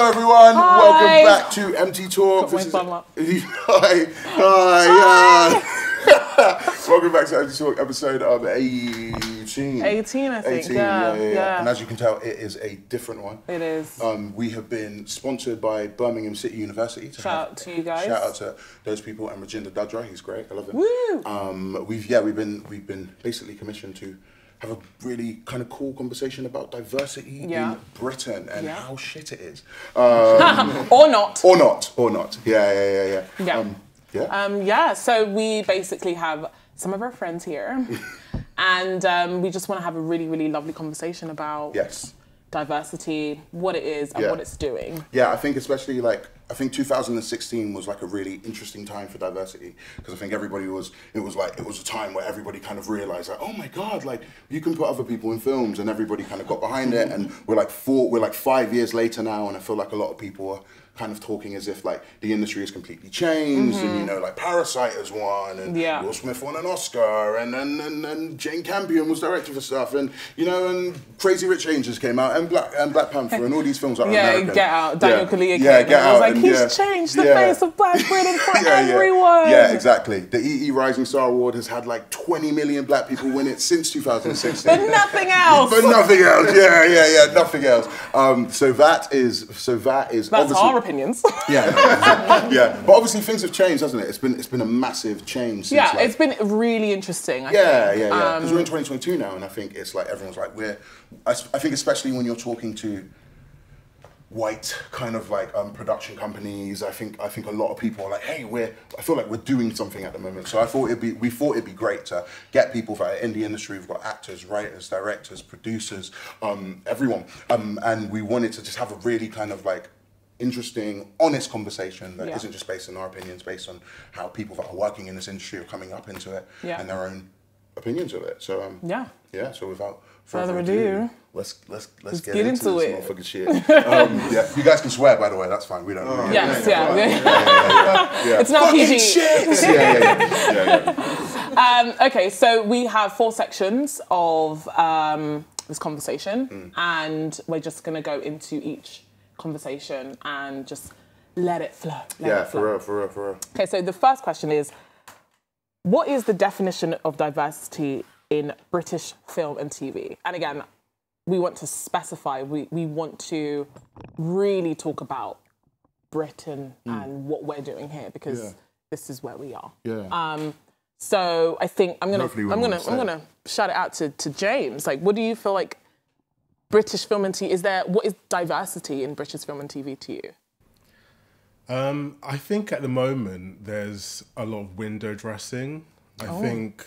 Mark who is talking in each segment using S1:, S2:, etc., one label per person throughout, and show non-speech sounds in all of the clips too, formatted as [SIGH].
S1: Hello, everyone.
S2: Hi.
S1: Welcome back to Empty Talk.
S2: Got my
S1: This is-
S2: up. [LAUGHS]
S1: Hi. Hi. yeah. [LAUGHS] Welcome back to Empty Talk, episode of 18.
S2: 18, I think.
S1: 18,
S2: Yeah, yeah.
S1: And as you can tell, it is a different one.
S2: It is.
S1: Um, we have been sponsored by Birmingham City University.
S2: Shout
S1: have-
S2: out to you guys.
S1: Shout out to those people and Rajinder Dudra. He's great. I love him.
S2: Woo!
S1: Um, we've yeah we've been we've been basically commissioned to have a really kind of cool conversation about diversity
S2: Yeah.
S1: in Britain and
S2: Yeah.
S1: how shit it is, [LAUGHS] um,
S2: or not.
S1: or not, or not. Yeah, yeah, yeah, yeah.
S2: Yeah.
S1: Um, yeah.
S2: Um, yeah, so we basically have some of our friends here, [LAUGHS] and um, we just want to have a really, really lovely conversation about
S1: yes.
S2: diversity, what it is, and
S1: Yeah.
S2: what it's doing.
S1: Yeah, I think especially like I think 2016 was like a really interesting time for diversity because I think everybody was it was like it was a time where everybody kind of realized like oh my god like you can put other people in films and everybody kind of got behind it and we're like four we're like five years later now and I feel like a lot of people are kind of talking as if like the industry has completely changed and you know like Parasite has won and
S2: Yeah.
S1: Will Smith won an Oscar and and, and and Jane Campion was director for stuff and you know and Crazy Rich Asians came out and Black and Black Panther and all these films are [LAUGHS]
S2: Yeah,
S1: American.
S2: Get Out, Daniel
S1: yeah.
S2: Kaluuya
S1: Yeah, Get
S2: and was
S1: Out.
S2: like,
S1: and
S2: he's
S1: yeah,
S2: changed the
S1: yeah.
S2: face of Black [LAUGHS] Britain for everyone.
S1: Yeah, exactly. The EE Rising Star Award has had like 20 million black people win it since 2016.
S2: But nothing else.
S1: But nothing else. Yeah, yeah, yeah. Nothing else. Um, so that is. So that is.
S2: That's
S1: obviously,
S2: opinions. [LAUGHS]
S1: Yeah, [LAUGHS] yeah. But obviously things have changed, hasn't it? It's been it's been a massive change. Since,
S2: yeah,
S1: like,
S2: it's been really interesting. I
S1: yeah,
S2: think.
S1: yeah, yeah. Because
S2: Um,
S1: we're in 2022 now, and I think it's like everyone's like we're. I think especially when you're talking to white kind of like um, production companies, I think I think a lot of people are like, hey, we're. I feel like we're doing something at the moment. So I thought it'd be we thought it'd be great to get people from in the industry. We've got actors, writers, directors, producers, um, everyone, um, and we wanted to just have a really kind of like interesting, honest conversation that
S2: Yeah.
S1: not just based on our opinions, based on how people that are working in this industry are coming up into it
S2: Yeah.
S1: and their own opinions of it. So um,
S2: Yeah.
S1: yeah. So without
S2: Further
S1: further,
S2: ado,
S1: let's let's let's,
S2: let's
S1: get,
S2: get
S1: into,
S2: into
S1: this
S2: it.
S1: motherfucking shit. [LAUGHS] um, yeah, you guys can swear by the way. That's fine. We don't. yeah, [LAUGHS]
S2: Yes, yeah.
S1: yeah.
S2: It's now
S1: Fucking
S2: PG.
S1: shit. yeah, [LAUGHS] yeah, yeah, yeah, yeah.
S2: Um, okay, so we have four sections of um, this conversation, and we're just going to go into each conversation and just let it flow. let
S1: Yeah,
S2: it flow.
S1: for real, for real, for real.
S2: Okay, so the first question is What is the definition of diversity in British film and TV? And again, we want to specify, we, we want to really talk about Britain and what we're doing here because.
S1: Yeah.
S2: this is where we are.
S1: Yeah.
S2: Um, so I think I'm gonna I'm gonna I'm gonna shout it out to, to James. Like, what do you feel like British film and TV is there? What is diversity in British film and TV to you?
S3: Um, I think at the moment there's a lot of window dressing. I think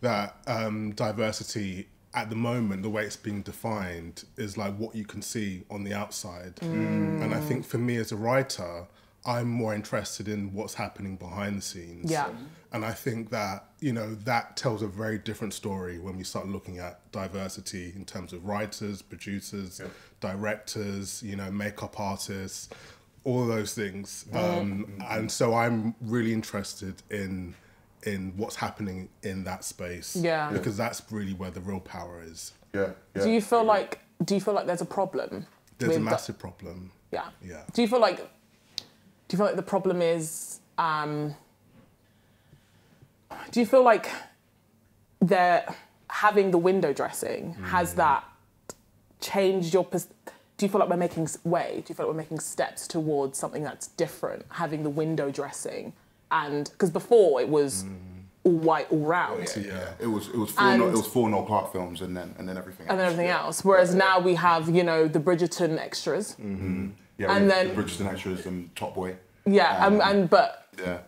S3: that um, diversity at the moment, the way it's being defined, is like what you can see on the outside. And I think for me as a writer, I'm more interested in what's happening behind the scenes.
S2: Yeah.
S3: And I think that, you know, that tells a very different story when we start looking at diversity in terms of writers, producers, directors, you know, makeup artists, all of those things. Um, and so I'm really interested in in what's happening in that space.
S2: Yeah. Yeah.
S3: Because that's really where the real power is.
S1: Yeah, yeah.
S2: Do you feel like do you feel like there's a problem?
S3: There's a
S2: with di-
S3: massive problem.
S2: Yeah.
S3: Yeah.
S2: Do you feel like do you feel like the problem is um do you feel like they're having the window dressing has mm. that changed your pers- do you feel like we're making way do you feel like we're making steps towards something that's different having the window dressing and because before it was mm. all white all round
S1: yeah. It was it was four
S2: And-
S1: no, it was four Noel Clarke films and then and then everything.
S2: and then
S1: else.
S2: everything
S1: yeah.
S2: else whereas now we have you know the bridgerton extras mm-hmm.
S1: Yeah,
S2: and then-
S1: the Bridgerton extras and Top Boy.
S2: yeah and, um, and but
S1: Yeah.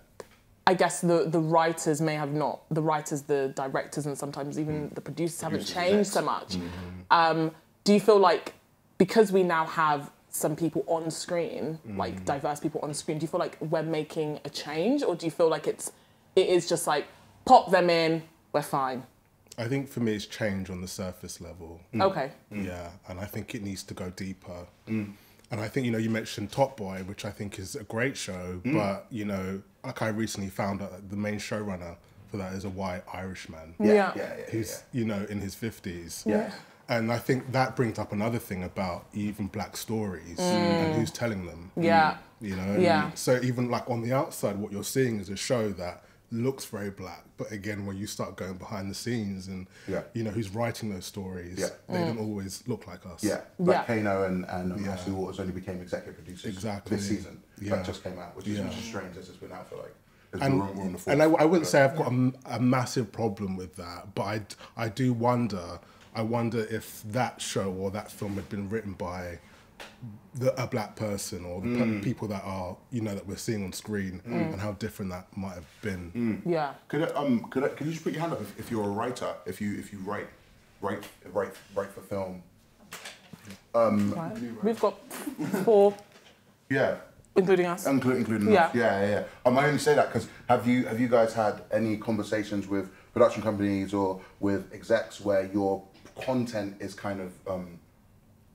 S2: I guess the, the writers may have not, the writers, the directors, and sometimes even mm. the producers haven't changed so much. Mm-hmm. Um, do you feel like because we now have some people on screen, mm. like diverse people on screen, do you feel like we're making a change, or do you feel like it's it is just like pop them in, we're fine?
S3: I think for me it's change on the surface level.
S2: Okay.
S3: Yeah, and I think it needs to go deeper. Mm. And I think you know you mentioned Top Boy, which I think is a great show, mm. but you know, like I recently found out that the main showrunner for that is a white Irish man.
S2: Yeah.
S1: Yeah, yeah, yeah.
S3: Who's you know in his fifties.
S1: Yeah.
S3: And I think that brings up another thing about even black stories mm. and who's telling them.
S2: Yeah.
S3: You know?
S2: Yeah.
S3: So even like on the outside, what you're seeing is a show that looks very black, but again, when you start going behind the scenes and
S1: Yeah.
S3: you know who's writing those stories,
S1: Yeah.
S3: they don't always look like us.
S1: Yeah, like
S2: Yeah.
S1: Kano and, and um, Ashley Walters only became executive producers
S3: Exactly.
S1: this season.
S3: Yeah.
S1: That just came out, which is,
S3: Yeah.
S1: which is strange as it's been out for like. It's
S3: and,
S1: been we're on the fourth.
S3: and I, I wouldn't say I've got a, a massive problem with that, but I, I do wonder. I wonder if that show or that film had been written by the, a black person or the
S1: Mm.
S3: pe- people that are you know that we're seeing on screen and how different that might have been.
S1: Mm.
S2: Yeah.
S1: Could I, um could I, could you just put your hand up if, if you're a writer if you if you write write write write for film
S2: Right. We've got four,
S1: yeah
S2: including us.
S1: including including
S2: Yeah.
S1: us. yeah yeah yeah um, I only say that because have you have you guys had any conversations with production companies or with execs where your content is kind of um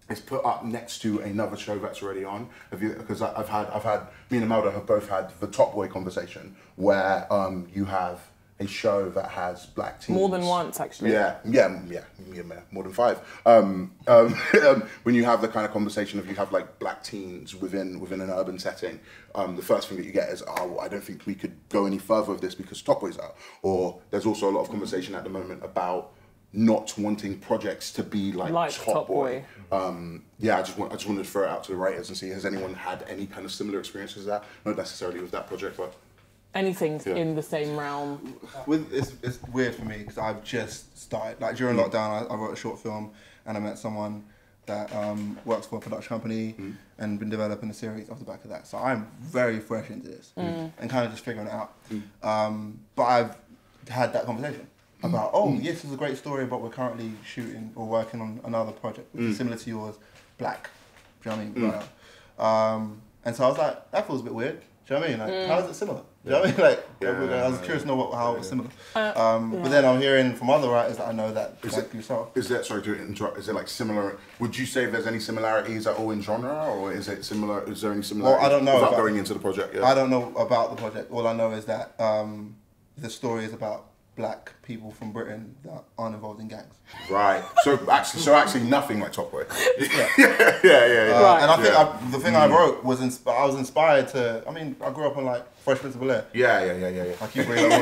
S1: is put up next to another show that's already on. Have you? Because I've had, I've had, me and Imeldha have both had the Top Boy conversation where um, you have a show that has black teens.
S2: More than once, actually.
S1: Yeah, yeah, yeah, yeah, more than five. Um, um, [LAUGHS] um, when you have the kind of conversation of you have like black teens within within an urban setting, um, the first thing that you get is, oh, well, I don't think we could go any further with this because Top Boy's out. Or there's also a lot of conversation at the moment about not wanting projects to be like,
S2: Like
S1: Top,
S2: Top
S1: Boy.
S2: Boy.
S1: Um, yeah, I just want I just wanted to throw it out to the writers and see has anyone had any kind of similar experiences that not necessarily with that project, but
S2: Anything
S1: Yeah.
S2: in the same realm.
S4: With it's, it's weird for me because I've just started. Like during lockdown, I, I wrote a short film and I met someone that um, works for a production company and been developing a series off the back of that. So I'm very fresh into this and kind of just figuring it out. Um, but I've had that conversation about, oh, yes, this is a great story, but we're currently shooting or working on another project which is similar to yours, Black. Do you know what I mean? Right. Um, and so I was like, that feels a bit weird. Do you know what I mean? Like, how is it similar? Do you know what I mean? [LAUGHS] Like,
S1: Yeah,
S4: I was
S1: yeah,
S4: curious to know what, how it was similar.
S2: Uh,
S4: Um, But then I'm hearing from other writers that I know that,
S1: Is
S4: like
S1: it-
S4: yourself.
S1: is that sorry to interrupt? Is it like similar? Would you say there's any similarities at all in genre, or is it similar? Is there any similarities?
S4: I don't know
S1: without
S4: about-
S1: going into the project. Yeah.
S4: I don't know about the project. All I know is that um, the story is about black people from Britain that aren't involved in gangs.
S1: Right. So actually, so actually, nothing like Top Boy. [LAUGHS] yeah, yeah, yeah. yeah.
S4: Uh,
S2: Right.
S4: And I think
S1: Yeah.
S4: I, the thing I wrote was insp- I was inspired to. I mean, I grew up on like Fresh Prince of Bel Air.
S1: Yeah, yeah, yeah, yeah, yeah.
S4: I keep bringing up.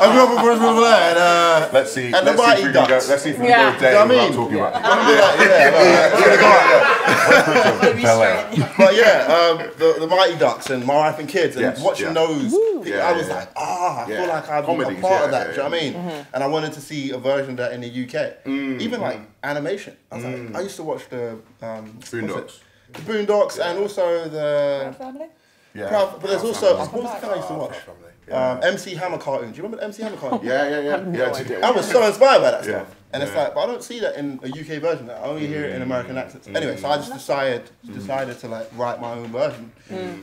S4: I grew up on Fresh Prince of and uh,
S1: Let's see.
S4: And
S1: let's
S4: the
S1: see if we can go. Let's see if we
S2: Yeah.
S1: can go a day
S4: you know what I
S1: without
S4: mean?
S1: talking about.
S4: That, yeah, no, [LAUGHS] we're gonna go out.
S5: Maybe straight. [LAUGHS]
S4: But yeah, um, the, the Mighty Ducks and My Wife and Kids and
S1: Yes,
S4: watching
S1: yeah.
S4: those,
S1: Yeah,
S4: I was
S1: yeah,
S4: like, ah, I
S1: Yeah.
S4: feel like I've been
S1: Comedies,
S4: a part of that.
S1: yeah,
S4: do you know what I mean?
S2: Mm-hmm.
S4: And I wanted to see a version of that in the UK,
S1: Mm,
S4: even like animation. I was like, I used to watch the um.
S1: Boondocks.
S4: the Boondocks, and also the.
S5: Family?
S1: Yeah.
S4: Proud- but there's
S1: Proud
S4: also what was the thing I used to watch?
S1: Proud Family. Yeah.
S4: Um, MC Hammer cartoon. Do you remember the MC Hammer cartoon? [LAUGHS]
S1: yeah, yeah, yeah.
S2: no
S1: yeah.
S4: I was so inspired by that
S1: Yeah.
S4: stuff. And it's like, but I don't see that in a UK version. I only hear it in American accents. Anyway, so I just decided decided to like write my own version.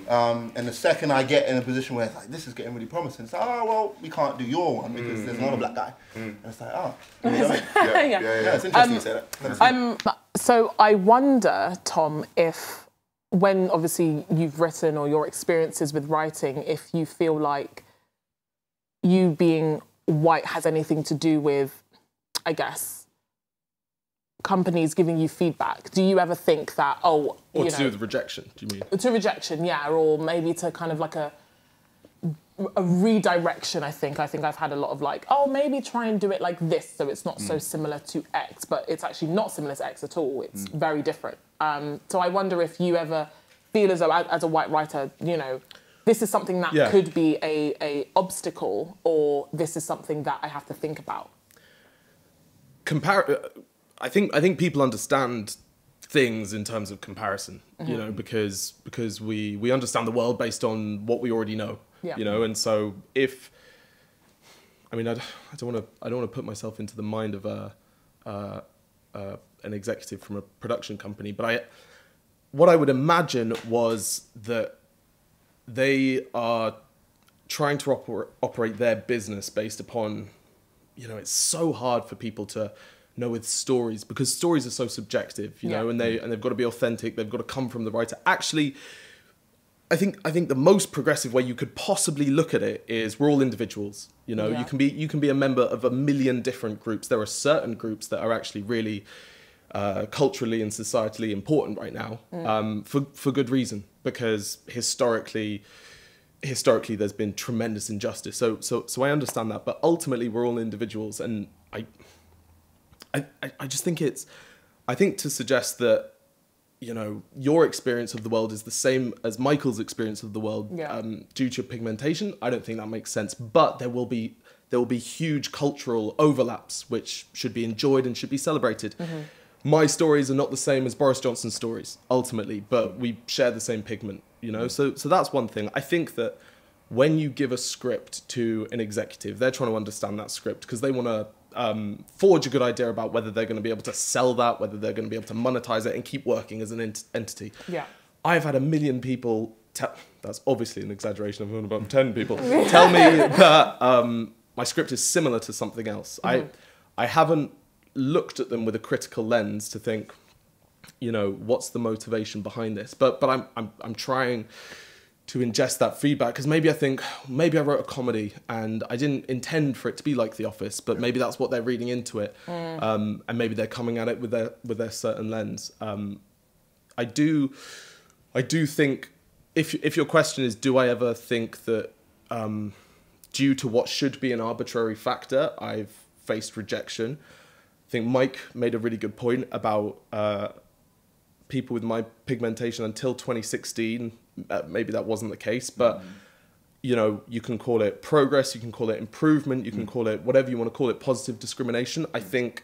S4: Um, and the second I get in a position where it's like this is getting really promising, it's like, oh well, we can't do your one because there's another black guy. And it's like, oh, you know what I mean?
S1: Yeah,
S2: Yeah.
S1: yeah,
S4: yeah,
S1: yeah.
S4: it's interesting you say that. Let me see.
S2: Um, so I wonder, Tom, if when obviously you've written or your experiences with writing, if you feel like you being white has anything to do with, I guess, companies giving you feedback. Do you ever think that, oh,
S6: Or
S2: you
S6: to
S2: know,
S6: do with rejection, do you mean?
S2: to rejection, yeah, or maybe to kind of like a a redirection. I think I think I've had a lot of like, oh, maybe try and do it like this, so it's not so similar to X, but it's actually not similar to X at all. It's very different. Um, so I wonder if you ever feel as though, as a white writer, you know, this is something that
S6: Yeah.
S2: could be a, a obstacle, or this is something that I have to think about.
S6: compare uh, I think I think people understand things in terms of comparison, you know, because because we we understand the world based on what we already know,
S2: Yeah.
S6: you know, and so if I mean I, I don't want to I don't want to put myself into the mind of a uh, uh, an executive from a production company, but I what I would imagine was that they are trying to oper- operate their business based upon you know it's so hard for people to know with stories because stories are so subjective you know and they and they've got to be authentic they've got to come from the writer actually I think I think the most progressive way you could possibly look at it is we're all individuals. You know,
S2: Yeah.
S6: you can be you can be a member of a million different groups. There are certain groups that are actually really uh, culturally and societally important right now um, for for good reason because historically historically there's been tremendous injustice. So so so I understand that, but ultimately we're all individuals, and I I I- just think it's I think to suggest that you know your experience of the world is the same as Michael's experience of the world
S2: Yeah.
S6: um, due to pigmentation. I don't think that makes sense. But there will be there will be huge cultural overlaps which should be enjoyed and should be celebrated. My stories are not the same as Boris Johnson's stories ultimately, but we share the same pigment. You know, so so that's one thing. I think that when you give a script to an executive, they're trying to understand that script because they want to um, forge a good idea about whether they're going to be able to sell that, whether they're going to be able to monetize it and keep working as an ent- entity.
S2: Yeah.
S6: I've had a million people tell. That's obviously an exaggeration. I've had about [LAUGHS] ten people tell me that um, my script is similar to something else. I, I haven't looked at them with a critical lens to think, you know, what's the motivation behind this. But but I'm I'm I'm trying to ingest that feedback because maybe I think maybe I wrote a comedy and I didn't intend for it to be like The Office, but maybe that's what they're reading into it, um, and maybe they're coming at it with their with their certain lens. Um, I do, I do think if if your question is, do I ever think that um, due to what should be an arbitrary factor, I've faced rejection. I think Mike made a really good point about uh, people with my pigmentation until 2016. Uh, maybe that wasn't the case, but you know, you can call it progress, you can call it improvement, you can call it whatever you want to call it, positive discrimination. I think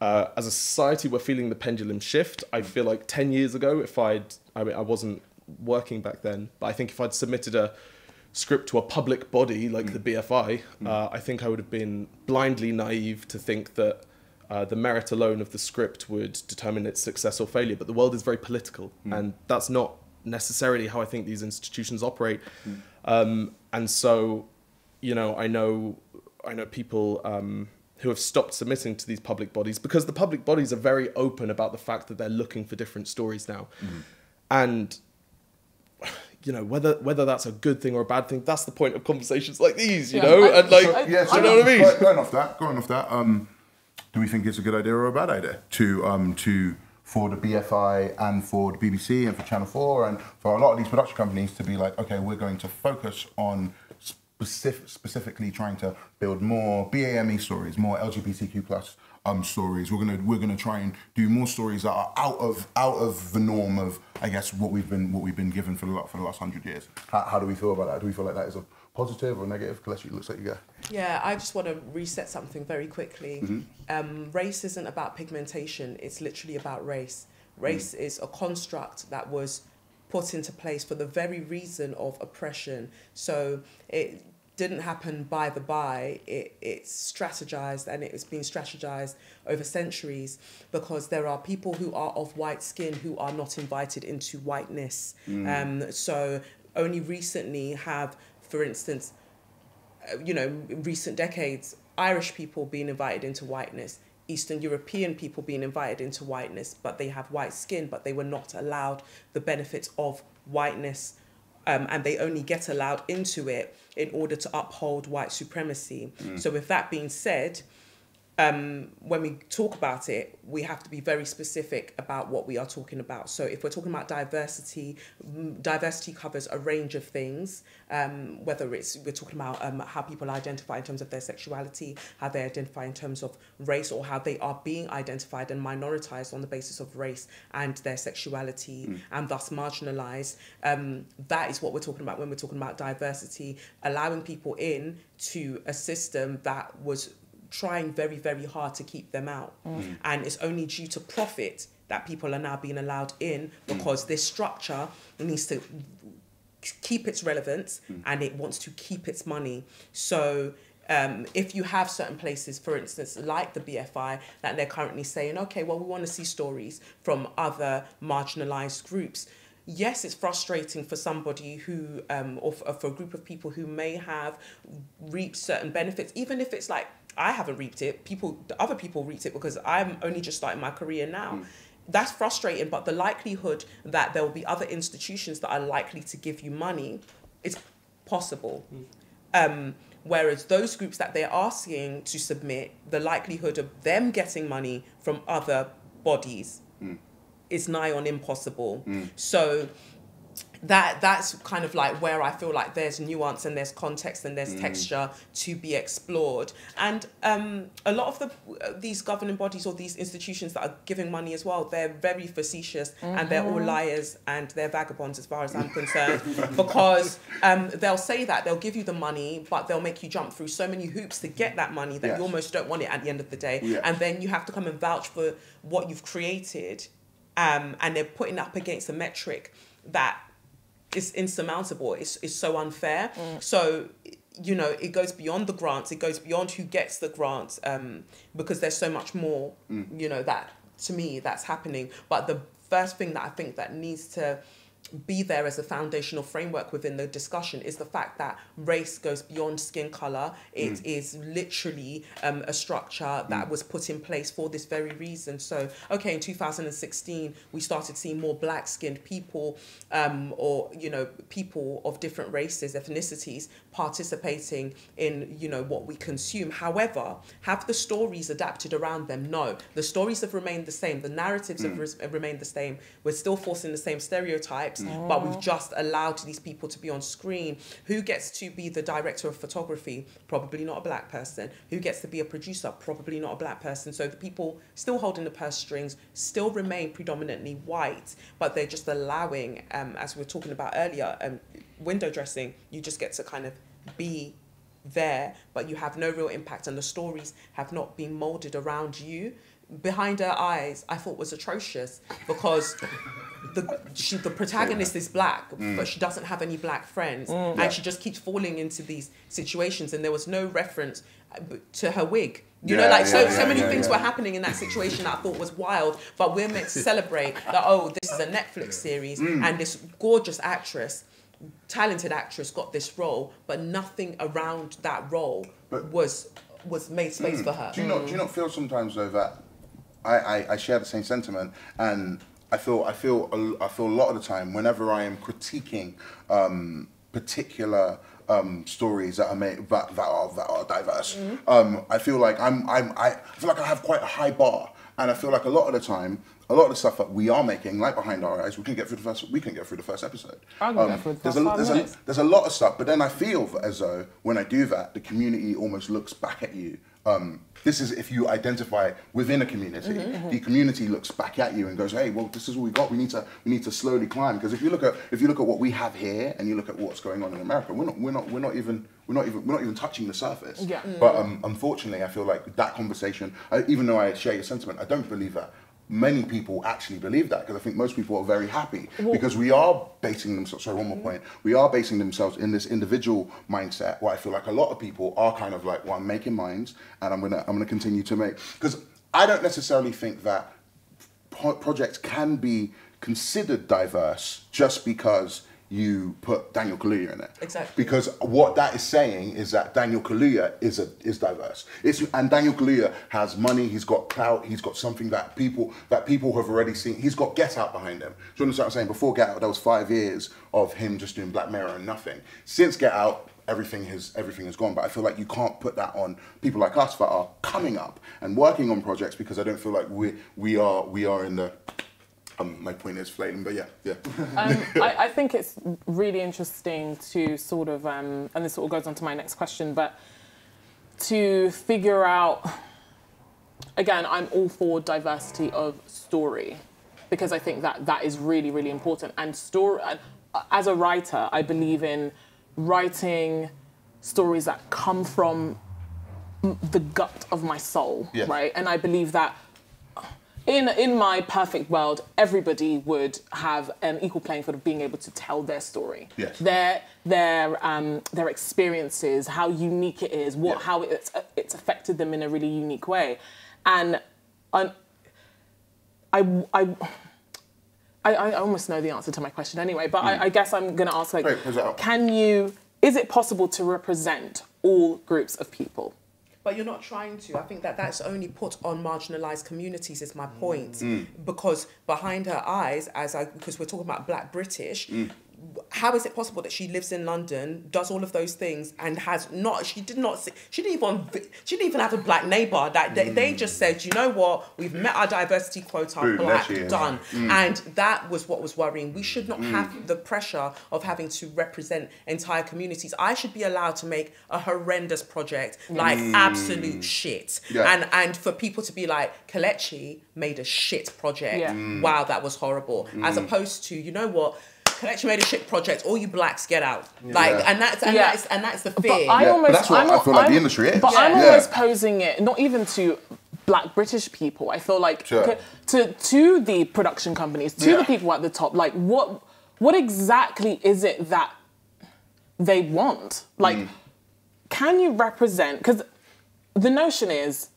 S6: uh, as a society, we're feeling the pendulum shift. I feel like 10 years ago, if I'd, I mean, I wasn't working back then, but I think if I'd submitted a script to a public body like the BFI, uh, I think I would have been blindly naive to think that uh, the merit alone of the script would determine its success or failure. But the world is very political, and that's not necessarily how I think these institutions operate. Um, and so, you know, I know, I know people um, who have stopped submitting to these public bodies because the public bodies are very open about the fact that they're looking for different stories now, and you know whether whether that's a good thing or a bad thing. That's the point of conversations like these, you
S2: Yeah.
S6: know,
S2: I-
S6: and like,
S2: I-
S1: Yeah,
S6: do you know what I mean?
S1: Going, going off that, going off that, um, do we think it's a good idea or a bad idea to um, to for the BFI and for the BBC and for Channel Four and for a lot of these production companies to be like, okay, we're going to focus on specific, specifically trying to build more BAME stories, more LGBTQ plus um, stories. We're gonna we're gonna try and do more stories that are out of out of the norm of I guess what we've been what we've been given for the for the last hundred years. How, how do we feel about that? Do we feel like that is a positive or negative? Looks like you go.
S5: Yeah, I just want to reset something very quickly. Um, race isn't about pigmentation, it's literally about race. Race is a construct that was put into place for the very reason of oppression. So it didn't happen by the by, it, it's strategized and it's been strategized over centuries because there are people who are of white skin who are not invited into whiteness. Um, so only recently have, for instance, you know, in recent decades, Irish people being invited into whiteness, Eastern European people being invited into whiteness, but they have white skin, but they were not allowed the benefits of whiteness. Um, and they only get allowed into it in order to uphold white supremacy. So, with that being said, um, when we talk about it, we have to be very specific about what we are talking about. So, if we're talking about diversity, mm, diversity covers a range of things. Um, whether it's we're talking about um, how people identify in terms of their sexuality, how they identify in terms of race, or how they are being identified and minoritized on the basis of race and their sexuality, and thus marginalized. Um, that is what we're talking about when we're talking about diversity, allowing people in to a system that was trying very, very hard to keep them out. And it's only due to profit that people are now being allowed in because this structure needs to keep its relevance and it wants to keep its money. So um, if you have certain places, for instance, like the BFI, that they're currently saying, okay, well, we want to see stories from other marginalized groups. Yes, it's frustrating for somebody who, um, or for, for a group of people who may have reaped certain benefits, even if it's like I haven't reaped it. People, the other people reaped it because I'm only just starting my career now. Hmm. that's frustrating. But the likelihood that there will be other institutions that are likely to give you money is possible. Hmm. Um, whereas those groups that they're asking to submit, the likelihood of them getting money from other bodies hmm. is nigh on impossible. So that that's kind of like where I feel like there's nuance and there's context and there's texture to be explored. And um, a lot of the uh, these governing bodies or these institutions that are giving money as well, they're very facetious and they're all liars and they're vagabonds as far as I'm concerned [LAUGHS] because um, they'll say that they'll give you the money, but they'll make you jump through so many hoops to get that money that
S1: Yes.
S5: you almost don't want it at the end of the day.
S1: Yeah.
S5: And then you have to come and vouch for what you've created um, and they're putting up against a metric that is insurmountable. It's, it's so unfair. So, you know, it goes beyond the grants. It goes beyond who gets the grants um, because there's so much more, you know, that to me that's happening. But the first thing that I think that needs to be there as a foundational framework within the discussion is the fact that race goes beyond skin color. It is literally um, a structure that was put in place for this very reason. So, okay, in 2016, we started seeing more black skinned people um, or, you know, people of different races, ethnicities participating in, you know, what we consume. However, have the stories adapted around them? No. The stories have remained the same. The narratives have res- have remained the same. We're still forcing the same stereotypes, but we've just allowed these people to be on screen. Who gets to be the director of photography? Probably not a black person. Who gets to be a producer? Probably not a black person. So the people still holding the purse strings still remain predominantly white, but they're just allowing, um, as we were talking about earlier, um, window dressing. You just get to kind of be there, but you have no real impact, and the stories have not been molded around you. Behind her eyes, I thought was atrocious because the she, the protagonist is black, but mm. she doesn't have any black friends, mm. and she just keeps falling into these situations. And there was no reference uh, to her wig. You know,
S1: Yeah,
S5: like so,
S1: yeah,
S5: so
S1: yeah,
S5: many
S1: yeah,
S5: things
S1: yeah.
S5: were happening in that situation that I thought was wild. But we're meant to celebrate that. Oh, this is a Netflix series, mm. and this gorgeous actress talented actress got this role, but nothing around that role
S1: But-
S5: was was made space for her.
S1: Do you not do you not feel sometimes though that I, I, I share the same sentiment and I feel I feel a- I feel a lot of the time whenever I am critiquing um, particular um, stories that are made that, that are that are diverse, um, I feel like I'm I'm I feel like I have quite a high bar and I feel like a lot of the time. A lot of the stuff that we are making, like behind our eyes, we can get through the first. We can get through the first episode.
S2: I can get through the
S1: there's a, there's, a, there's a lot of stuff, but then I feel as though when I do that, the community almost looks back at you. Um, this is if you identify within a community,
S2: Mm-hmm,
S1: the community looks back at you and goes, "Hey, well, this is what we got. We need to we need to slowly climb." Because if you look at if you look at what we have here and you look at what's going on in America, we're not we're not we're not even we're not even we're not even touching the surface.
S2: Yeah.
S1: But um, unfortunately, I feel like that conversation, I, even though I share your sentiment, I don't believe that. Many people actually believe that because I think most people are very happy [LAUGHS] because we are basing themselves. Sorry, one more mm-hmm. point. We are basing themselves in this individual mindset. Where I feel like a lot of people are kind of like, well, I'm making minds, and I'm gonna I'm gonna continue to make because I don't necessarily think that pro- projects can be considered diverse just because you put Daniel Kaluuya in it.
S5: Exactly.
S1: Because what that is saying is that Daniel Kaluuya is a is diverse. It's and Daniel Kaluuya has money. He's got clout. He's got something that people that people have already seen. He's got Get Out behind him. Do you understand what I'm saying? Before Get Out, that was five years of him just doing Black Mirror and nothing. Since Get Out, everything has everything has gone. But I feel like you can't put that on people like us that are coming up and working on projects because I don't feel like we we are we are in the. Um, my point is flaming, but yeah, yeah.
S2: Um, I, I think it's really interesting to sort of, um, and this sort of goes on to my next question, but to figure out, again, I'm all for diversity of story because I think that that is really, really important. And story, as a writer, I believe in writing stories that come from the gut of my soul, right? And I believe that in in my perfect world, everybody would have an equal playing field of being able to tell their story,
S1: Yes.
S2: their their um, their experiences, how unique it is, what how it's it's affected them in a really unique way, and I I I. I, I almost know the answer to my question anyway, but I, I guess I'm going to ask like,
S1: Great, pose it out.
S2: can you? Is it possible to represent all groups of people?
S5: But you're not trying to. I think that that's only put on marginalised communities. Is my point
S1: Mm.
S5: because behind her eyes, as I because we're talking about Black British.
S1: Mm.
S5: How is it possible that she lives in London, does all of those things, and has not? She did not. see- She didn't even. She didn't even have a black neighbour. That they, they just said, you know what? We've met our diversity quota.
S1: Boom,
S5: black done,
S1: Mm.
S5: and that was what was worrying. We should not have the pressure of having to represent entire communities. I should be allowed to make a horrendous project, like absolute shit,
S1: Mm. Yeah.
S5: and and for people to be like, Kelechi made a shit project.
S2: Yeah.
S1: Mm.
S5: Wow, that was horrible. As opposed to, you know what? Kelechi made a shit project. All you blacks get out. Like, and that's and
S2: Yeah.
S5: that's and that's the
S2: But
S5: fear.
S2: I
S1: Yeah, but
S2: almost,
S1: that's what
S2: I'm,
S1: I feel like the
S2: I'm-
S1: industry is.
S2: But I'm
S1: Yeah.
S2: almost posing it not even to black British people. I feel like
S1: Sure.
S2: to to the production companies, to
S1: Yeah.
S2: the people at the top. Like what what exactly is it that they want? Like,
S1: Mm.
S2: can you represent? Because the notion is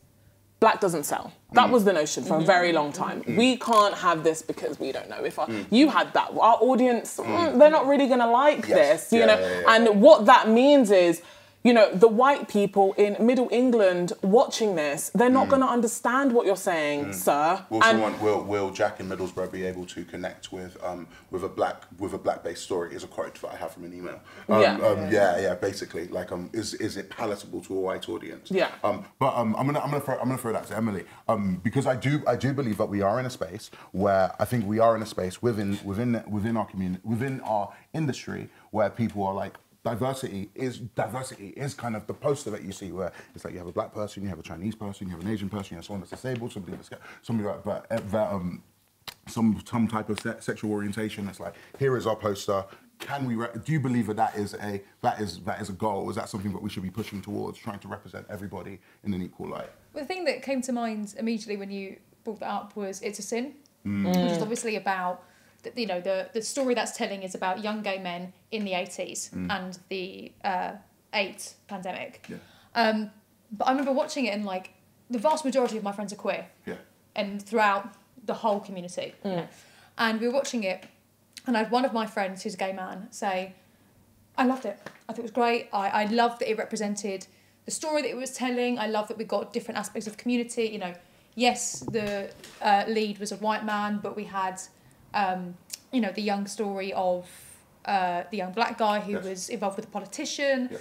S2: black doesn't sell. That
S1: Mm.
S2: was the notion for a very long time. We can't have this because we don't know if our,
S1: Mm.
S2: you had that. Our audience, mm, they're not really gonna like
S1: Yes.
S2: this, you
S1: Yeah,
S2: know.
S1: yeah, yeah.
S2: And what that means is, you know, the white people in Middle England watching this, they're not gonna understand what you're saying, sir.
S1: Will
S2: and
S1: someone, will, will Jack in Middlesbrough be able to connect with um, with a black with a black based story? Is a quote that I have from an email. Um,
S2: Yeah.
S1: um, yeah, yeah. Basically, like, um, is is it palatable to a white audience?
S2: Yeah.
S1: Um, but um, I'm gonna I'm gonna throw, I'm gonna throw that to Emily um, because I do I do believe that we are in a space where I think we are in a space within within within our community within our industry where people are like diversity is diversity is kind of the poster that you see where it's like you have a black person, you have a Chinese person, you have an Asian person, you have someone that's disabled, somebody that's somebody that, that, that um some some type of se- sexual orientation. It's like here is our poster. Can we? Re- do you believe that that is a that is that is a goal? Is that something that we should be pushing towards, trying to represent everybody in an equal light?
S7: Well, the thing that came to mind immediately when you brought that up was "It's a Sin,"
S1: Mm.
S7: which is obviously about the, you know the the story that's telling is about young gay men in the eighties and the uh, AIDS pandemic.
S1: Yeah.
S7: Um, but I remember watching it and like the vast majority of my friends are queer,
S1: Yeah.
S7: and throughout the whole community. you know. And we were watching it, and I had one of my friends who's a gay man say, I loved it. I thought it was great. I, I loved that it represented the story that it was telling. I love that we got different aspects of community. You know, yes, the uh, lead was a white man, but we had, um, you know, the young story of uh, the young black guy who
S1: Yes.
S7: was involved with a politician.
S1: Yeah.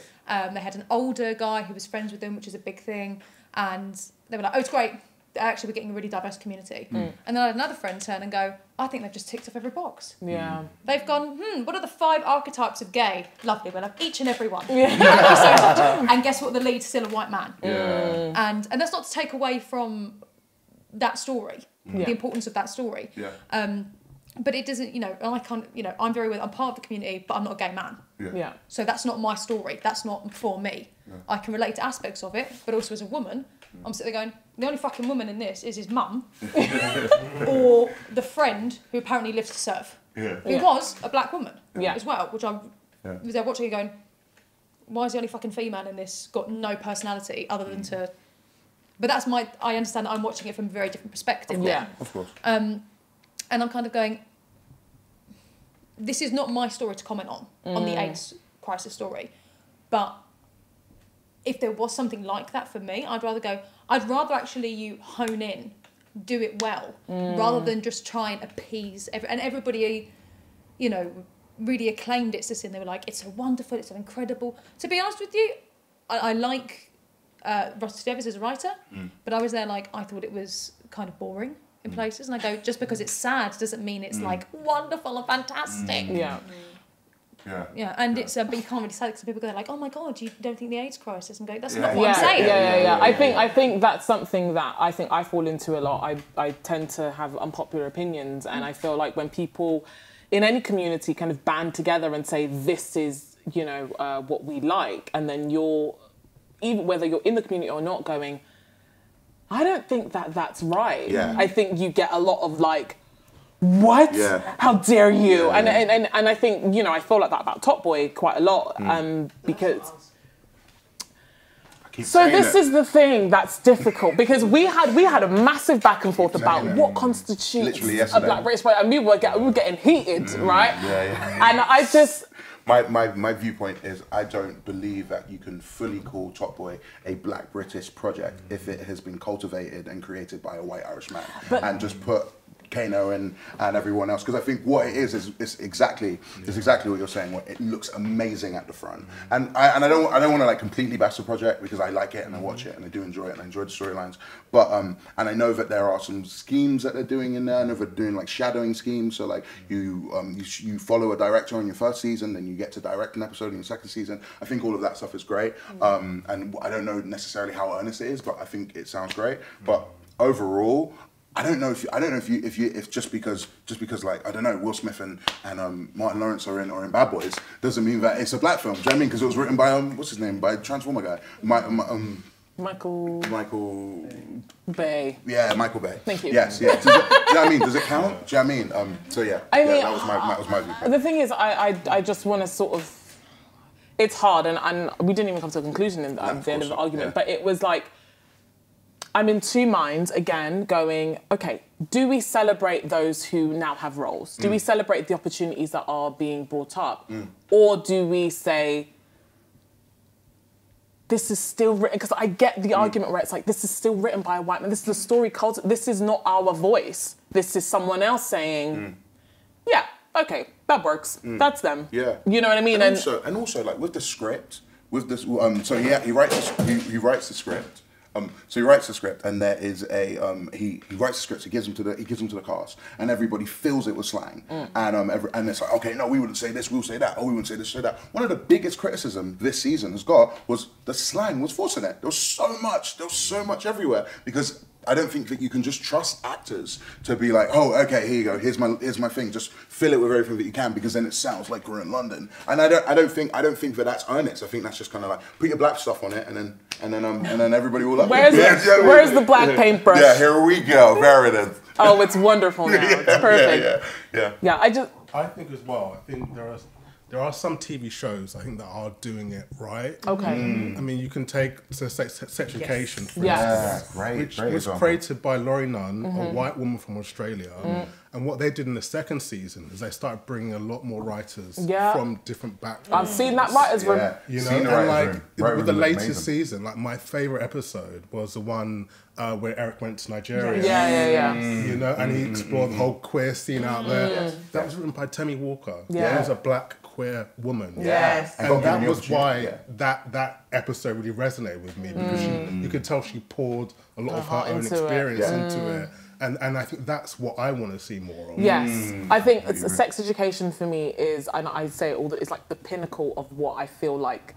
S7: Um, they had an older guy who was friends with them, which is a big thing. And they were like, oh, it's great. Actually, we're getting a really diverse community. And then I had another friend turn and go, I think they've just ticked off every box.
S2: yeah.
S7: They've gone, hmm, what are the five archetypes of gay? Lovely, we'll have each and every one. Thank you so much. And guess what? The lead's still a white man.
S1: Yeah.
S7: And and that's not to take away from that story,
S2: Yeah.
S7: the importance of that story.
S1: Yeah.
S7: Um, but it doesn't, you know, and I can't, you know, I'm very with, I'm part of the community, but I'm not a gay man.
S1: Yeah.
S2: Yeah.
S7: So that's not my story. That's not for me. Yeah. I can relate to aspects of it, but also as a woman, I'm sitting there going, the only fucking woman in this is his mum, [LAUGHS] or the friend who apparently lives to serve,
S1: Yeah.
S7: who
S2: Yeah.
S7: was a black woman
S2: Yeah.
S7: as well, which I
S1: Yeah.
S7: was there watching it going, why is the only fucking female in this got no personality other than to. But that's my. I understand that I'm watching it from a very different perspective.
S2: Yeah.
S1: Of course.
S7: Um, and I'm kind of going, this is not my story to comment on, on the mm. AIDS crisis story. But if there was something like that for me, I'd rather go, I'd rather actually you hone in, do it well, rather mm. than just try and appease. Every, and everybody, you know, really acclaimed It's a Sin. They were like, it's so wonderful, it's so incredible. To be honest with you, I, I like uh, Russell Davies as a writer, mm. but I was there like, I thought it was kind of boring in places. And I go, just because it's sad doesn't mean it's like wonderful and fantastic.
S2: Yeah.
S1: Yeah.
S7: Yeah, and it's uh, but you can't really say it because people go like, "Oh my god, you don't think the AIDS crisis?" and go, "That's
S1: Yeah,
S7: not what
S2: yeah,
S7: I'm saying."
S2: Yeah, yeah, yeah.
S1: Yeah,
S2: I think. I think that's something that I think I fall into a lot. I I tend to have unpopular opinions, and I feel like when people in any community kind of band together and say this is you know uh, what we like, and then you're even whether you're in the community or not going. I don't think that that's right.
S1: Yeah.
S2: I think you get a lot of like, what?
S1: Yeah.
S2: How dare you?
S1: Yeah,
S2: and, and, and and I think you know I feel like that about Top Boy quite a lot,
S1: Mm.
S2: um, because. So this
S1: it.
S2: is the thing that's difficult because we had we had a massive back and forth about
S1: it.
S2: what constitutes a black British boy, and we were get, we were getting heated, right?
S1: yeah, yeah.
S2: And I just
S1: my, my, my viewpoint is I don't believe that you can fully call Top Boy a black British project if it has been cultivated and created by a white Irish man
S2: But-
S1: and just put Kano and, and everyone else because I think what it is is, is exactly is exactly what you're saying. It looks amazing at the front, and I and I don't I don't want to like completely bash the project because I like it and I watch it and I do enjoy it and I enjoy the storylines. But um and I know that there are some schemes that they're doing in there. I know they're doing like shadowing schemes. So like you um you, you follow a director in your first season, then you get to direct an episode in your second season. I think all of that stuff is great. Um and I don't know necessarily how earnest it is, but I think it sounds great. But overall. I don't know if you, I don't know if you if you if just because just because like I don't know Will Smith and and um, Martin Lawrence are in or in Bad Boys doesn't mean that it's a black film. Do you know what I mean? Because it was written by um what's his name by Transformer guy, My, my, um
S2: Michael
S1: Michael
S2: Bay.
S1: yeah Michael Bay.
S2: Thank you.
S1: Yes, yeah. Does it, do you know what I mean? Does it count? Do you know what I mean? Um, so yeah,
S2: I
S1: yeah,
S2: mean,
S1: that was my that was my viewpoint.
S2: The thing is, I, I, I just want to sort of. It's hard, and, and we didn't even come to a conclusion in, the end of the argument,
S1: yeah.
S2: but it was like. I'm in two minds again, going, okay, do we celebrate those who now have roles? Do we
S1: Mm.
S2: celebrate the opportunities that are being brought up? Or do we say, this is still written because I get
S1: Mm.
S2: the argument where it's like this is still written by a white man. This is a story cult. This is not our voice. This is someone else saying, yeah, okay, that works. That's them.
S1: Mm. Yeah.
S2: you know what I mean.
S1: And,
S2: And,
S1: also, and also, like with the script, with this, um, so yeah, he writes, the, he, he writes the script. Um, so he writes the script, and there is a um, he he writes the script. He gives them to the he gives them to the cast, and everybody fills it with slang. And um, every, and it's like, okay, no, we wouldn't say this, we'll say that. Oh, we wouldn't say this, say that. One of the biggest criticism this season has got was the slang was forcing it. There was so much, there was so much everywhere because I don't think that you can just trust actors to be like, oh, okay, here you go. Here's my here's my thing. Just fill it with everything that you can because then it sounds like we're in London. And I don't I don't think I don't think that that's earnest. I think that's just kind of like put your black stuff on it and then and then um and then everybody will love
S2: where's
S1: it. [LAUGHS] Yeah,
S2: the,
S1: do you know what I
S2: where's
S1: mean?
S2: the black paintbrush?
S1: Yeah, here we go. There it is.
S2: Oh, it's wonderful now. It's [LAUGHS] perfect.
S1: Yeah, yeah, yeah.
S2: Yeah, I just
S3: I think as well. I think there are there are some TV shows I think that are doing it right.
S2: okay.
S3: I mean, you can take to sex, sex education, for
S2: Yeah.
S3: instance,
S1: great,
S3: which
S1: great
S3: was
S1: example.
S3: created by Laurie Nunn,
S2: Mm-hmm.
S3: a white woman from Australia.
S2: Mm.
S3: And what they did in the second season is they started bringing a lot more writers
S2: Yeah.
S3: from different backgrounds.
S2: I've seen that writers room.
S1: Yeah.
S3: You know,
S1: Seen the
S3: and like
S1: room. Writers'
S3: with the
S1: room looked
S3: latest season, like my favorite episode was the one uh, where Eric went to Nigeria.
S2: Yeah, yeah, yeah.
S3: You know, and he explored the whole queer scene out there.
S2: Mm.
S3: That was written by Temi Wilkey.
S2: Yeah.
S3: Who was a black queer woman.
S5: Yes.
S1: And
S3: And that was why
S1: yeah.
S3: that that episode really resonated with me because she, mm. you could tell she poured a lot of her
S2: uh-huh.
S3: own
S2: into it.
S3: experience
S1: Yeah.
S3: into mm. it. And and I think that's what I want to see more of.
S2: Yes, mm. I think it's, sex education for me is, and I say it all that it's like the pinnacle of what I feel like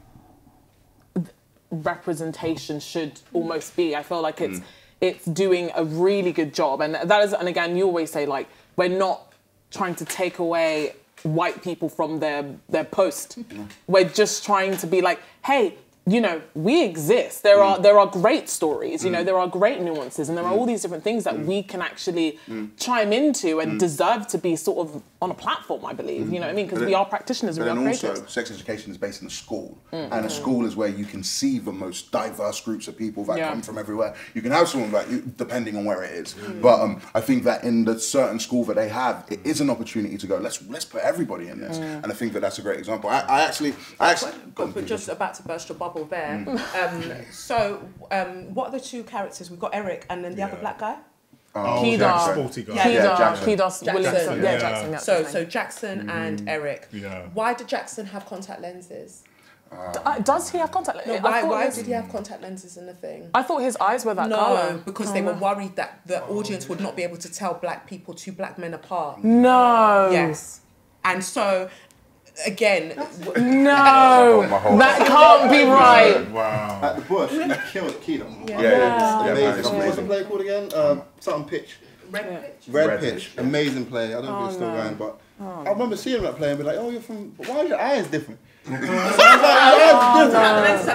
S2: representation should almost be. I feel like it's it's doing a really good job, and that is, and again, you always say like we're not trying to take away white people from their their post. We're just trying to be like, hey. You know, we exist. There are there are great stories. You know, there are great nuances, and there are all these different things that we can actually chime into and deserve to be sort of on a platform. I believe. You know what I mean? Because we are practitioners.
S1: But
S2: We are
S1: then
S2: creators.
S1: also, sex education is based in a school,
S2: Mm.
S1: and a school is where you can see the most diverse groups of people that
S2: Yeah.
S1: come from everywhere. You can have someone like you, depending on where it is.
S2: Mm.
S1: But um, I think that in the certain school that they have, it is an opportunity to go. Let's let's put everybody in this,
S2: Mm.
S1: and I think that that's a great example. I, I actually, I actually,
S5: But, but just about to burst your bubble there.
S1: Mm. [LAUGHS]
S5: Um, so, um, what are the two characters? We've got Eric and then the other black guy.
S3: Oh,
S2: Kedar.
S3: Jack Sporty guy.
S5: Yeah,
S2: Kedar,
S1: yeah, Jackson.
S2: Kedar
S5: Jackson.
S2: Williamson. Yeah,
S3: Yeah.
S2: Jackson. Yeah,
S5: So, so
S2: his name.
S5: Jackson and Eric.
S3: Yeah.
S5: Why did Jackson have contact lenses?
S2: Uh, does he have contact?
S5: No, why, why
S2: his-
S5: did he have contact lenses in the thing?
S2: I thought his eyes were that
S5: No,
S2: color.
S5: because they were worried that the audience would not be able to tell black people, two black men apart.
S2: No.
S5: Yes. And so, again,
S2: No. That can't be right.
S3: Wow.
S4: At the bush, he killed Keto.
S1: yeah, yeah, yeah,
S4: Amazing.
S1: man, it's
S4: What's the
S1: amazing.
S4: play called again? Um, something pitch.
S5: red pitch.
S4: Red,
S1: Red
S4: pitch.
S1: Pitch.
S4: Amazing play. I don't know if it's still
S2: Oh, no.
S4: going, but I remember seeing that play and be like, oh, you're from. Why are your eyes different?
S5: And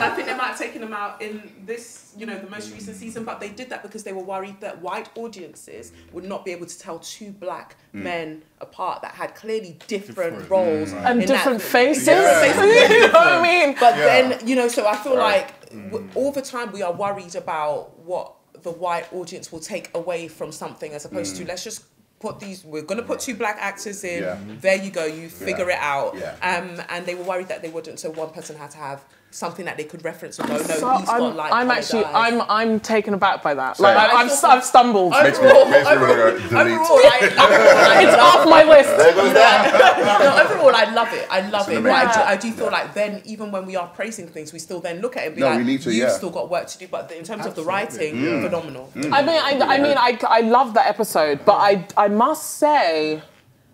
S5: I think they might have taken them out in this, you know, the most recent season, but they did that because they were worried that white audiences would not be able to tell two black men apart that had clearly different, roles
S2: And
S5: in that-
S2: different faces.
S5: Different faces. [LAUGHS]
S2: you know what I mean?
S5: But then, you know, so I feel like w- mm. all the time we are worried about what the white audience will take away from something as opposed to mm. let's just put these. We're gonna put two black actors in.
S1: Yeah.
S5: There you go. You figure it out.
S1: Yeah.
S5: Um, and they were worried that they wouldn't. So one person had to have something that they could reference or go, no,
S2: So
S5: he's
S2: I'm,
S5: got like.
S2: I'm actually,
S5: eyes."
S2: I'm, I'm taken aback by that. Like, I,
S5: I
S2: I've, I've stumbled.
S1: Makes me- makes me
S5: overall,
S1: wanna
S5: overall, I, overall,
S2: it's off my list.
S1: There goes that. [LAUGHS]
S5: no, overall, I love it. I love
S1: It's
S5: it. But I do. I do feel like then, even when we are praising things, we still then look at it and be
S1: No,
S5: like,
S1: we need to,
S5: you've
S1: yeah.
S5: still got work to do. But in terms of the
S3: Absolutely.
S5: writing, mm. Mm. phenomenal. Mm.
S2: I mean, I, I mean, I, I love that episode, but I, I must say,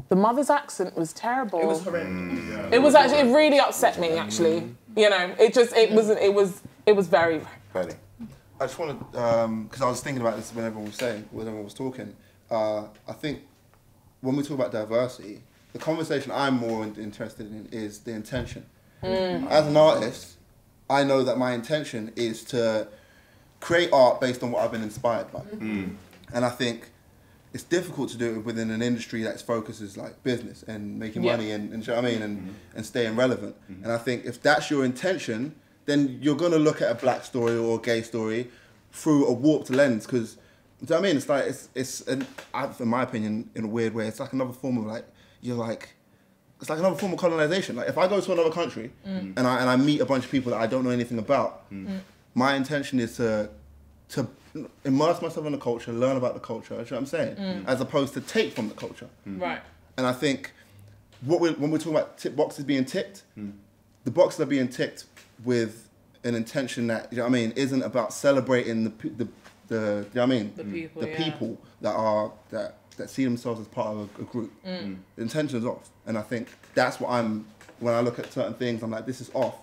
S2: the mother's accent was terrible.
S5: It was horrendous.
S2: It was actually, it really upset me. Actually, you know, it just, it mm. was, it was, it was very.
S1: Fairly.
S4: I just want to, um, because I was thinking about this when everyone was saying, when everyone was talking. Uh, I think when we talk about diversity, the conversation I'm more interested in is the intention. Mm. As an artist, I know that my intention is to create art based on what I've been inspired by. Mm. And I think it's difficult to do it within an industry that's focuses like business and making
S2: Yeah.
S4: money and, and, you know what I mean and, mm-hmm. and staying relevant. Mm-hmm. And I think if that's your intention, then you're gonna look at a black story or a gay story through a warped lens because. Do you know what I mean? It's like it's it's an, in my opinion, in a weird way, it's like another form of like you're like it's like another form of colonization. Like if I go to another country mm. and I and I meet a bunch of people that I don't know anything about, mm. Mm. my intention is to to immerse myself in the culture, learn about the culture. You know what I'm saying? As opposed to take from the culture.
S2: Right.
S4: And I think what we when we're talking about tick boxes being ticked, the boxes are being ticked with an intention that you know what I mean isn't about celebrating the the the you know what I mean
S5: The people,
S4: the
S5: yeah.
S4: people that are that that see themselves as part of a, a group.
S5: Mm.
S4: The intention is off, and I think that's what I'm when I look at certain things. I'm like, this is off.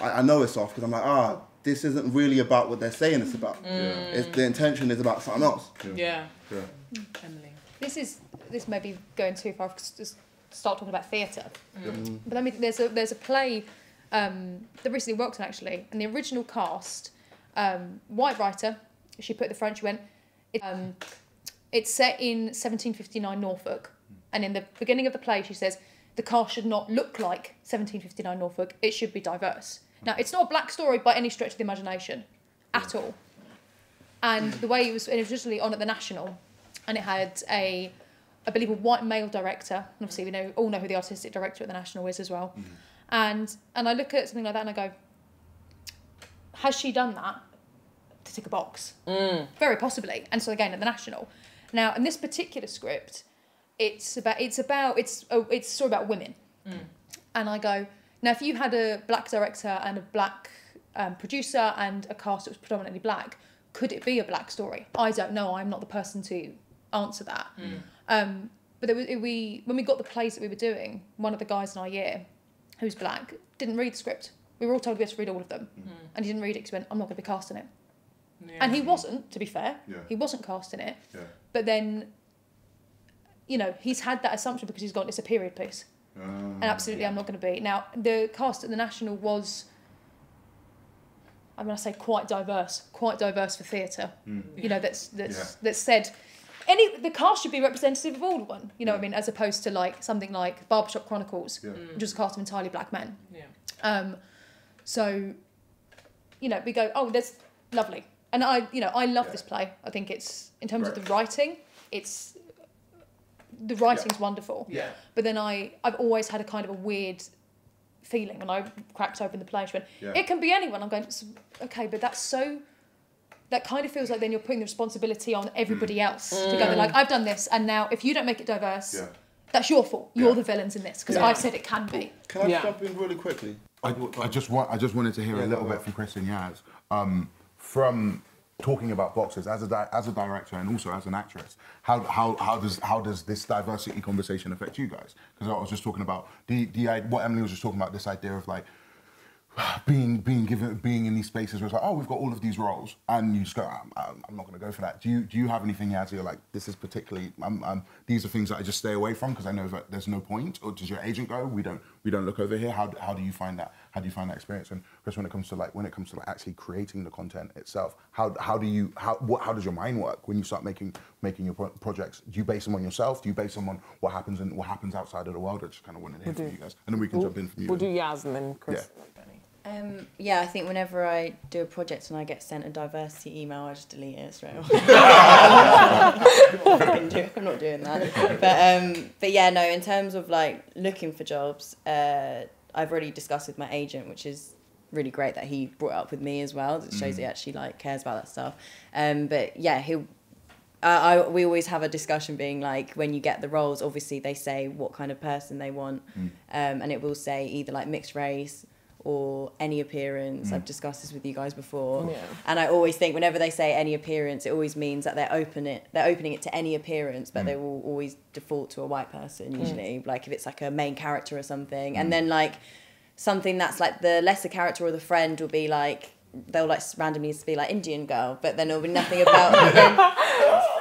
S4: I, I know it's off because I'm like, ah, this isn't really about what they're saying it's about. It's, the intention is about something else.
S5: Yeah.
S1: Yeah.
S5: Emily.
S7: this is this may be going too far to s- start talking about theatre. But I mean, there's a there's a play um, that recently worked on actually, and the original cast, um, white writer, she put the French she went. It, um, it's set in 1759 Norfolk, and in the beginning of the play, she says the cast should not look like 1759 Norfolk. It should be diverse. Now, it's not a black story by any stretch of the imagination, at all. And the way it was, it was originally on at the National, and it had a, I believe, a white male director. And obviously, we know all know who the artistic director at the National is as well. Mm-hmm. And and I look at something like that and I go, has she done that to tick a box? Mm. Very possibly. And so again at the National. Now, in this particular script, it's about it's about it's oh, it's a story about women. Mm. And I go, now if you had a black director and a black um, producer and a cast that was predominantly black, could it be a black story? I don't know. I'm not the person to answer that. Um, but there was, we when we got the plays that we were doing, one of the guys in our year, who's black, didn't read the script. We were all told we had to read all of them, and he didn't read it because he went, "I'm not going to be casting it." And he wasn't, to be fair.
S1: Yeah.
S7: He wasn't casting it.
S1: Yeah.
S7: But then, you know, he's had that assumption because he's gone, it's a period piece. Ah, and absolutely, I'm not going to be. Now, the cast at the National was, I'm going to say, quite diverse, quite diverse for theatre. Hmm. You know, that's that's
S1: Yeah.
S7: that's said. Any the cast should be representative of all of one. You know, what I mean, as opposed to like something like Barbershop Chronicles,
S1: Yeah. Mm.
S7: which was a cast of entirely black men.
S5: Yeah.
S7: Um, so, you know, we go, oh, that's lovely. And I, you know, I love
S1: Yeah.
S7: this play. I think it's, in terms of the writing, it's, the writing's wonderful.
S5: Yeah.
S7: But then I, I've always had a kind of a weird feeling when I cracked open the play. and she went,
S1: Yeah.
S7: it can be anyone. I'm going, okay, but that's so, that kind of feels like then you're putting the responsibility on everybody else to go, they're like, I've done this, and now if you don't make it diverse,
S1: Yeah.
S7: that's your fault. You're
S1: Yeah.
S7: the villains in this because
S1: Yeah.
S7: I've said it can be.
S4: Can I
S2: Yeah.
S4: jump in really quickly?
S1: I, I just want I just wanted to hear
S4: Yeah,
S1: a little bit from Chris and Yaz um, from talking about boxes as a as a director and also as an actress. How, how, how does how does this diversity conversation affect you guys? Because I was just talking about the, the what Emily was just talking about this idea of like being being given being in these spaces where it's like oh we've got all of these roles and you just go I'm, I'm not going to go for that. Do you do you have anything Yaz you're like this is particularly um, these are things that I just stay away from because I know that there's no point or does your agent go we don't we don't look over here. How, how do you find that how do you find that experience? And Chris when it comes to like when it comes to like actually creating the content itself how, how do you how what how does your mind work when you start making making your pro- projects? Do you base them on yourself? Do you base them on what happens and what happens outside of the world? I just kind of wanted to hear
S2: We'll
S1: from
S2: do-
S1: you guys. And then we can jump in from you
S2: We'll do
S1: then.
S2: Yaz and then Chris.
S8: Um, yeah, I think whenever I do a project and I get sent a diversity email, I just delete it straight away. [LAUGHS] I'm, do- I'm not doing that. But um, but yeah, no. In terms of like looking for jobs, uh, I've already discussed with my agent, which is really great that he brought it up with me as well. It shows he actually like cares about that stuff. Um, but yeah, he'll. I, I, we always have a discussion being like when you get the roles obviously they say what kind of person they want um, and it will say either like mixed race or any appearance. I've mm. discussed this with you guys before.
S2: Yeah.
S8: and i always think whenever they say any appearance it always means that they're open it they're opening it to any appearance but mm. they will always default to a white person mm. usually like if it's like a main character or something. And then like something that's like the lesser character or the friend will be like they'll like randomly be like indian girl but then there'll be nothing about [LAUGHS] [LAUGHS] [LAUGHS]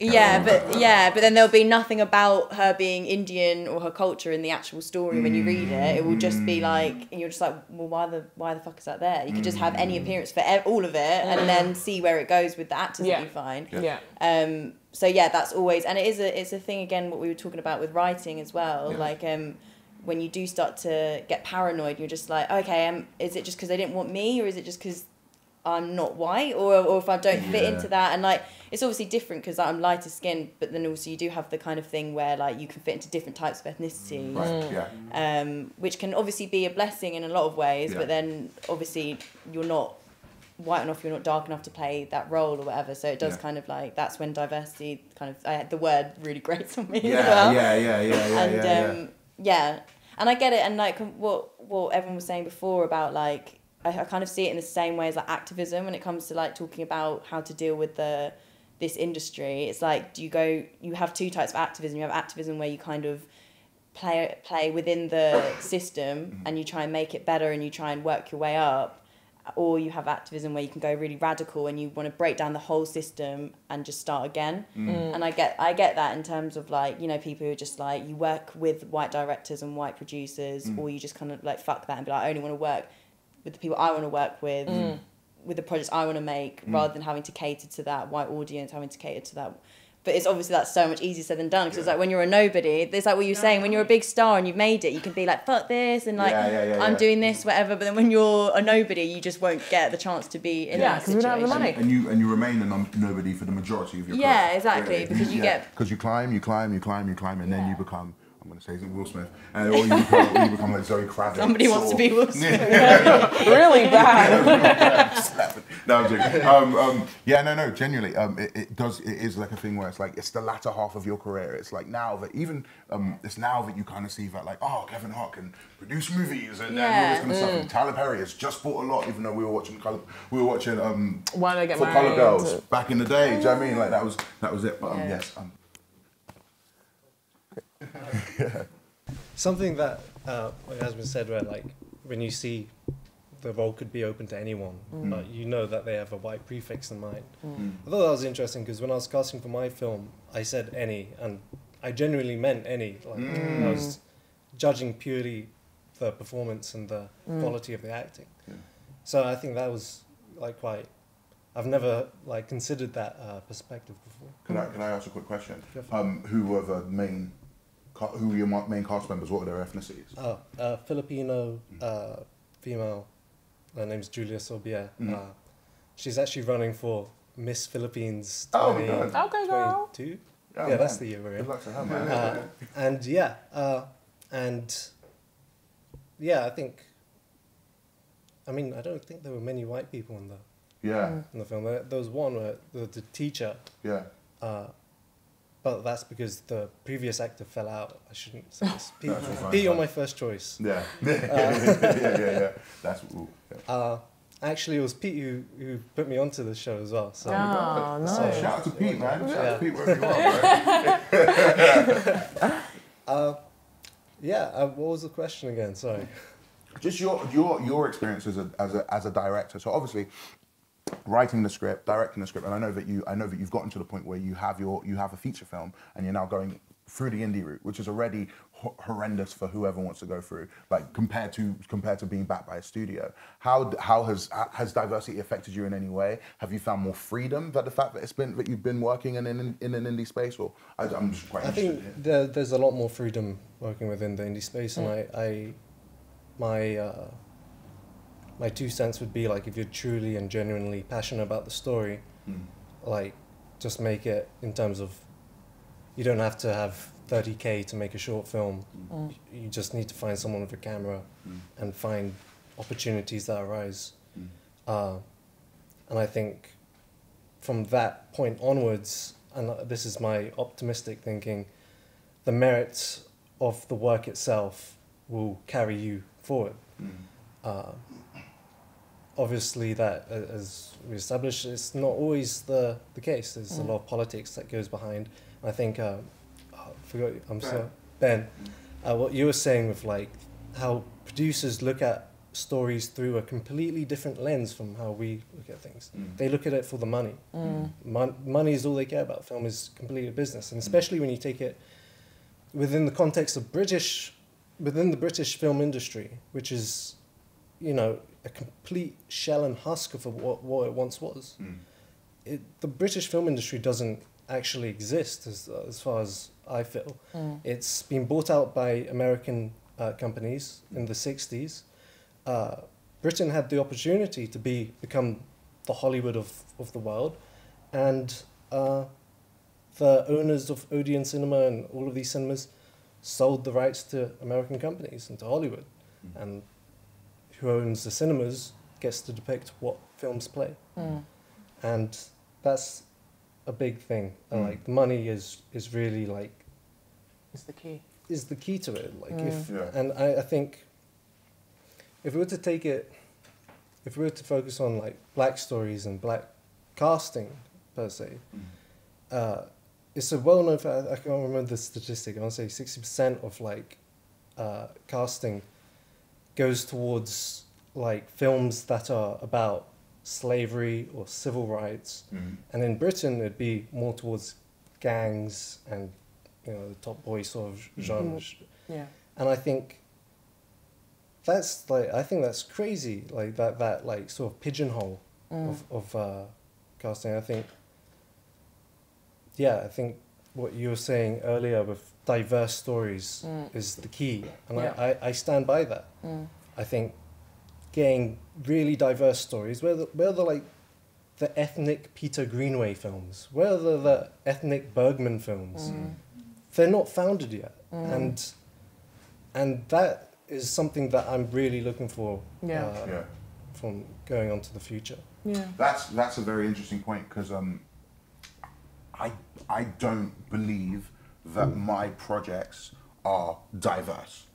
S8: yeah, but yeah, but then there'll be nothing about her being Indian or her culture in the actual story when you read it. It will just be like, and you're just like, well, why the why the fuck is that there? You could just have any appearance for e- all of it, and then see where it goes with the actors
S2: Yeah.
S8: that you find.
S2: Yeah.
S8: Um, so yeah, that's always, and it is a it's a thing again. What we were talking about with writing as well, like um, when you do start to get paranoid, you're just like, okay, um, is it just because they didn't want me, or is it just because I'm not white, or or if I don't fit
S1: Yeah.
S8: into that, and like it's obviously different because I'm lighter skinned, but then also you do have the kind of thing where like you can fit into different types of ethnicity
S1: Right. Yeah.
S8: um, which can obviously be a blessing in a lot of ways,
S1: Yeah.
S8: but then obviously you're not white enough, you're not dark enough to play that role or whatever. So it does
S1: Yeah.
S8: kind of like that's when diversity kind of I, the word really [LAUGHS] grates on me
S1: Yeah.
S8: as well.
S1: Yeah. Yeah. Yeah. Yeah.
S8: and
S1: yeah,
S8: um, yeah, and I get it, and like what what everyone was saying before about like I, I kind of see it in the same way as like activism when it comes to like talking about how to deal with the this industry. It's like do you go you have two types of activism. You have activism where you kind of play play within the system mm-hmm. and you try and make it better and you try and work your way up or you have activism where you can go really radical and you want to break down the whole system and just start again mm. and i get i get that in terms of like you know people who are just like you work with white directors and white producers mm. or you just kind of like fuck that and be like i only want to work with the people i want to work with mm. with the projects i want to make mm. rather than having to cater to that white audience having to cater to that but it's obviously that's so much easier said than done because it's like when you're a nobody it's like what you were saying when you're a big star and you've made it you can be like fuck this and like
S1: Yeah, yeah, yeah,
S8: i'm
S1: yeah.
S8: doing this whatever but then when you're a nobody you just won't get the chance to be in
S2: Yeah,
S8: that
S2: 'cause we don't have the money.
S1: And you and you remain a num- nobody for the majority of your
S8: Yeah,
S1: career.
S8: exactly, because you get-
S1: because you climb, you climb, you climb, you climb, and then you become. I'm gonna say is it Will Smith, and or you become, or you become like Zoe Kravitz.
S8: somebody wants to be Will Smith. [LAUGHS]
S2: really bad.
S1: No, I'm joking. Um, um, yeah, no, no. Genuinely, um, it, it does. It is like a thing where it's like it's the latter half of your career. It's like now that even um, it's now that you kind of see that like oh Kevin Hart can produce movies and, and all
S8: Yeah.
S1: this kind of stuff. And Tyler Perry has just bought a lot, even though we were watching color, we were watching um,
S2: Why don't I get
S1: for
S2: married?
S1: Color Girls back in the day. Do you know what I mean? Like that was that was it. But um,
S8: Yeah.
S1: yes, [LAUGHS]
S9: Something that uh, has been said where like when you see the role could be open to anyone, but you know that they have a white prefix in mind. I thought that was interesting because when I was casting for my film, I said any, and I genuinely meant any. Like I was judging purely the performance and the quality of the acting. So I think that was like quite. I've never like considered that uh, perspective before.
S1: can I can I ask a quick question?
S9: Go for it.
S1: Um, who were the main? Ca- Who were your main cast members? What are their ethnicities?
S9: Oh, uh, Filipino uh, female. Her name's Julia Sobier.
S1: Mhm.
S9: Uh, she's actually running for Miss Philippines
S1: Oh,
S9: 20,
S1: God.
S2: Okay,
S9: 22.
S1: Oh,
S9: yeah, that's the year we're
S1: Good
S9: in.
S1: luck to her, man.
S9: Uh, and yeah, uh, and yeah, I think. I mean, I don't think there were many white people in the
S1: yeah,
S9: in the film. There, there was one where the, the teacher,
S1: yeah.
S9: Uh, but that's because the previous actor fell out. I shouldn't say this. [LAUGHS] Pete,
S1: That's all
S9: Pete, you're my first choice. [LAUGHS]
S1: Yeah. yeah, yeah, yeah. That's ooh, yeah.
S9: Uh, actually, it was Pete who, who put me onto the show as well. So
S2: Oh,
S1: Oh,
S2: no.
S1: shout out to Pete, man. Shout out
S9: Yeah.
S1: to Pete wherever you are, bro. [LAUGHS]
S9: uh, yeah, uh, what was the question again? Sorry.
S1: Just your your your experience as a as a as a director. So obviously, writing the script, directing the script, and I know that you I know that you've gotten to the point where you have your you have a feature film, and you're now going through the indie route, which is already ho- horrendous for whoever wants to go through. Like compared to compared to being backed by a studio, how how has has diversity affected you in any way? Have you found more freedom that the fact that it's been that you've been working in in, in an indie space, or I, I'm just quite
S9: I think there, there's a lot more freedom working within the indie space, and I, I my uh, my two cents would be like if you're truly and genuinely passionate about the story, like just make it in terms of you don't have to have 30k to make a short film.
S2: Mm.
S9: You just need to find someone with a camera and find opportunities that arise. Uh, and I think from that point onwards, and this is my optimistic thinking, the merits of the work itself will carry you forward. Uh, obviously, that a- as we established, it's not always the, the case. There's a lot of politics that goes behind. I think, uh, oh, I forgot, I'm sorry, Ben, uh, what you were saying with like how producers look at stories through a completely different lens from how we look at things. They look at it for the money. Mon- money is all they care about. Film is completely a business, and especially when you take it within the context of British, within the British film industry, which is, you know, a complete shell and husk of what, what it once was. It, the British film industry doesn't actually exist as, as far as I feel. It's been bought out by American uh, companies in the 60s. Uh, Britain had the opportunity to be become the Hollywood of, of the world, and uh, the owners of Odeon Cinema and all of these cinemas sold the rights to American companies and to Hollywood, and who owns the cinemas gets to depict what films play, and that's a big thing. And like the money is is really like
S2: Is the key.
S9: is the key to it. Like if
S1: Yeah.
S9: and I, I think if we were to take it, if we were to focus on like black stories and black casting per se, uh, it's a well known fact. I can't remember the statistic. I want to say sixty percent of like uh, casting goes towards like films that are about slavery or civil rights, mm-hmm. and in Britain it'd be more towards gangs and you know the top boy sort of mm-hmm. genres.
S2: Yeah.
S9: And I think that's like I think that's crazy. Like that that like sort of pigeonhole mm. of of uh, casting. I think. Yeah, I think what you were saying earlier with diverse stories is the key, and
S2: Yeah.
S9: I, I, I stand by that. I think getting really diverse stories, where the, where the like the ethnic Peter Greenaway films, where the, the ethnic Bergman films, they're not founded yet, and and that is something that I'm really looking for
S2: Yeah.
S9: uh,
S1: Yeah.
S9: from going on to the future.
S2: Yeah.
S1: That's that's a very interesting point because um, I I don't believe that my projects are diverse.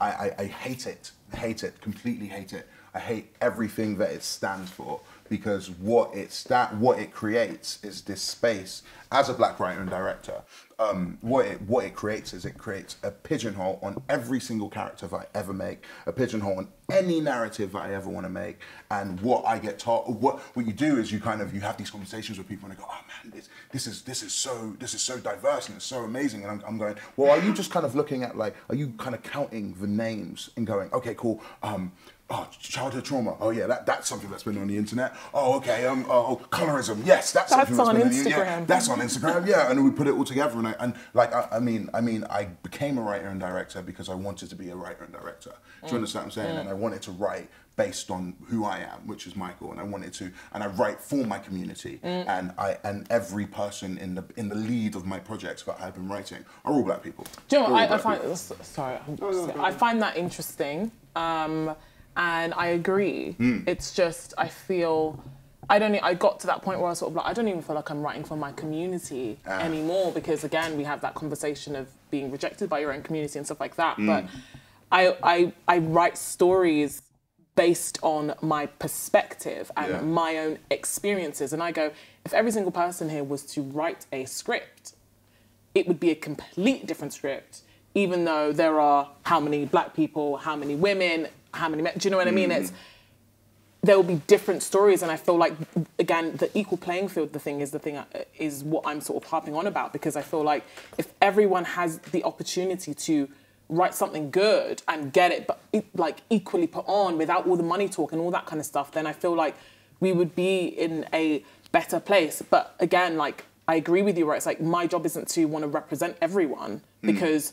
S1: I, I, I hate it, hate it, completely hate it. I hate everything that it stands for because what it that what it creates is this space as a black writer and director. Um, what it what it creates is it creates a pigeonhole on every single character that I ever make, a pigeonhole on any narrative that I ever want to make, and what I get taught. What what you do is you kind of you have these conversations with people and they go, oh man, this this is this is so this is so diverse and it's so amazing, and I'm, I'm going, well, are you just kind of looking at like, are you kind of counting the names and going, okay, cool. Um, Oh, childhood trauma. Oh yeah, that, that's something that's been on the internet. Oh okay. Um. Oh, colorism. Yes, that's,
S2: That's
S1: something that's
S2: on
S1: been on the yeah,
S2: Instagram.
S1: that's on Instagram. Yeah, and we put it all together, and I and like I, I mean I mean I became a writer and director because I wanted to be a writer and director. Do you understand what I'm saying? And I wanted to write based on who I am, which is Michael, and I wanted to and I write for my community, and I and every person in the in the lead of my projects that I've been writing are all black people.
S2: Do you know what I, I find?
S1: people.
S2: s- Sorry, I'm- I find that interesting, um, and I agree.
S1: Hmm.
S2: It's just I feel I don't. I got to that point where I was sort of like I don't even feel like I'm writing for my community
S1: Ah.
S2: anymore because again we have that conversation of being rejected by your own community and stuff like that.
S1: Hmm.
S2: But I, I I write stories based on my perspective and
S1: Yeah.
S2: my own experiences, and I go if every single person here was to write a script it would be a complete different script, even though there are how many black people, how many women, how many men. Do you know what I mean? It's there will be different stories, and I feel like again the equal playing field. The thing is the thing uh, is what I'm sort of harping on about because I feel like if everyone has the opportunity to write something good and get it, but like equally put on without all the money talk and all that kind of stuff, then I feel like we would be in a better place. But again, like I agree with you, right? It's like my job isn't to want to represent everyone because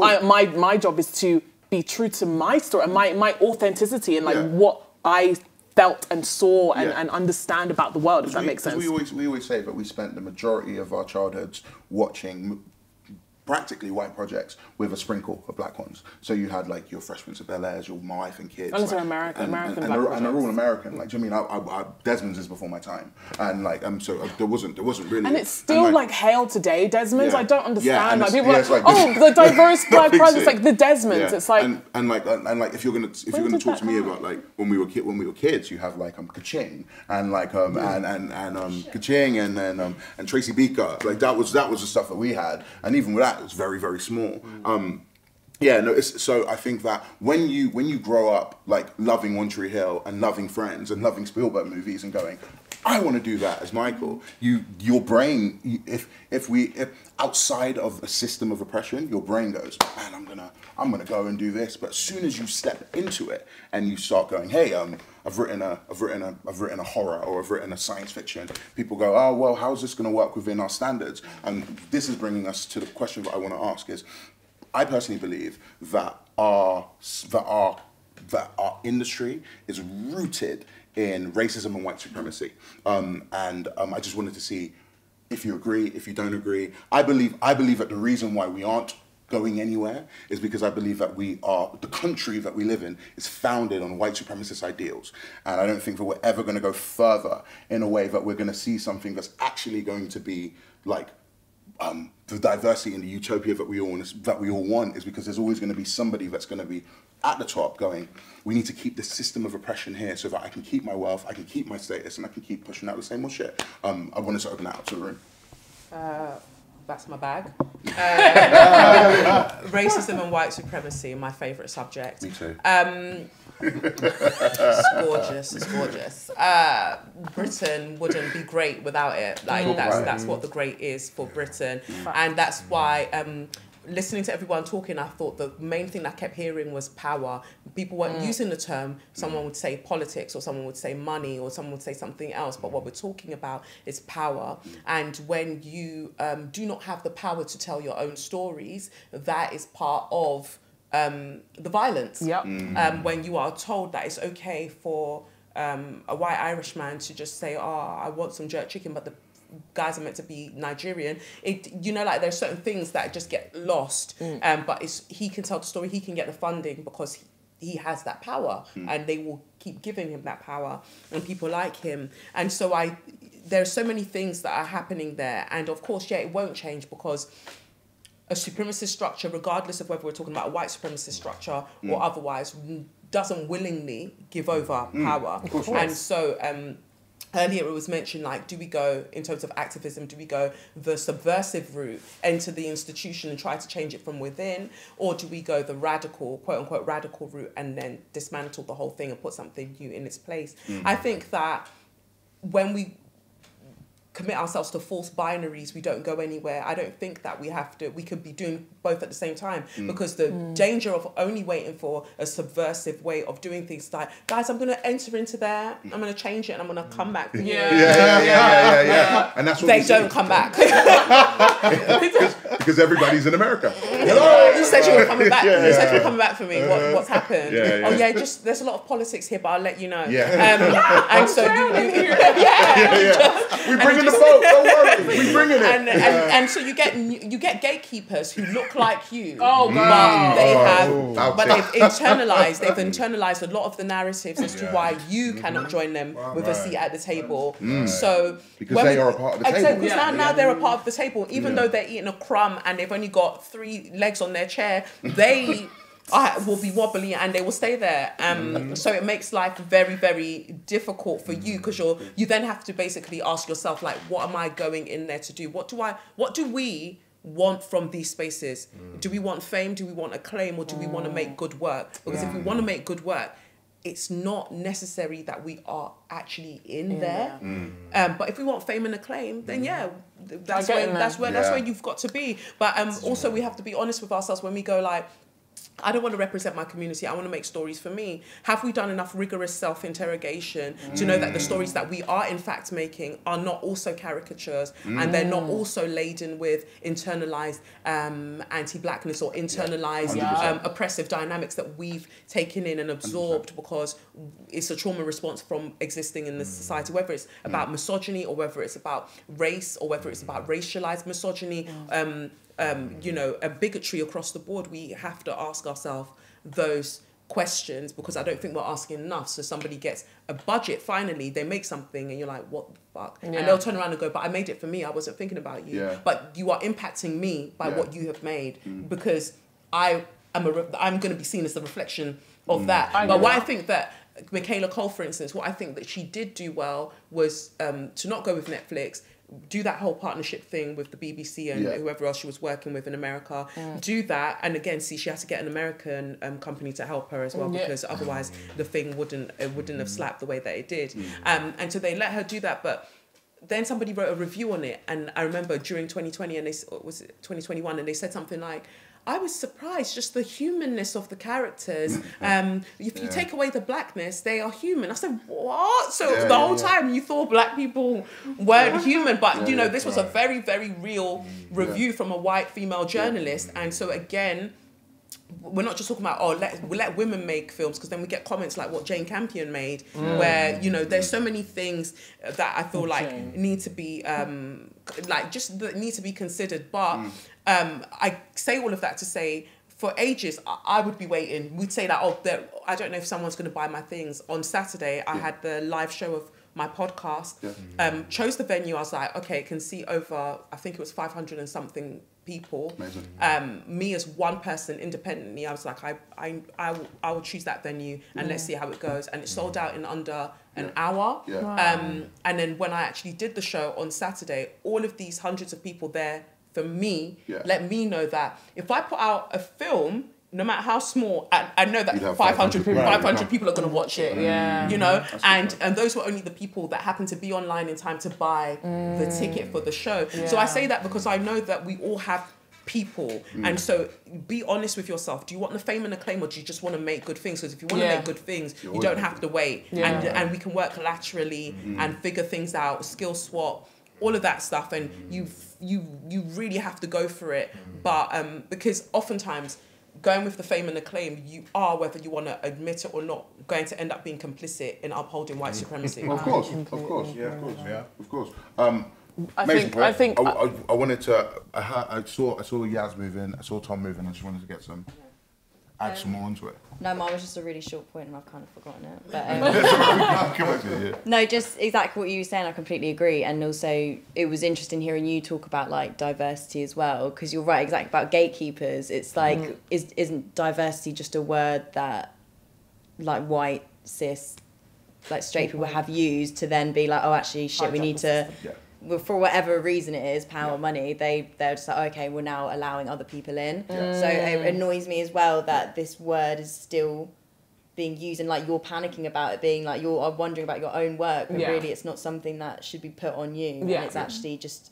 S2: I, my my job is to be true to my story and my, my authenticity and like
S1: Yeah.
S2: what I felt and saw and,
S1: Yeah.
S2: and understand about the world, if that
S1: we,
S2: makes sense.
S1: We always, we always say that we spent the majority of our childhoods watching practically white projects with a sprinkle of black ones. So you had like your Fresh Prince of Bel Air's, your My Wife and Kids.
S2: And
S1: like,
S2: American-
S1: and,
S2: American
S1: and, and, they're, and they're all. American. Like, do you know I mean? I, I, I, Desmond's is before my time, and like, um, so uh, there wasn't, there wasn't really.
S2: and it's still like, hailed today, Desmond's.
S1: Yeah.
S2: I don't understand.
S1: and
S2: like people
S1: yeah,
S2: like,
S1: like-
S2: oh, the [LAUGHS] diverse black projects, like the Desmonds.
S1: Yeah.
S2: It's like
S1: and, and like and, like if you're gonna if
S2: When
S1: you're gonna talk to me about like when we were ki- when we were kids, you have like um Kerching and like um and and and um Kerching and then um and Tracy Beaker. Like that was that was the stuff that we had, and even with that, it was very very small. Um, yeah, no. So I think that when you when you grow up like loving One Tree Hill and loving Friends and loving Spielberg movies and going, I want to do that as Michael. You your brain if if we if outside of a system of oppression, your brain goes, man, I'm gonna I'm gonna go and do this. But as soon as you step into it and you start going, hey, um, I've written a I've written a I've written a horror or I've written a science fiction. People go, oh well, how's this gonna work within our standards? And this is bringing us to the question that I want to ask is. I personally believe that our that our that our industry is rooted in racism and white supremacy, um, and um, I just wanted to see if you agree, if you don't agree. I believe I believe that the reason why we aren't going anywhere is because I believe that we are the country that we live in is founded on white supremacist ideals, and I don't think that we're ever going to go further in a way that we're going to see something that's actually going to be like um, the diversity and the utopia that we all that we all want is because there's always going to be somebody that's going to be at the top going, we need to keep this system of oppression here so that I can keep my wealth, I can keep my status, and I can keep pushing out the same old shit. Um, I wanted to open that up to the room.
S5: Uh, that's my bag. Uh, [LAUGHS] racism and white supremacy, my favourite subject.
S1: Me too.
S5: Um, it's gorgeous. It's gorgeous. Uh, Britain wouldn't be great without it. Like that's
S1: Right.
S5: that's what the great is for Britain, and that's why. Um, Listening to everyone talking, I thought the main thing I kept hearing was power. People weren't using the term. Someone would say politics, or someone would say money, or someone would say something else. But what we're talking about is power. And when you um, do not have the power to tell your own stories, that is part of um, the violence.
S2: Yep.
S5: Um, when you are told that it's okay for um, a white Irishman to just say, "Oh, I want some jerk chicken," but the guys are meant to be Nigerian. It, you know, like there's certain things that just get lost. Um, but it's he can tell the story, he can get the funding because he, he has that power, and they will keep giving him that power, and people like him. And so I, there's so many things that are happening there, and of course, yeah, it won't change because a supremacist structure, regardless of whether we're talking about a white supremacist structure or otherwise, doesn't willingly give over power. And so um, earlier it was mentioned like, do we go in terms of activism? Do we go the subversive route, enter the institution and try to change it from within, or do we go the radical, quote unquote, radical route and then dismantle the whole thing and put something new in its place? Mm. I think that when we commit ourselves to false binaries, we don't go anywhere. I don't think that we have to, we could be doing both at the same time mm. because the danger of only waiting for a subversive way of doing things like, guys, I'm going to enter into there, I'm going to change it and I'm going to come back. for you."
S2: Yeah.
S1: Yeah, yeah, yeah, yeah, yeah. [LAUGHS] And that's what
S5: They
S1: we
S5: don't come back. [LAUGHS]
S1: because everybody's in America. [LAUGHS]
S5: Oh, you said you were coming back. You said you were coming back for me. What, uh-huh. what's happened?
S1: Yeah, yeah.
S5: Oh yeah, just there's a lot of politics here, but I'll let you know.
S1: Yeah.
S5: Um, and so you, you,
S1: Yeah, yeah. We bringing the boat. Don't worry. [LAUGHS] We bringing it.
S5: and, and and so you get you get gatekeepers who look like you. [LAUGHS]
S2: Oh,
S5: but
S2: God.
S5: they
S1: Oh,
S5: have,
S1: ouch.
S5: but they've internalized. They've [LAUGHS] internalized a lot of the narratives as to why you mm-hmm. cannot join them with a seat at the table. Mm. So
S1: Because
S5: when
S1: they
S5: we-
S1: are a part of the
S5: exactly,
S1: table.
S5: because
S2: Yeah.
S5: now, now they're a part of the table, even though they're eating a crumb and they've only got three legs on their chair. They. I will be wobbly and they will stay there. Um, So it makes life very, very difficult for you because you're you then have to basically ask yourself like, what am I going in there to do? What do I? What do we want from these spaces? Do we want fame? Do we want acclaim? Or do we want to make good work? Because if we want to make good work, it's not necessary that we are actually in there. Um, but if we want fame and acclaim, then yeah, that's
S2: get
S5: where
S2: in
S5: that's where that's
S1: Yeah.
S5: where you've got to be. But um, also we have to be honest with ourselves when we go like I don't want to represent my community. I want to make stories for me. Have we done enough rigorous self interrogation to know that the stories that we are in fact making are not also caricatures and they're not also laden with internalized um, anti blackness or internalized
S1: Yeah.
S5: um, oppressive dynamics that we've taken in and absorbed because it's a trauma response from existing in this society, whether it's about misogyny or whether it's about race or whether it's about racialized misogyny. Um, um, you know, a bigotry across the board, we have to ask ourselves those questions because I don't think we're asking enough. So somebody gets a budget, finally, they make something and you're like, what the fuck?
S2: Yeah.
S5: And they'll turn around and go, but I made it for me. I wasn't thinking about you.
S1: Yeah.
S5: But you are impacting me by
S1: Yeah.
S5: what you have made because I am a, re- I'm going to be seen as the reflection of that.
S2: I
S5: but
S2: agree.
S5: what I think that Michaela Coel, for instance, what I think that she did do well was um, to not go with Netflix, do that whole partnership thing with the BBC and
S1: Yeah.
S5: whoever else she was working with in America. Do that, and again, see, she had to get an American um, company to help her as well
S2: Yeah.
S5: because otherwise the thing wouldn't it wouldn't have slapped the way that it did.
S1: Mm.
S5: Um, and so they let her do that, but then somebody wrote a review on it, and I remember during 2020 and they was it 2021, and they said something like. I was surprised, just the humanness of the characters. Um, if you
S1: Yeah.
S5: take away the blackness, they are human. I said, what? So
S1: Yeah,
S5: the
S1: yeah,
S5: whole
S1: yeah.
S5: time you thought black people weren't human, but
S1: Yeah,
S5: you know this was a very, very real review from a white female journalist, and so again, we're not just talking about oh let we let women make films because then we get comments like what Jane Campion made where you know there's so many things that I feel like
S2: Jane.
S5: need to be um like just that need to be considered but um I say all of that to say for ages I, I would be waiting we'd say that oh I don't know if someone's going to buy my things on Saturday I had the live show of my podcast
S1: Yeah.
S5: um chose the venue I was like okay it can see over I think it was 500 and something people
S1: Amazing.
S5: um, me as one person independently, I was like, I, I, I, will, I will choose that venue and let's see how it goes. And it sold out in under an hour.
S1: Yeah.
S5: Um, and then when I actually did the show on Saturday, all of these hundreds of people there for me
S1: Yeah.
S5: let me know that if I put out a film, no matter how small, I, I know that
S1: You'd have
S5: 500 people,
S1: 500
S5: 500
S1: people.
S5: people are going to watch it.
S2: Yeah.
S5: You know,
S1: That's
S5: and
S1: good.
S5: and those were only the people that happened to be online in time to buy the ticket for the show. So I say that because I know that we all have people
S1: Mm.
S5: and so be honest with yourself do you want the fame and acclaim or do you just want to make good things because if you want to
S2: Yeah.
S5: make good things
S1: You
S5: you don't
S1: have
S5: have to wait
S2: Yeah.
S5: and and we can work laterally
S1: Mm-hmm.
S5: and figure things out skill swap all of that stuff and you you you really have to go for it
S1: Mm-hmm.
S5: but um because oftentimes going with the fame and acclaim you are whether you want to admit it or not going to end up being complicit in upholding white supremacy
S1: Of course, of course, yeah, of course,
S3: Yeah.
S1: of course. Um,
S2: I
S1: amazing,
S2: think- I think-
S1: I, I, I wanted to. I, ha- I saw I saw Yaz moving. I saw Tom moving. I just wanted to get some add some more onto it.
S8: No, mine was just a really short point and I've kind of forgotten it. But um, [LAUGHS]
S1: yeah, yeah.
S8: no, just exactly what you were saying. I completely agree. And also, it was interesting hearing you talk about like diversity as well, because you're right, exactly about gatekeepers. It's like, is isn't diversity just a word that, like white cis, like straight people have used to then be like, oh, actually, shit, we need to.
S1: Yeah.
S8: Well, for whatever reason it is, power,
S1: Yeah.
S8: money, they they're just like, okay, we're now allowing other people in.
S1: Yeah.
S8: So it annoys me as well that this word is still being used and like you're panicking about it being like you're wondering about your own work, but
S2: Yeah.
S8: really it's not something that should be put on you.
S2: Yeah.
S8: And it's actually just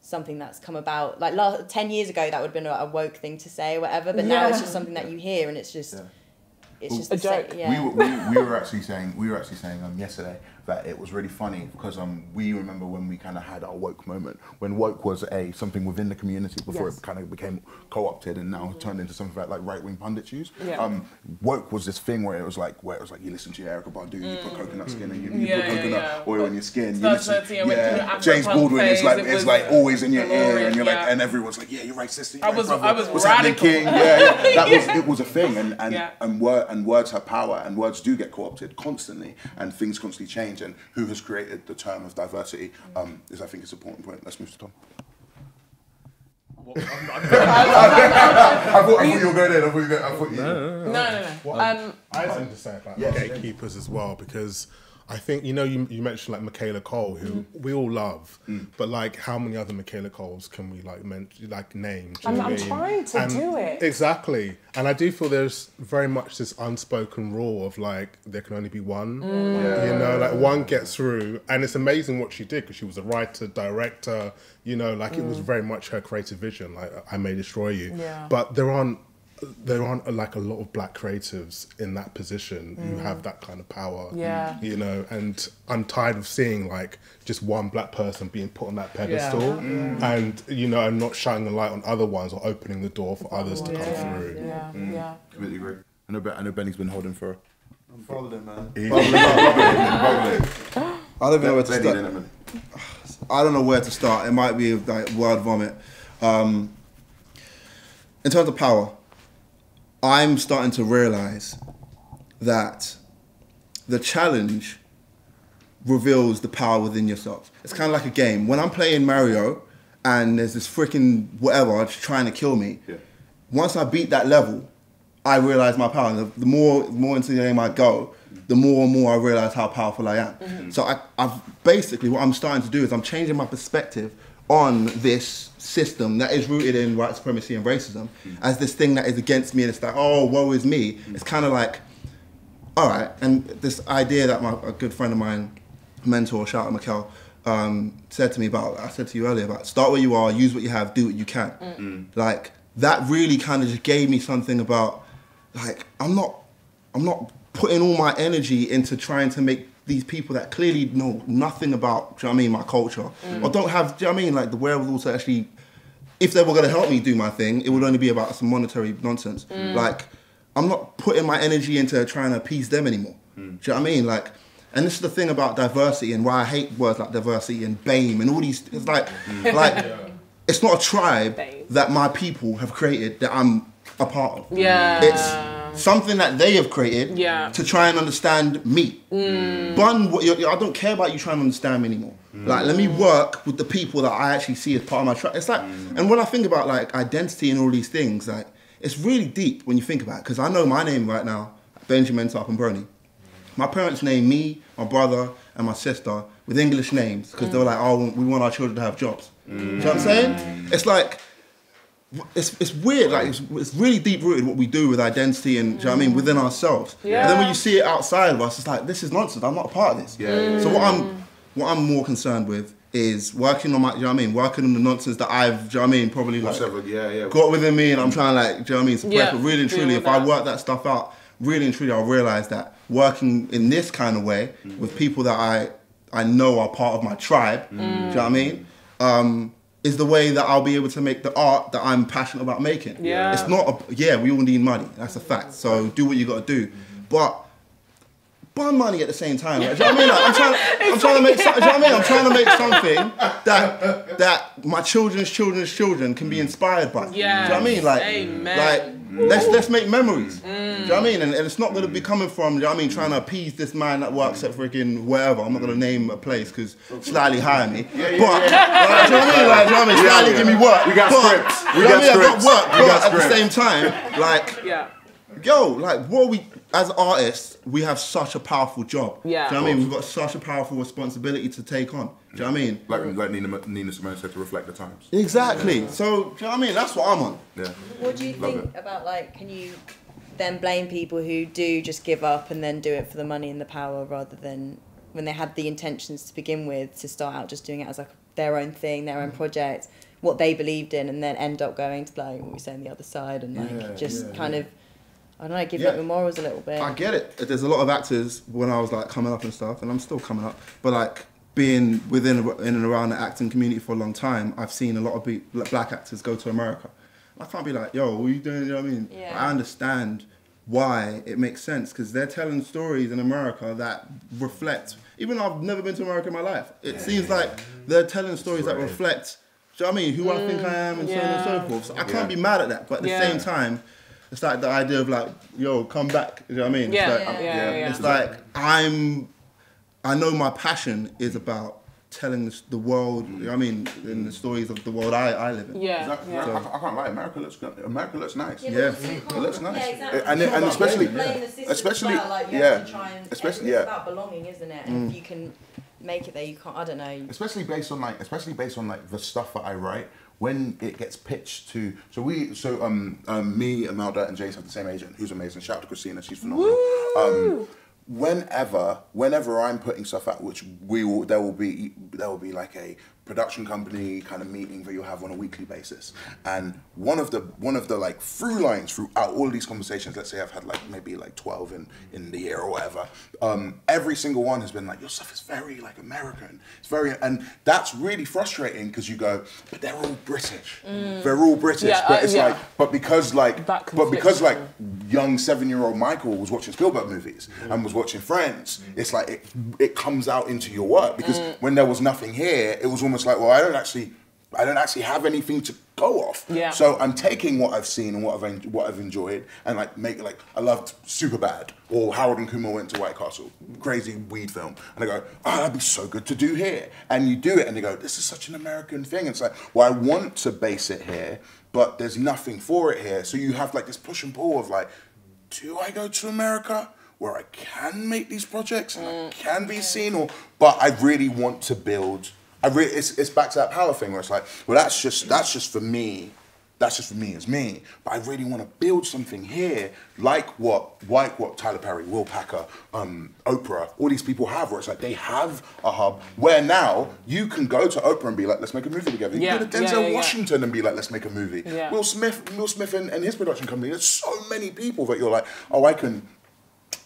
S8: something that's come about. Like last, 10 years ago, that would have been a, a woke thing to say or whatever, but now it's just something that you hear and it's just,
S1: Yeah.
S8: it's just
S2: A
S8: the sa-
S2: joke.
S8: yeah.
S1: We, were, we, we were actually saying we were actually saying um, yesterday that it was really funny because um, we remember when we kind of had our woke moment when woke was a something within the community before
S2: Yes.
S1: it kind of became co-opted and now turned into something that like right wing pundits use.
S2: Yeah.
S1: Um, woke was this thing where it was like where it was like you listen to your Erykah Badu, you put coconut skin and you, you
S2: Yeah,
S1: put
S2: yeah,
S1: coconut oil in your skin. You listen,
S2: Thirty, I went through the
S1: yeah. James Baldwin is like
S2: it
S1: it's like always in your ear and you're like and everyone's like yeah you're right sister. You're
S2: I was-
S1: brother.
S2: I was
S1: What's
S2: radical.
S1: King? Yeah, yeah. [LAUGHS] That was it was a thing and and and word and words have power and words do get co-opted constantly and things constantly change and who has created the term of diversity um, is I think is an important point. Let's move to Tom. [LAUGHS] I thought, I thought you were going in. I thought you were going, I thought you.
S2: No, no, no. Um,
S3: I have something to say about
S1: Yes.
S3: gatekeepers as well because I think you know you, you mentioned like Michaela Coel who mm-hmm. we all love, mm. but like how many other Michaela Coels can we like mention like name?
S2: I'm- I'm trying to
S3: And-
S2: do it.
S3: exactly, and I do feel there's very much this unspoken rule of like there can only be one. Mm. You know, like one gets through, and it's amazing what she did because she was a writer, director. You know, like it was mm. very much her creative vision. Like I may destroy you,
S2: Yeah.
S3: but there aren't there aren't like a lot of black creatives in that position who mm. have that kind of power.
S2: Yeah.
S3: You know, and I'm tired of seeing like just one black person being put on that pedestal mm. and, you know, and not shining a light on other ones or opening the door for others to come through. Mm.
S2: yeah, yeah.
S1: Completely agree. I know, Ben- I know Benny's been holding for.
S4: I'm following, man.
S1: He-
S4: Bubbling up. [LAUGHS] I don't even know where to start.
S1: in a minute. [SIGHS]
S4: I don't know where to start. It might be like word vomit. Um, in terms of power, I'm starting to realize that the challenge reveals the power within yourself. It's kind of like a game. When I'm playing Mario and there's this freaking whatever just trying to kill me,
S1: Yeah.
S4: once I beat that level, I realize my power. The, the more the more into the game I go, the more and more I realize how powerful I am. Mm-hmm. So I, I've basically what I'm starting to do is I'm changing my perspective on this system that is rooted in white supremacy and racism hmm. as this thing that is against me and it's like, oh, woe is me. Hmm. It's kind of like, all right, and this idea that my a good friend of mine, mentor, shout out Mikel, um, said to me about, I said to you earlier about start where you are, use what you have, do what you can. Mm. Hmm. Like that really kind of just gave me something about, like I'm not, I'm not putting all my energy into trying to make these people that clearly know nothing about, do you know what I mean, my culture, mm. or don't have, do you know what I mean, like the wherewithal to actually if they were going to help me do my thing, it would only be about some monetary nonsense. Mm. Like, I'm not putting my energy into trying to appease them anymore. Mm. Do you know what I mean? Like, and this is the thing about diversity and why I hate words like diversity and BAME and all these. It's like, [LAUGHS] like, it's not a tribe
S2: BAME.
S4: that my people have created that I'm a part of.
S2: Yeah.
S4: It's something that they have created
S2: Yeah.
S4: to try and understand me. Mm. Bun, what I don't care about you trying to understand me anymore. Mm. Like, let me work with the people that I actually see as part of my tribe. It's like, mm. and when I think about like identity and all these things, like, it's really deep when you think about it. Because I know my name right now, Benjamin Sarpong My parents named me, my brother, and my sister with English names because they were like, oh, we want our children to have jobs. Do you know what I'm saying? It's like, it's, it's weird, like it's, it's really deep rooted what we do with identity and do you know what I mean within ourselves. Yeah. And then when you see it outside of us, it's like this is nonsense. I'm not a part of this.
S1: Yeah.
S4: So what I'm what I'm more concerned with is working on my, do you know what I mean, working on the nonsense that I've, do you know what I mean, probably like
S1: Whatever, yeah, yeah.
S4: got within me, and I'm trying to like, do you know what I mean, suppress.
S2: Yeah,
S4: But really and truly,
S2: with
S4: if I work that stuff out, really and truly, I'll realize that working in this kind of way with people that I I know are part of my tribe, do you know what I mean, um, is the way that I'll be able to make the art that I'm passionate about making.
S2: Yeah.
S4: It's not a yeah, we all need money. That's a fact. So do what you got to do, but. Burn money at the same time. Like, do you know what I mean? Like, I'm trying, [LAUGHS] I'm trying to make. Some, do you know what I mean? I'm trying to make something that that my children's children's children can be inspired by. do you know what I mean? Like,
S2: Amen.
S4: like let's let's make memories. Mm. Do you know what I mean? And, and it's not going to be mm. coming from. Do you know what I mean? Trying to appease this man that works at freaking wherever. I'm not going to mm. name a place because slightly hire me. but like, do you know what I mean? Like, do you know what I mean? Slightly give me work.
S1: We got
S4: but,
S1: scripts. We
S4: you know what
S1: got
S4: I mean? I got
S1: scripts.
S4: work,
S1: We
S4: but
S1: got
S4: at the same time, like
S2: Yeah.
S4: yo, like what we as artists, we have such a powerful job.
S2: Yeah.
S4: Do you know what I mean? We've got such a powerful responsibility to take on. Do you know what I mean?
S1: Like, like Nina, Nina Simone said, to reflect the times.
S4: Exactly. So, do you know what I mean? That's what I'm on.
S1: Yeah.
S8: What do you
S1: Love
S8: think about like? Can you then blame people who do just give up and then do it for the money and the power rather than when they had the intentions to begin with to start out just doing it as like their own thing, their own mm. project, what they believed in, and then end up going to like what we say on the other side and like
S4: Yeah,
S8: just
S4: yeah,
S8: kind
S4: yeah.
S8: of I don't know, giving
S4: Yeah.
S8: up your morals a little bit.
S4: I get it. There's a lot of actors when I was like coming up and stuff, and I'm still coming up. But like being within in and around the acting community for a long time, I've seen a lot of be- black actors go to America. I can't be like, yo, what are you doing? You know what I mean?
S8: Yeah.
S4: I understand why it makes sense because they're telling stories in America that reflect. Even though I've never been to America in my life, it seems like they're telling stories that reflect. Do you know what I mean? Who I think I am and so on and so
S2: mm.
S4: forth. So I can't
S1: Yeah.
S4: be mad at that. But at the
S2: Yeah.
S4: same time, it's like the idea of like, yo, come back. You know what I mean?
S2: Yeah,
S4: It's like,
S2: yeah, yeah, yeah.
S4: it's like I'm. I know my passion is about telling the, the world. You know what I mean, in the stories of the world I, I live in.
S2: Yeah.
S1: Exactly.
S2: yeah.
S1: I, I can't lie. America looks good. America looks nice.
S8: Yeah,
S4: Yeah.
S8: but you can't-
S1: It looks nice.
S8: Yeah, exactly.
S1: And- and
S8: It's
S1: especially-
S8: about playing the system
S1: especially-
S8: well, like, you
S1: yeah.
S8: have to try and,
S1: Especially-
S8: it's
S1: yeah.
S8: about belonging, isn't it? And if mm. you can make it there, you can't. I don't know.
S1: especially based on like especially based on like the stuff that I write when it gets pitched to so we so um, um me Imeldha and Jace have the same agent who's amazing. Shout out to Christina she's phenomenal. Um whenever whenever I'm putting stuff out which we will there will be there will be like a production company kind of meeting that you'll have on a weekly basis. And one of the one of the like through lines throughout all these conversations, let's say I've had like maybe like 12 in, in the year or whatever, um, every single one has been like, your stuff is very like American. It's very and that's really frustrating because you go, but they're all British. They're all British.
S2: Yeah,
S1: but
S2: uh,
S1: it's
S2: yeah.
S1: like but because like but because like young seven year old Michael was watching Spielberg movies and was watching Friends, it's like it, it comes out into your work because when there was nothing here, it was almost like, well, I don't actually, I don't actually have anything to go off.
S2: Yeah.
S1: So I'm taking what I've seen and what I've what I've enjoyed and like make it like I loved Superbad or Harold and Kumar went to White Castle, crazy weed film, and I go, oh, that'd be so good to do here, and you do it, and they go, this is such an American thing. And It's like, well, I want to base it here, but there's nothing for it here, so you have like this push and pull of like, do I go to America? Where I can make these projects and I mm. can be seen, or but I really want to build. I it's, it's back to that power thing where it's like, well, that's just that's just for me that's just for me as me. But I really want to build something here, like what like what Tyler Perry, Will Packer, um, Oprah, all these people have, where it's like they have a hub where now you can go to Oprah and be like, let's make a movie together. You
S2: Yeah,
S1: can go to Denzel
S2: yeah, yeah.
S1: Washington and be like, let's make a movie. Will Smith, Will Smith and, and his production company. There's so many people that you're like, oh, I can.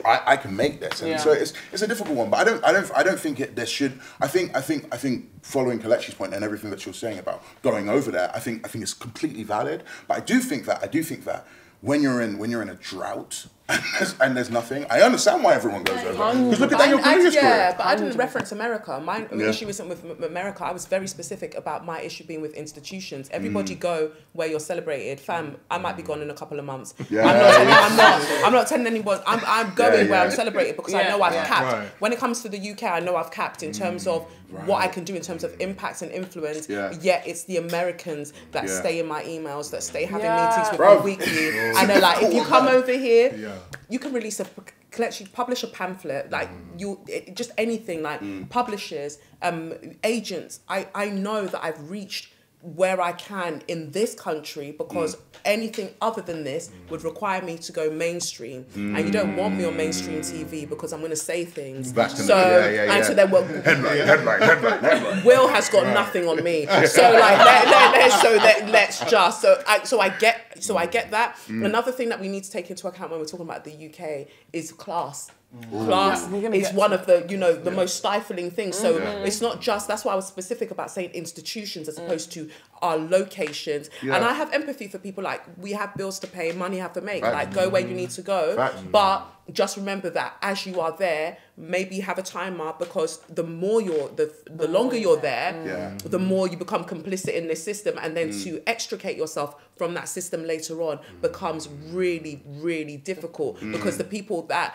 S1: I, I can make this, and
S2: Yeah.
S1: so it's it's a difficult one. But I don't I don't I don't think it there should. I think I think I think following Kelechi's point and everything that you're saying about going over there, I think I think it's completely valid. But I do think that I do think that when you're in when you're in a drought and there's, and there's nothing, I understand why everyone goes over. Because look at Daniel
S5: I, I,
S1: Kaluuya's
S5: yeah,
S1: career.
S5: but I didn't reference America. My
S1: Yeah.
S5: issue isn't with America. I was very specific about my issue being with institutions.
S1: Mm.
S5: Everybody go where you're celebrated. Fam, I might be gone in a couple of months.
S1: Yeah.
S5: I'm, not, I'm not. I'm not [LAUGHS] telling anyone. I'm, I'm going
S1: Yeah,
S5: where I'm celebrated because I know I've
S2: yeah.
S5: capped.
S3: Right.
S5: When it comes to the UK, I know I've capped in terms of what I can do in terms of impact and influence.
S1: Yeah.
S5: Yet it's the Americans that
S1: Yeah.
S5: stay in my emails, that stay having
S2: Yeah.
S5: meetings with
S1: Bruv.
S5: me weekly. [LAUGHS] I know, like, if you come over here,
S3: Yeah.
S5: you can release a collection, publish a pamphlet, like you, it, just anything, like publishers, um, agents. I, I know that I've reached where I can in this country because anything other than this would require me to go mainstream, and you don't want me on mainstream TV because I'm going to say things.
S1: Back the-
S5: so
S1: yeah, yeah,
S5: and so then well, [LAUGHS]
S1: Headline, headline, headline, headline.
S5: Will has got nothing on me. [LAUGHS] So like let, let, let's so let, let's just so I so I get so I get that.
S1: Mm.
S5: Another thing that we need to take into account when we're talking about the UK is class. Class
S2: Yeah,
S5: is one
S2: to-
S5: of the you know the most stifling things. So
S1: Yeah.
S5: it's not just that's why I was specific about saying institutions as opposed to our locations.
S1: Yeah.
S5: And I have empathy for people like we have bills to pay, money have to make.
S1: Facts.
S5: Like go where you need to go.
S1: Facts.
S5: But just remember that as you are there, maybe have a timer because the more you're the the longer you're there,
S1: Yeah.
S5: the more you become complicit in this system and then mm. to extricate yourself from that system later on mm. becomes really really difficult mm. because the people that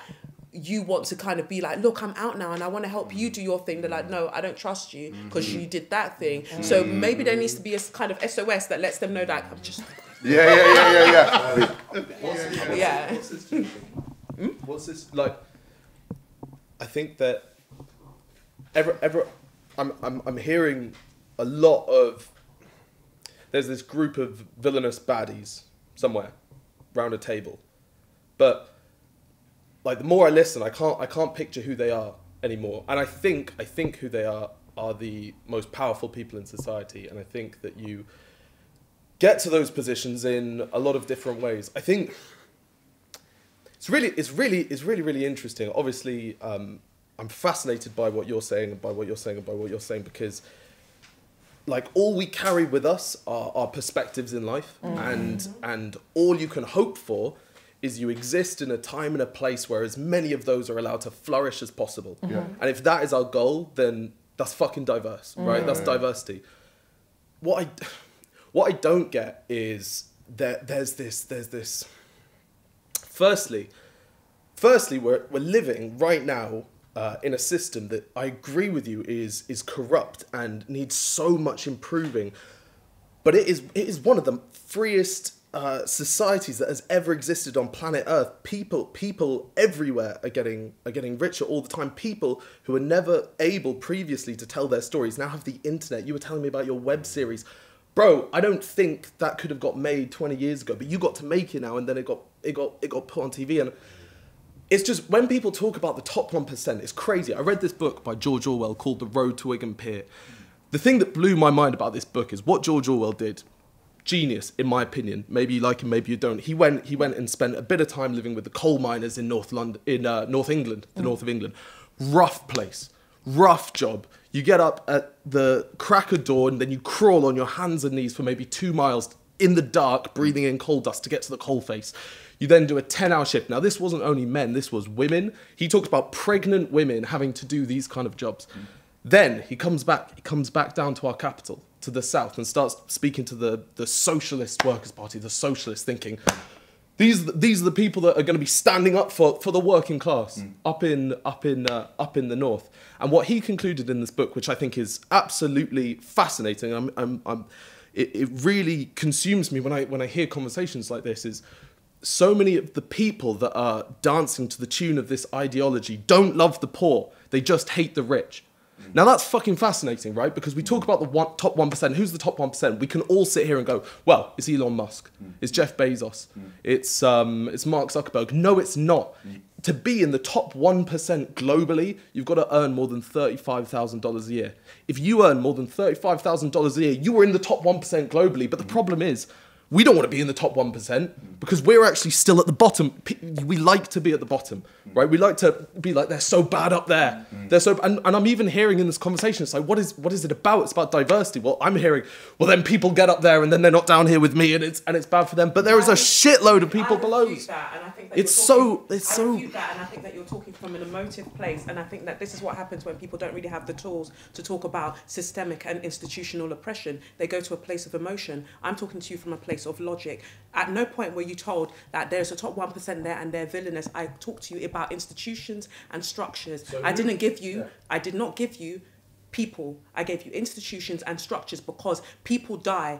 S5: you want to kind of be like look i'm out now and i want to help you do your thing they're like no i don't trust you because you did that thing mm-hmm. so maybe there needs to be a s- kind of sos that lets them know that i'm just
S1: Yeah, yeah, yeah, yeah, yeah. [LAUGHS]
S6: What's this, what's
S5: Yeah.
S6: This, what's this hmm? teaching? What's this like? I think that ever ever, I'm I'm I'm hearing a lot of. There's this group of villainous baddies somewhere, round a table, but like the more I listen, I can't I can't picture who they are anymore. And I think I think who they are are the most powerful people in society. And I think that you get to those positions in a lot of different ways. I think it's really it's really it's really really interesting. Obviously, um, I'm fascinated by what you're saying and by what you're saying and by what you're saying because like all we carry with us are our perspectives in life and and all you can hope for is you exist in a time and a place where as many of those are allowed to flourish as possible. And if that is our goal then that's fucking diverse right? That's diversity. What i [SIGHS] what i don't get is that there's this there's this firstly firstly we're, we're living right now uh, in a system that I agree with you is is corrupt and needs so much improving, but it is it is one of the freest uh, societies that has ever existed on planet Earth. People people everywhere are getting are getting richer all the time. People who were never able previously to tell their stories now have the internet. You were telling me about your web series. Bro, I don't think that could have got made 20 years ago, but you got to make it now and then it got it got it got put on TV and it's just when people talk about the top 1%, it's crazy. I read this book by George Orwell called The Road to Wigan Pier. The thing that blew my mind about this book is what George Orwell did. Genius, in my opinion. Maybe you like him, maybe you don't. He went, he went and spent a bit of time living with the coal miners in North London, in uh, North England, the north of England. Rough place, rough job. You get up at the crack of dawn, and then you crawl on your hands and knees for maybe two miles in the dark, breathing in coal dust to get to the coal face. You then do a 10 hour shift. Now, this wasn't only men, this was women. He talked about pregnant women having to do these kind of jobs. Then he comes back, he comes back down to our capital, to the south, and starts speaking to the, the Socialist Workers' Party, the Socialists, thinking, these, these are the people that are going to be standing up for, for the working class up in, up, in, uh, up in the north. And what he concluded in this book, which I think is absolutely fascinating, I'm, I'm, I'm, it, it really consumes me when I, when I hear conversations like this, is so many of the people that are dancing to the tune of this ideology don't love the poor. They just hate the rich. Now that's fucking fascinating, right? Because we talk about the one, top one percent. Who's the top one percent? We can all sit here and go, "Well, it's Elon Musk, mm. it's Jeff Bezos, mm. it's um, it's Mark Zuckerberg." No, it's not. Mm. To be in the top one percent globally, you've got to earn more than thirty-five thousand dollars a year. If you earn more than thirty-five thousand dollars a year, you are in the top one percent globally. But the problem is, we don't want to be in the top 1% because we're actually still at the bottom. We like to be at the bottom, right? We like to be like, they're so bad up there. They're so, and, and I'm even hearing in this conversation, it's like, what is, what is it about? It's about diversity. Well, I'm hearing, well, then people get up there and then they're not down here with me and it's, and it's bad for them. But there is a shitload of people below.
S5: that, and I think that
S6: It's
S5: you're
S6: so-
S5: talking-
S6: it's
S5: I
S6: so-
S5: that, and I think that you're talking from an emotive place, and I think that this is what happens when people don't really have the tools to talk about systemic and institutional oppression. They go to a place of emotion. I'm talking to you from a place of logic. At no point were you told that there's a top one percent there and they're villainous. I talked to you about institutions and structures. I didn't give you. I did not give you people. I gave you institutions and structures because people die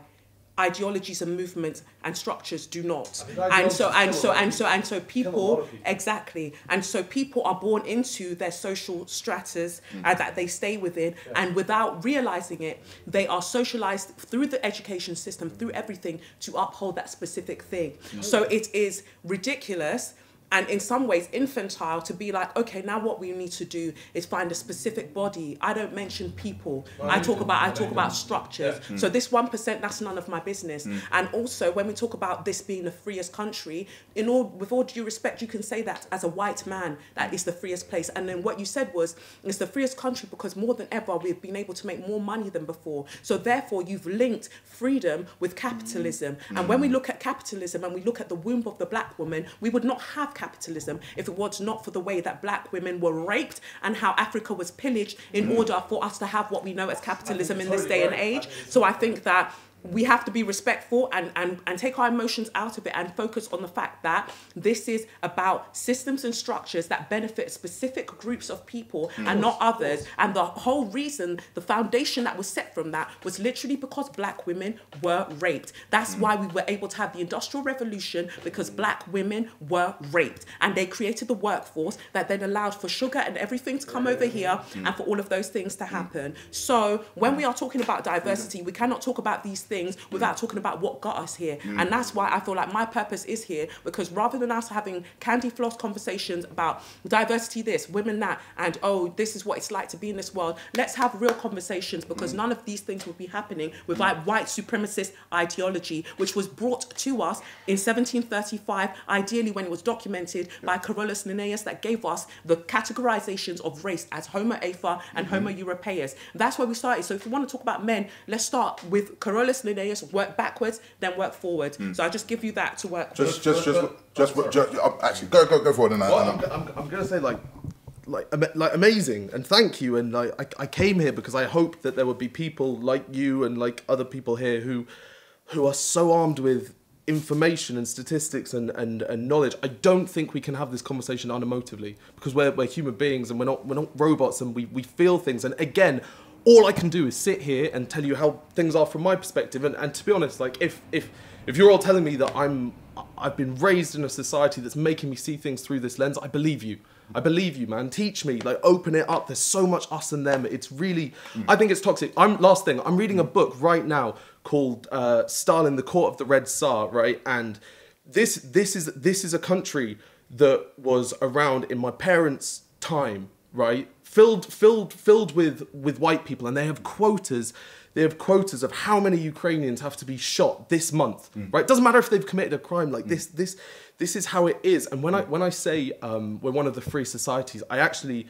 S5: ideologies and movements and structures do not. And so and so and so and so people exactly. And so people are born into their social stratas uh, that they stay within and without realizing it they are socialized through the education system through everything to uphold that specific thing. So it is ridiculous and in some ways infantile to be like okay now what we need to do is find a specific body. I don't mention people. I talk about i talk about structures. So this 1% that's none of my business. Mm. And also when we talk about this being the freest country in all with all due respect you can say that as a white man that is the freest place. And then what you said was it's the freest country because more than ever we've been able to make more money than before. So therefore you've linked freedom with capitalism. Mm. And when we mm. look at capitalism and we look at the womb of the black woman we would not have capitalism if it was not for the way that black women were raped and how Africa was pillaged in mm-hmm. order for us to have what we know as capitalism in this day and age. So I think that we have to be respectful and, and, and take our emotions out of it and focus on the fact that this is about systems and structures that benefit specific groups of people and not others. And the whole reason, the foundation that was set from that was literally because black women were raped. That's why we were able to have the Industrial Revolution because black women were raped. And they created the workforce that then allowed for sugar and everything to come over here and for all of those things to happen. So when we are talking about diversity, we cannot talk about these things without talking about what got us here. Mm. And that's why I feel like my purpose is here because rather than us having candy floss conversations about diversity this, women that, and oh, this is what it's like to be in this world, let's have real conversations because mm. none of these things would be happening without white supremacist ideology, which was brought to us in 1735, ideally when it was documented by Carolus Linnaeus that gave us the categorizations of race as Homo Afer and mm-hmm. Homo Europaeus. That's where we started. So if you want to talk about men, let's start with Carolus Linnaeus, work backwards, then work forward. So I just give you that to work
S1: Just,
S5: with.
S1: just, just, just, just, uh, actually, go, go, go forward and I.
S6: Well,
S1: and
S6: I'm, I'm, I'm gonna say like, like, like amazing, and thank you. And like, I, I came here because I hoped that there would be people like you and like other people here who, who are so armed with information and statistics and, and, and knowledge. I don't think we can have this conversation unemotively because we're, we're human beings and we're not we're not robots and we, we feel things. And again, all I can do is sit here and tell you how things are from my perspective. And, and to be honest, like if if if you're all telling me that I'm I've been raised in a society that's making me see things through this lens, I believe you. I believe you, man. Teach me, like, open it up. There's so much us and them. It's really, I think it's toxic. I'm last thing. I'm reading a book right now called uh, "Stalin: The Court of the Red Tsar." Right, and this this is this is a country that was around in my parents' time, right? Filled, filled, filled with with white people, and they have quotas. They have quotas of how many Ukrainians have to be shot this month, right? Doesn't matter if they've committed a crime. Like this, this, this is how it is. And when I when I say um, we're one of the free societies, I actually.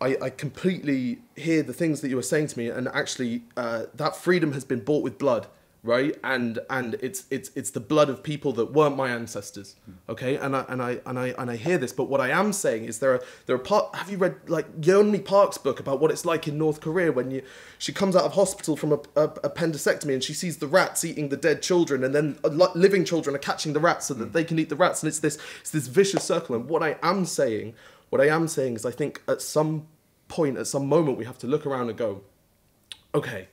S6: I, I completely hear the things that you were saying to me, and actually, uh, that freedom has been bought with blood, right? And and it's it's it's the blood of people that weren't my ancestors, okay? And I and I and I and I hear this, but what I am saying is there are there are part. Have you read like Yeonmi Park's book about what it's like in North Korea when you she comes out of hospital from a, a appendectomy and she sees the rats eating the dead children, and then uh, living children are catching the rats so that they can eat the rats, and it's this it's this vicious circle. And what I am saying what I am saying is, I think at some point, at some moment, we have to look around and go, okay,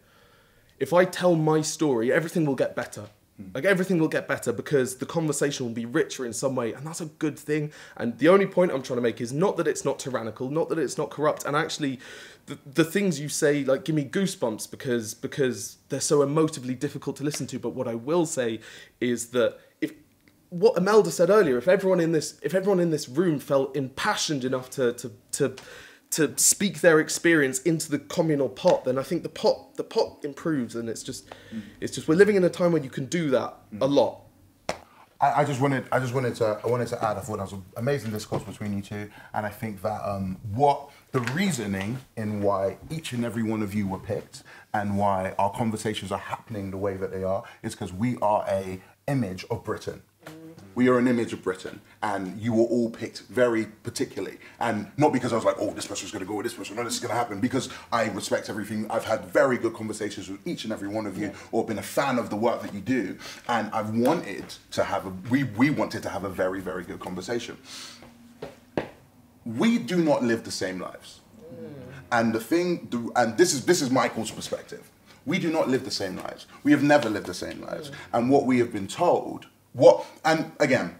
S6: if I tell my story, everything will get better. Like everything will get better because the conversation will be richer in some way, and that's a good thing. And the only point I'm trying to make is not that it's not tyrannical, not that it's not corrupt, and actually, the, the things you say like give me goosebumps because because they're so emotively difficult to listen to. But what I will say is that if what Imeldha said earlier, if everyone in this if everyone in this room felt impassioned enough to to to to speak their experience into the communal pot, then I think the pot the pot improves, and it's just it's just we're living in a time where you can do that a lot.
S1: I, I just wanted, I just wanted to, I wanted to add. I thought that was an amazing discourse between you two, and I think that um, what the reasoning in why each and every one of you were picked, and why our conversations are happening the way that they are, is because we are a image of Britain. We are an image of Britain, and you were all picked very particularly, and not because I was like, oh, this person's going to go with this person, no, this is going to happen. Because I respect everything. I've had very good conversations with each and every one of you, or been a fan of the work that you do, and I've wanted to have a. We we wanted to have a very very good conversation. We do not live the same lives, mm. and the thing, the, and this is this is Michael's perspective. We do not live the same lives. We have never lived the same lives, mm. and what we have been told what and again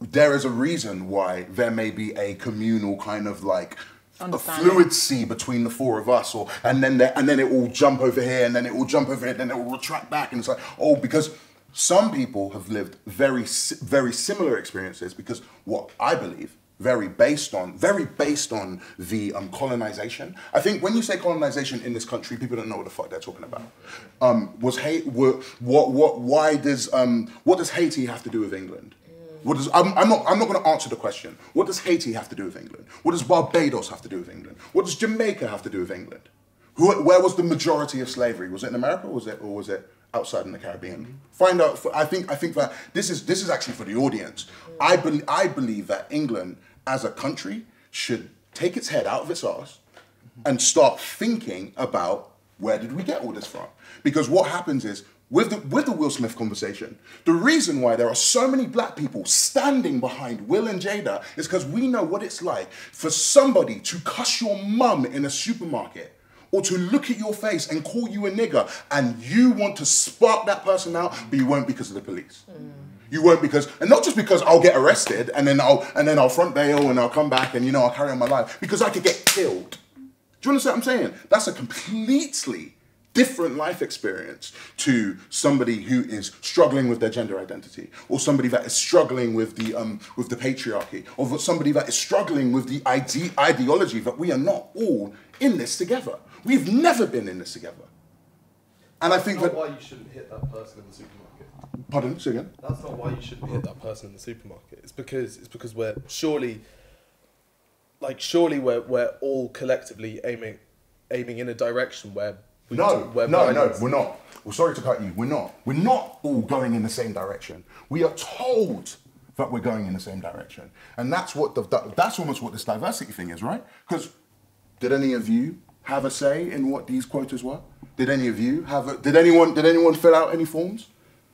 S1: there is a reason why there may be a communal kind of like a
S2: Understanding.
S1: fluency between the four of us or and then there, and then it will jump over here and then it will jump over here and then it will retract back and it's like oh because some people have lived very very similar experiences because what i believe very based on very based on the um, colonization. I think when you say colonization in this country, people don't know what the fuck they're talking about. Um, was? Were, what? What? Why does? Um, what does Haiti have to do with England? What does? I'm, I'm not. I'm not going to answer the question. What does Haiti have to do with England? What does Barbados have to do with England? What does Jamaica have to do with England? Who, where was the majority of slavery? Was it in America? Or was it or was it outside in the Caribbean? Find out. I think. I think that this is this is actually for the audience. I believe. I believe that England as a country should take its head out of its ass and start thinking about where did we get all this from? Because what happens is with the with the Will Smith conversation, the reason why there are so many black people standing behind Will and Jada is because we know what it's like for somebody to cuss your mum in a supermarket or to look at your face and call you a nigger and you want to spark that person out, but you won't because of the police. Mm. You won't because, and not just because I'll get arrested and then I'll and then I'll front bail and I'll come back and you know I'll carry on my life because I could get killed. Do you understand what I'm saying? That's a completely different life experience to somebody who is struggling with their gender identity, or somebody that is struggling with the um, with the patriarchy, or somebody that is struggling with the ide- ideology that we are not all in this together. We've never been in this together. And I think that.
S6: why you shouldn't hit that person in the supermarket.
S1: Pardon, say again.
S6: That's not why you shouldn't hit that person in the supermarket. It's because it's because we're surely, like surely we're we're all collectively aiming, aiming in a direction where we
S1: No,
S6: where
S1: no, no, we're not. Well, sorry to cut you. We're not. We're not all going in the same direction. We are told that we're going in the same direction, and that's what the that, that's almost what this diversity thing is, right? Because did any of you have a say in what these quotas were? Did any of you have a? Did anyone? Did anyone fill out any forms?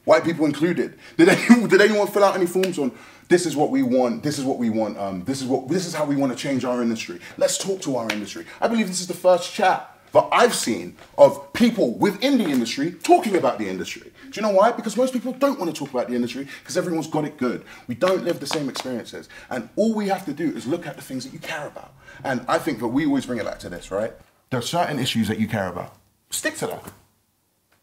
S1: White people included. Did any, [LAUGHS] Did anyone fill out any forms on? This is what we want. This is what we want. Um, this is what. This is how we want to change our industry. Let's talk to our industry. I believe this is the first chat that I've seen of people within the industry talking about the industry. Do you know why? Because most people don't want to talk about the industry because everyone's got it good. We don't live the same experiences. And all we have to do is look at the things that you care about. And I think that we always bring it back to this, right? There are certain issues that you care about. Stick to that.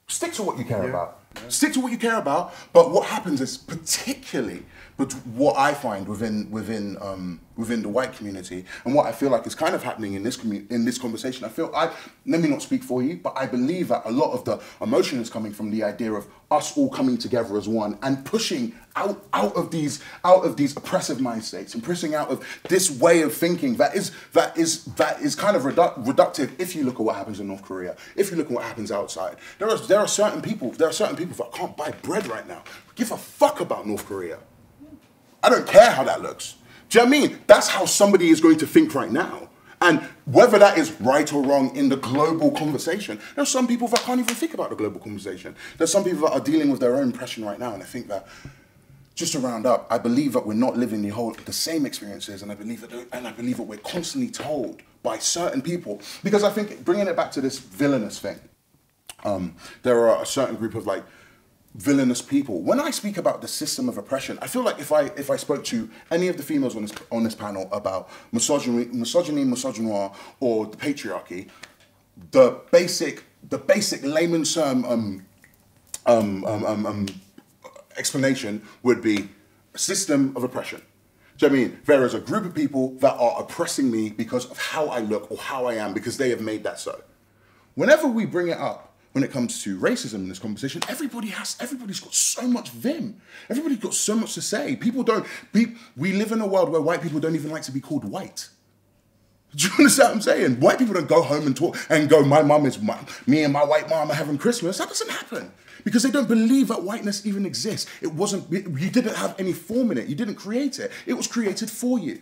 S1: Stick to what you care about. Stick to what you care about. But what happens is particularly but what I find within within um, within the white community and what I feel like is kind of happening in this commu- in this conversation. I feel I let me not speak for you, but I believe that a lot of the emotion is coming from the idea of us all coming together as one and pushing out out of these out of these oppressive mind states and pushing out of this way of thinking that is that is that is kind of redu- reductive if you look at what happens in North Korea if you look at what happens outside there are there are certain people there are certain people that can't buy bread right now give a fuck about North Korea I don't care how that looks. Do you know what I mean? That's how somebody is going to think right now. And whether that is right or wrong in the global conversation, there are some people that can't even think about the global conversation. There's some people that are dealing with their own oppression right now, and I think that just to round up, I believe that we're not living the whole the same experiences, and I believe that and I believe that we're constantly told by certain people because I think bringing it back to this villainous thing, um, there are a certain group of like villainous people. When I speak about the system of oppression, I feel like if I if I spoke to any of the females on this on this panel about misogyny, misogyny, misogynoir, or the patriarchy, the basic the basic layman's term um, um, um, um, um, explanation would be system of oppression. What I mean? There is a group of people that are oppressing me because of how I look or how I am because they have made that so. Whenever we bring it up, when it comes to racism in this conversation, everybody has, everybody's got so much vim. Everybody's got so much to say. People don't, we, we live in a world where white people don't even like to be called white. [LAUGHS] Do you understand what I'm saying? White people don't go home and talk and go, my mum is, my, me and my white mom are having Christmas. That doesn't happen. Because they don't believe that whiteness even exists. It wasn't, you didn't have any form in it. You didn't create it. It was created for you.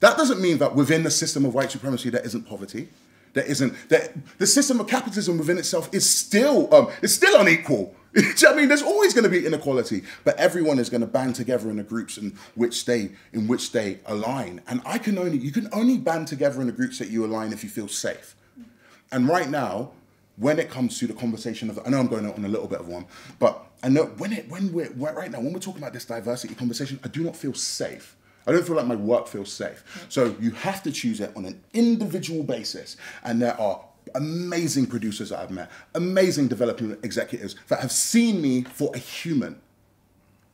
S1: That doesn't mean that within the system of white supremacy there isn't poverty. There isn't that the system of capitalism within itself is still um, is still unequal. [LAUGHS] You know I mean? There's always going to be inequality, but everyone is going to band together in the groups in which they in which they align. And I can only you can only band together in the groups that you align if you feel safe. And right now, when it comes to the conversation of, I know I'm going on a little bit of one, but I know when it when we're right now when we're talking about this diversity conversation, I do not feel safe. I don't feel like my work feels safe. So you have to choose it on an individual basis. And there are amazing producers that I've met, amazing development executives that have seen me for a human.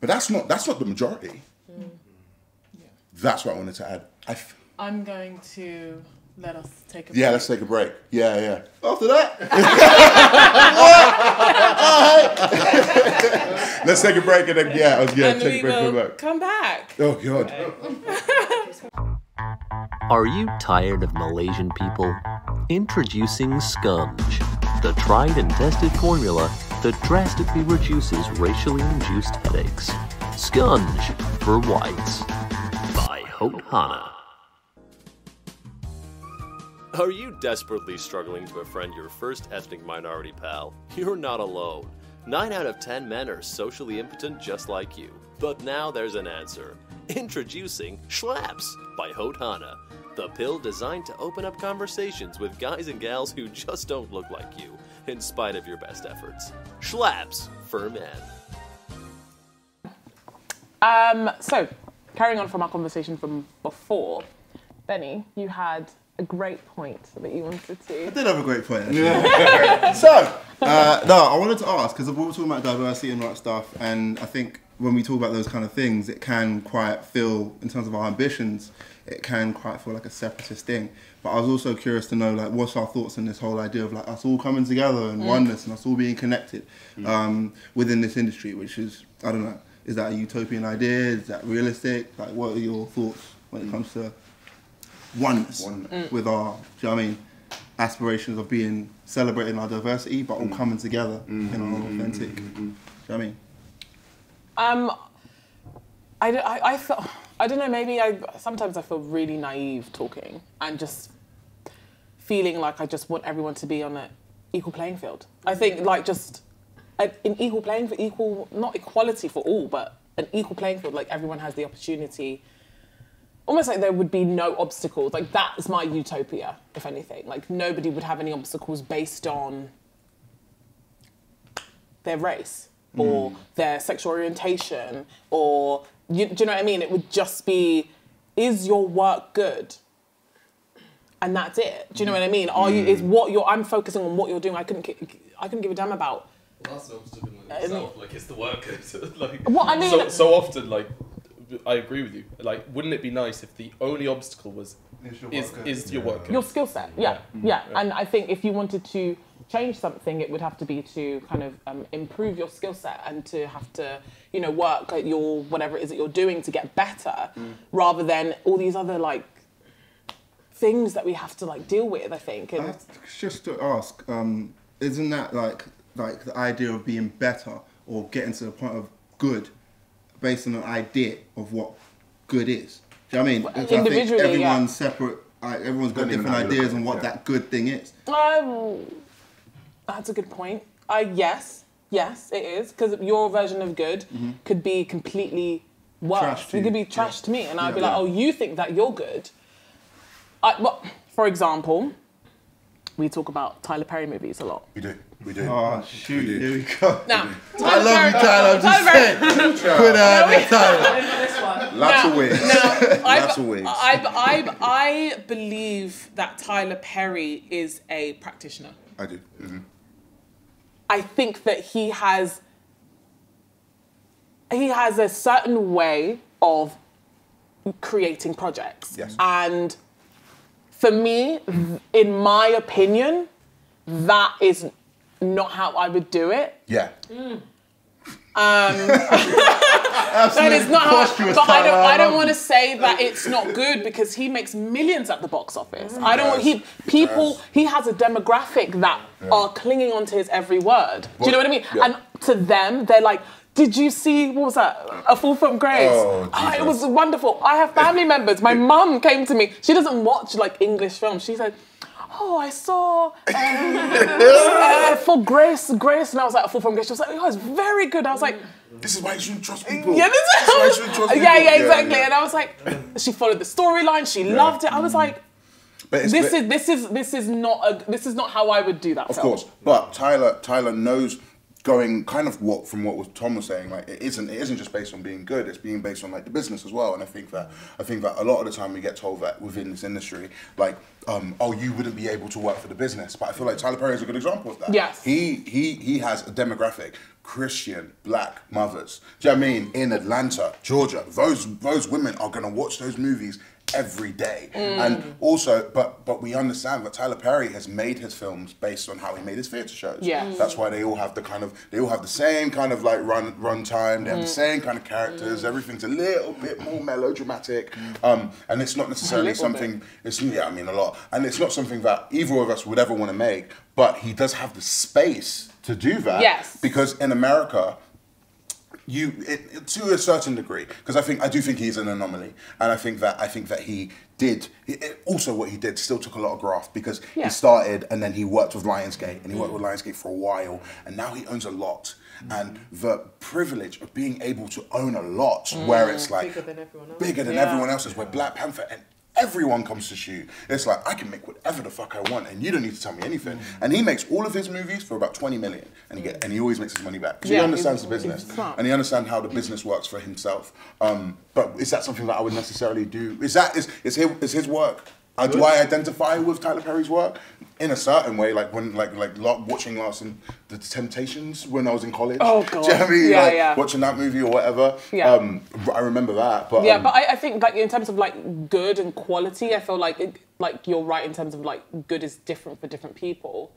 S1: But that's not that's not the majority. Mm. Yeah. That's what I wanted to add. I f-
S2: I'm going to let us take a
S1: break. Yeah, let's take a break. Yeah, yeah.
S4: After that. [LAUGHS] [LAUGHS]
S1: let's take a break and then yeah, I was yeah, and take a break
S2: and come back. Come back.
S1: Oh god. [LAUGHS]
S10: Are you tired of Malaysian people? Introducing Scunge, the tried and tested formula that drastically reduces racially induced headaches. Scunge for whites by Haute Honnah.
S11: Are you desperately struggling to befriend your first ethnic minority pal? You're not alone. 9 out of 10 men are socially impotent just like you. But now there's an answer. Introducing Schlaps by Haute Honnah, the pill designed to open up conversations with guys and gals who just don't look like you, in spite of your best efforts. Schlaps for men.
S2: Um, so, carrying on from our conversation from before, Benny, you had a great point that you wanted to.
S4: I did have a great point. Yeah. [LAUGHS] so, uh, no, I wanted to ask because we were talking about diversity and all that stuff, and I think when we talk about those kind of things, it can quite feel, in terms of our ambitions, it can quite feel like a separatist thing. But I was also curious to know, like, what's our thoughts on this whole idea of like us all coming together and mm. oneness and us all being connected mm. um, within this industry, which is, I don't know, is that a utopian idea? Is that realistic? Like, what are your thoughts when it comes to oneness mm. with our, do you know what I mean, aspirations of being celebrating our diversity, but all mm. coming together mm-hmm. in our authentic. Mm-hmm. Do you know what I mean?
S2: Um, I, I, I feel, I don't know, maybe I, sometimes I feel really naive talking and just feeling like I just want everyone to be on an equal playing field. I think like just an equal playing for equal, not equality for all, but an equal playing field, like everyone has the opportunity almost like there would be no obstacles. Like that's my utopia, if anything. Like nobody would have any obstacles based on their race or mm. their sexual orientation or you, do you know what I mean? It would just be, is your work good? And that's it. Do you know what I mean? Are you is what you're? I'm focusing on what you're doing. I couldn't I couldn't give a damn about
S6: Well, that's an obstacle in itself. Like, it's the workers. [LAUGHS] like,
S2: Well, I mean-
S6: so, so often, like, I agree with you. Like, wouldn't it be nice if the only obstacle was
S4: Is your
S6: is, is your worker?
S2: your skill set yeah yeah
S6: Yeah.
S2: and i think if you wanted to change something it would have to be to kind of um, improve your skill set and to have to you know work at your whatever it is that you're doing to get better rather than all these other like things that we have to like deal with i think
S4: I
S2: and
S4: have to, just to ask, um, isn't that like like the idea of being better or getting to the point of good based on an idea of what good is? Do you know what I mean? Because I think
S2: individually, yeah.
S4: everyone's separate. Like, everyone's got different
S1: know how you
S4: ideas on what
S1: yeah.
S4: that good thing is.
S2: um, that's a good point uh, yes yes it is because your version of good could be completely worse it could be
S4: you.
S2: trash to me and i'd be
S4: Yeah.
S2: like oh you think that you're good I, well, for example we talk about tyler perry movies a lot
S1: We do. We do.
S4: Oh shoot!
S1: We do.
S4: Here we go.
S2: now
S4: I love you, Tyler. I'm just saying. Put out there, Tyler. [LAUGHS]
S1: Lots of wigs.
S2: I,
S1: Lots of wigs.
S2: I, I, I believe that Tyler Perry is a practitioner.
S1: I do. hmm
S2: I think that he has he has a certain way of creating projects.
S1: Yes.
S2: And for me, in my opinion, that is not how I would do it.
S1: Yeah. [LAUGHS]
S2: That is not how. But I don't. I don't want to say that it's not good because he makes millions at the box office. I don't.
S1: does.
S2: He people.
S1: does.
S2: He has a demographic that are clinging onto his every word. Do you know what I mean?
S1: yeah.
S2: And to them, they're like. Did you see what was that? A Fall from Grace.
S1: Oh,
S2: Ah, it was wonderful. I have family members. My [LAUGHS] mum came to me. She doesn't watch like English films. She said, "Oh, I saw um, [LAUGHS] uh, for Grace, Grace," and I was like, "A Fall from Grace." She was like, "Oh, it's very good." I was like,
S1: This is why you shouldn't trust people.
S2: yeah, this
S1: is why you shouldn't trust [LAUGHS]
S2: yeah,
S1: people.
S2: yeah, exactly.
S1: yeah.
S2: And I was like, she followed the storyline. She loved it. I was like,
S1: But it's,
S2: this is this is this is not a this is not how I would do that.
S1: Of
S2: film.
S1: course, but Tyler Tyler knows going kind of what from what was Tom was saying. Like it isn't it isn't just based on being good. It's being based on like the business as well. And I think that I think that a lot of the time we get told that within this industry, like um, oh you wouldn't be able to work for the business. But I feel like Tyler Perry is a good example of that.
S2: Yes.
S1: He he he has a demographic. Christian black mothers. Do you know what I mean? In Atlanta, Georgia, those those women are gonna watch those movies every day. And also, but but we understand that Tyler Perry has made his films based on how he made his theatre shows.
S2: Yes.
S1: That's why they all have the kind of they all have the same kind of like run run time. They have the same kind of characters. Everything's a little bit more melodramatic. Um, and it's not necessarily something. It's yeah, I mean a lot. And it's not something that either of us would ever want to make. But he does have the space to do that.
S2: Yes.
S1: Because in America, you it, it- to a certain degree because I think I do think he's an anomaly and I think that I think that he did it, it- also what he did still took a lot of graft because
S2: Yeah.
S1: he started and then he worked with Lionsgate and he worked mm. with Lionsgate for a while and now he owns a lot mm. and the privilege of being able to own a lot where it's mm. like
S5: Bigger than everyone else.
S1: bigger than
S2: Yeah.
S1: everyone else's where Black Panther and everyone comes to shoot it's like I can make whatever the fuck I want and you don't need to tell me anything and he makes all of his movies for about 20 million and he get and he always makes his money back 'Cause
S2: Yeah,
S1: he understands the business and he understands how the business works for himself. Um, but is that something that I would necessarily do? Is that is is his, is his work? Uh, do I identify with Tyler Perry's work in a certain way? Like when like like watching last the Temptations when I was in college.
S2: Oh, [LAUGHS]
S1: Do you know what I mean?
S2: God. Yeah,
S1: like,
S2: yeah.
S1: Watching that movie or whatever.
S2: Yeah.
S1: Um, I remember that. But
S2: Yeah,
S1: um,
S2: but I, I think like in terms of like good and quality, I feel like it, like you're right in terms of like good is different for different people.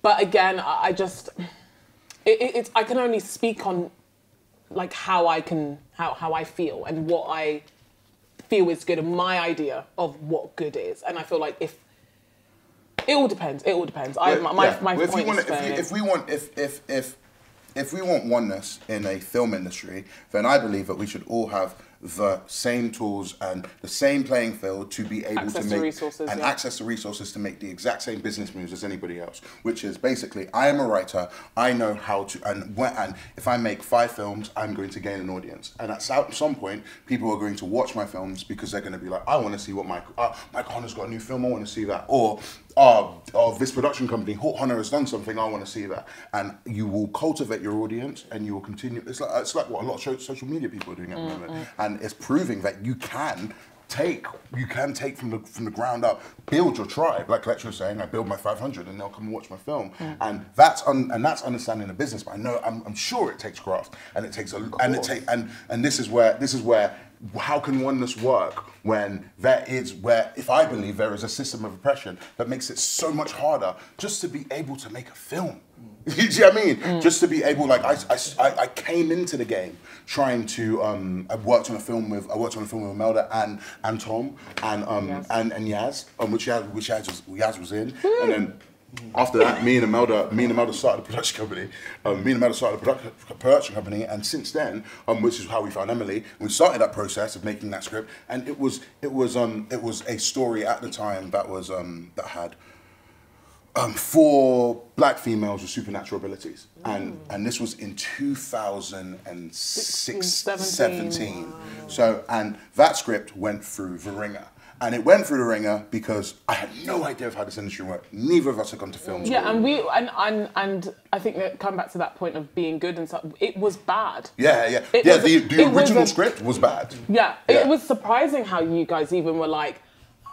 S2: But again, I, I just it, it, it's I can only speak on like how I can how how I feel and what I feel is good and my idea of what good is. And I feel like if it all depends, it all depends. I my my,
S1: yeah.
S2: my
S1: Well, if,
S2: point
S1: want,
S2: is
S1: if, you, if we want if if if if we want oneness in a film industry, then I believe that we should all have the same tools and the same playing field to be able
S2: Access
S1: to
S2: to
S1: make
S2: resources,
S1: and
S2: yeah.
S1: access the resources to make the exact same business moves as anybody else. Which is basically, I am a writer. I know how to, and when, and if I make five films, I'm going to gain an audience. And at some point, people are going to watch my films because they're going to be like, I want to see what Mike, uh, Mike Honnah's got a new film. I want to see that. Or uh, of this production company, Haute Honnah has done something. I want to see that. And you will cultivate your audience, and you will continue. It's like it's like what a lot of social media people are doing at the moment, and it's proving that you can take you can take from the from the ground up build your tribe like Kelechi was saying I build my 500 and they'll come and watch my film and that's un, and that's understanding the business but I know I'm, I'm sure it takes graft and it takes a and it take and and this is where this is where how can oneness work when there is where if I believe there is a system of oppression that makes it so much harder just to be able to make a film [LAUGHS] Do you know what I mean? Just to be able, like, I, I, I came into the game trying to. Um, I worked on a film with. I worked on a film with Melda and and Tom and um and and Yaz, um, which Yaz which Yaz was Yaz was in, and then. After that, me and Imeldha, me and Imeldha started a production company. Um, me and Imeldha started a production, production company, and since then, um, which is how we found Emily, we started that process of making that script. And it was, it was, um, it was a story at the time that was um, that had um, for black females with supernatural abilities. And and this was in 2006,
S2: 17.
S1: 17. So, and that script went through the ringer. And it went through the ringer because I had no idea of how this industry worked. Neither of us had gone to film school.
S2: Yeah, and we and, and and I think that come back to that point of being good and stuff. It was bad.
S1: Yeah, yeah.
S2: It
S1: yeah,
S2: was-
S1: the, the
S2: it was
S1: original
S2: a-
S1: script was bad.
S2: Yeah,
S1: Yeah.
S2: it was surprising how you guys even were like,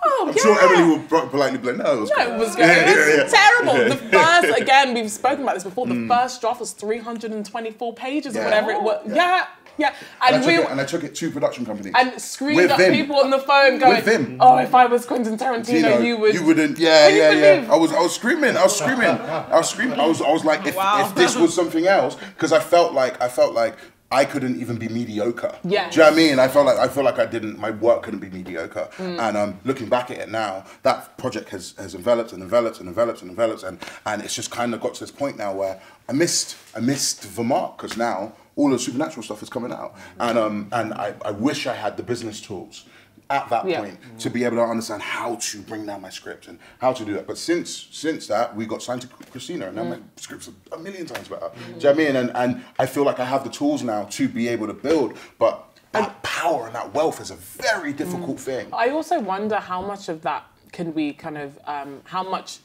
S2: oh
S1: I'm
S2: yeah.
S1: sure Emily would politely be like, no, it was
S2: No,
S1: good.
S2: it was good. [LAUGHS]
S1: Yeah,
S2: it was terrible. [LAUGHS] The first, again, we've spoken about this before. The
S1: Mm.
S2: first draft was 324 pages or whatever it was. Yeah, yeah.
S1: And,
S2: And
S1: I
S2: we
S1: took it, and I took it to production companies.
S2: and screamed at
S1: him.
S2: people on the phone going,
S1: With him.
S2: "Oh, if I was Quentin Tarantino, you would."
S1: You wouldn't. Yeah,
S2: Can
S1: yeah, yeah.
S2: believe-
S1: I was, I was screaming. I was screaming. I was screaming. I was, I was like, if,
S2: Wow.
S1: if this was something else, because I felt like, I felt like I couldn't even be mediocre.
S2: Yeah.
S1: Do you know what I mean? I felt like, I feel like I didn't. My work couldn't be mediocre.
S2: Mm.
S1: And um, looking back at it now, that project has, has enveloped and enveloped and enveloped and enveloped, and and it's just kind of got to this point now where I missed, I missed the mark because now all the supernatural stuff is coming out, and um, and I, I wish I had the business tools at that
S2: Yeah.
S1: point to be able to understand how to bring down my script and how to do that. But since since that, we got signed to Christina, and now my script's a, a million times better. Do you know what I mean? And and I feel like I have the tools now to be able to build, but that power and that wealth is a very difficult thing.
S2: I also wonder how much of that can we kind of, um, how much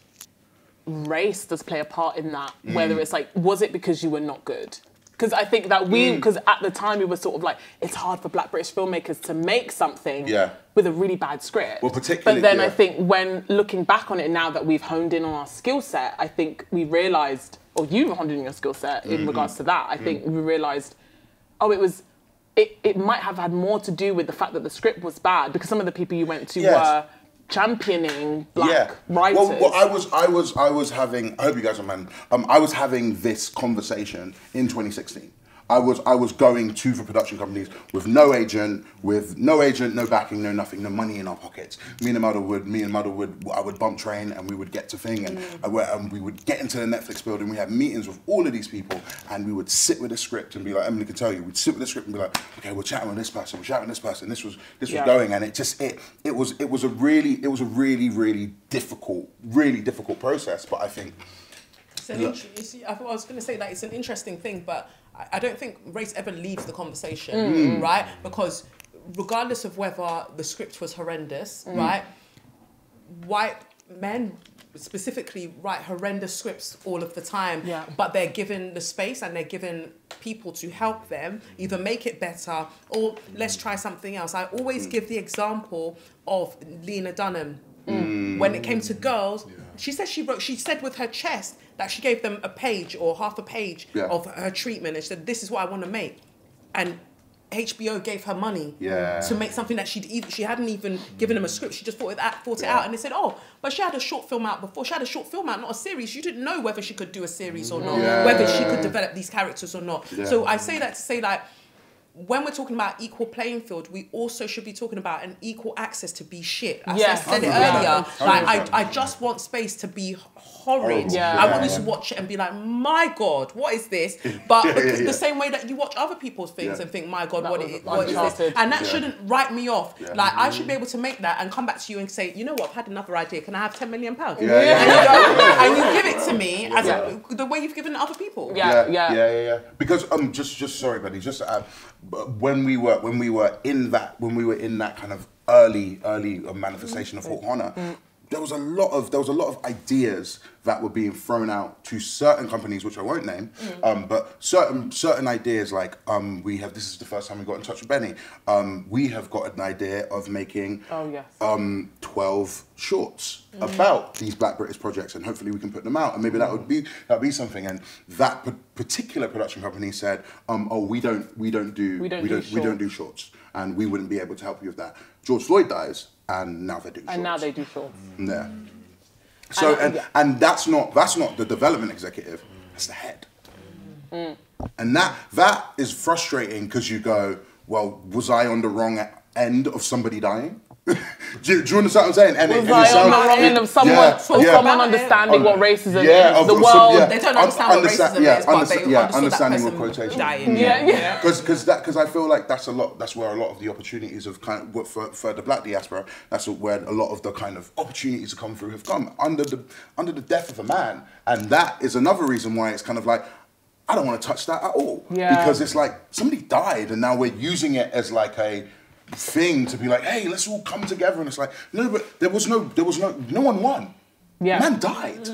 S2: race does play a part in that? Whether
S1: Mm.
S2: it's like, was it because you were not good? Because I think that we,
S1: Mm.
S2: because at the time we were sort of like, it's hard for Black British filmmakers to make something
S1: Yeah.
S2: with a really bad script.
S1: Well, particularly-
S2: But then I think when looking back on it now that we've honed in on our skill set, I think we realised, or you've honed in your skill set in
S1: Mhm.
S2: regards to that. I
S1: Mm.
S2: think we realised, oh, it was. It, it might have had more to do with the fact that the script was bad because some of the people you went to
S1: Yes.
S2: were championing black writers.
S1: Well, well, I was, I was, I was having. I hope you guys are man. Um, I was having this conversation in 2016. I was, I was going to the production companies with no agent, with no agent, no backing, no nothing, no money in our pockets. Me and Mother would, me and Mother would, I would bump train, and we would get to thing, and, mm. I went- and we would get into the Netflix building. We had meetings with all of these people, and we would sit with the script and be like, Emily can tell you, we'd sit with the script and be like, okay, we're chatting with this person, we're chatting with this person. This was, this
S2: Yeah.
S1: was going, and it just, it, it was, it was a really, it was a really, really difficult, really difficult process. But I think
S5: It's an
S1: Look.
S5: int- you see, I thought I was going to say that it's an interesting thing, but I, I don't think race ever leaves the conversation,
S1: Mm.
S5: right? Because regardless of whether the script was horrendous,
S2: Mm.
S5: right? White men specifically write horrendous scripts all of the time,
S2: Yeah.
S5: but they're given the space and they're given people to help them either make it better or let's try something else. I always give the example of Lena Dunham when it came to girls, she said she wrote. She said with her chest that she gave them a page or half a page
S1: Yeah.
S5: of her treatment, and she said, "This is what I want to make," and HBO gave her money
S1: Yeah.
S5: to make something that she'd even, she hadn't even given them a script. She just thought it out, thought it
S1: Yeah.
S5: out, and they said, "Oh, but she had a short film out before. She had a short film out, not a series. You didn't know whether she could do a series or not,
S1: Yeah.
S5: whether she could develop these characters or not." So I say that to say like when we're talking about equal playing field, we also should be talking about an equal access to be shit. As
S2: Yes.
S5: I said it
S1: 100%.
S5: earlier, like I, I just want space to be horrid.
S2: Yeah.
S5: I want you to watch it and be like, my God, what is this? [LAUGHS] But
S1: Yeah, yeah,
S5: because
S1: yeah.
S5: the same way that you watch other people's things
S1: Yeah.
S5: and think, my God,
S2: That
S5: what,
S2: was
S5: it, what is this? And that
S1: Yeah.
S5: shouldn't write me off.
S1: Yeah.
S5: Like I should be able to make that and come back to you and say, you know what, I've had another idea. Can I have 10 million pounds?
S1: Yeah, yeah,
S5: and, you
S1: yeah. [LAUGHS]
S5: and you give it to me as
S2: Yeah.
S5: a, the way you've given other people.
S2: Yeah.
S1: yeah, yeah, yeah, yeah. Because um, just just sorry, buddy. Just to add, but when we were when we were in that when we were in that kind of early early manifestation of mm-hmm. Haute Honnah, mm-hmm. There was a lot of there was a lot of ideas that were being thrown out to certain companies, which I won't name, um, but certain certain ideas like um, we have. This is the first time we got in touch with Benny. Um, we have got an idea of making
S2: Oh yes.
S1: um, 12 shorts about these Black British projects, and hopefully we can put them out, and maybe that would be that be something. And that p- particular production company said, um, "Oh, we don't we don't do
S2: We don't
S1: we
S2: do
S1: don't, we don't do shorts, and we wouldn't be able to help you with that." George Floyd dies, and now they do.
S2: and now they do shorts.
S1: Yeah. So
S2: And-
S1: and,
S2: yeah.
S1: and that's not that's not the development executive. That's the head.
S2: Mm.
S1: And that that is frustrating because you go, well, was I on the wrong end of somebody dying? [LAUGHS] do, you, do you understand what I'm saying? And
S2: Was
S1: and
S2: I on
S1: sounds-
S2: wrong end of someone,
S1: yeah,
S2: of someone
S1: yeah.
S2: understanding what racism
S1: Yeah,
S2: is?
S1: of-
S2: The
S1: of some-
S2: world.
S1: yeah.
S5: They don't
S1: Un-
S5: understand what racism
S1: yeah,
S5: is, but they
S1: yeah, understanding
S5: that
S1: what
S5: person
S1: quotation.
S5: dying.
S2: Yeah, yeah.
S1: Because that because I feel like that's a lot. That's where a lot of the opportunities of kind of for, for the black diaspora. That's where a lot of the kind of opportunities that come through have come under the under the death of a man, and that is another reason why it's kind of like. I don't want to touch that at all.
S2: Yeah.
S1: Because it's like somebody died and now we're using it as like a thing to be like, hey, let's all come together. And it's like, no, but there was no, there was no, no one won.
S2: Yeah.
S1: Man died.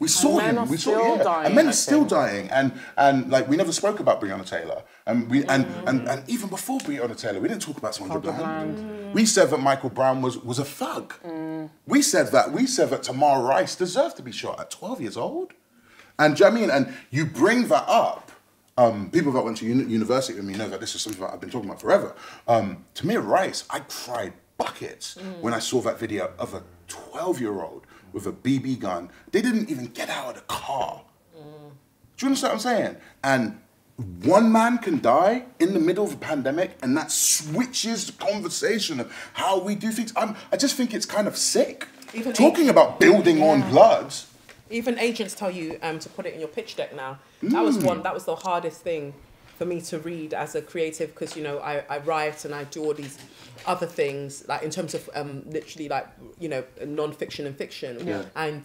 S1: We saw
S2: men
S1: him.
S2: are
S1: We saw
S2: still
S1: yeah.
S2: dying,
S1: And men
S2: I
S1: are still
S2: think.
S1: dying. And and like we never spoke about Breonna Taylor. And we and,
S2: Mm.
S1: and and even before Breonna Taylor, we didn't talk about Sandra
S2: Sandra
S1: Bland.
S2: Bland.
S1: We said that Michael Brown was was a thug.
S2: Mm.
S1: We said that we said that Tamir Rice deserved to be shot at 12 years old. And do you know what I mean? And you bring that up. Um, people that went to uni- university with me know that this is something that I've been talking about forever. Um, Tamir Rice, I cried buckets when I saw that video of a 12 year old with a BB gun. They didn't even get out of the car. Do you understand what I'm saying? And one man can die in the middle of a pandemic, and that switches the conversation of how we do things. I'm, I just think it's kind of sick.
S5: Even
S1: Talking about building on blood.
S5: Even agents tell you um, to put it in your pitch deck now. That was one. That was the hardest thing for me to read as a creative because you know I, I write and I do all these other things like in terms of um, literally like you know non-fiction and fiction
S1: Yeah.
S5: and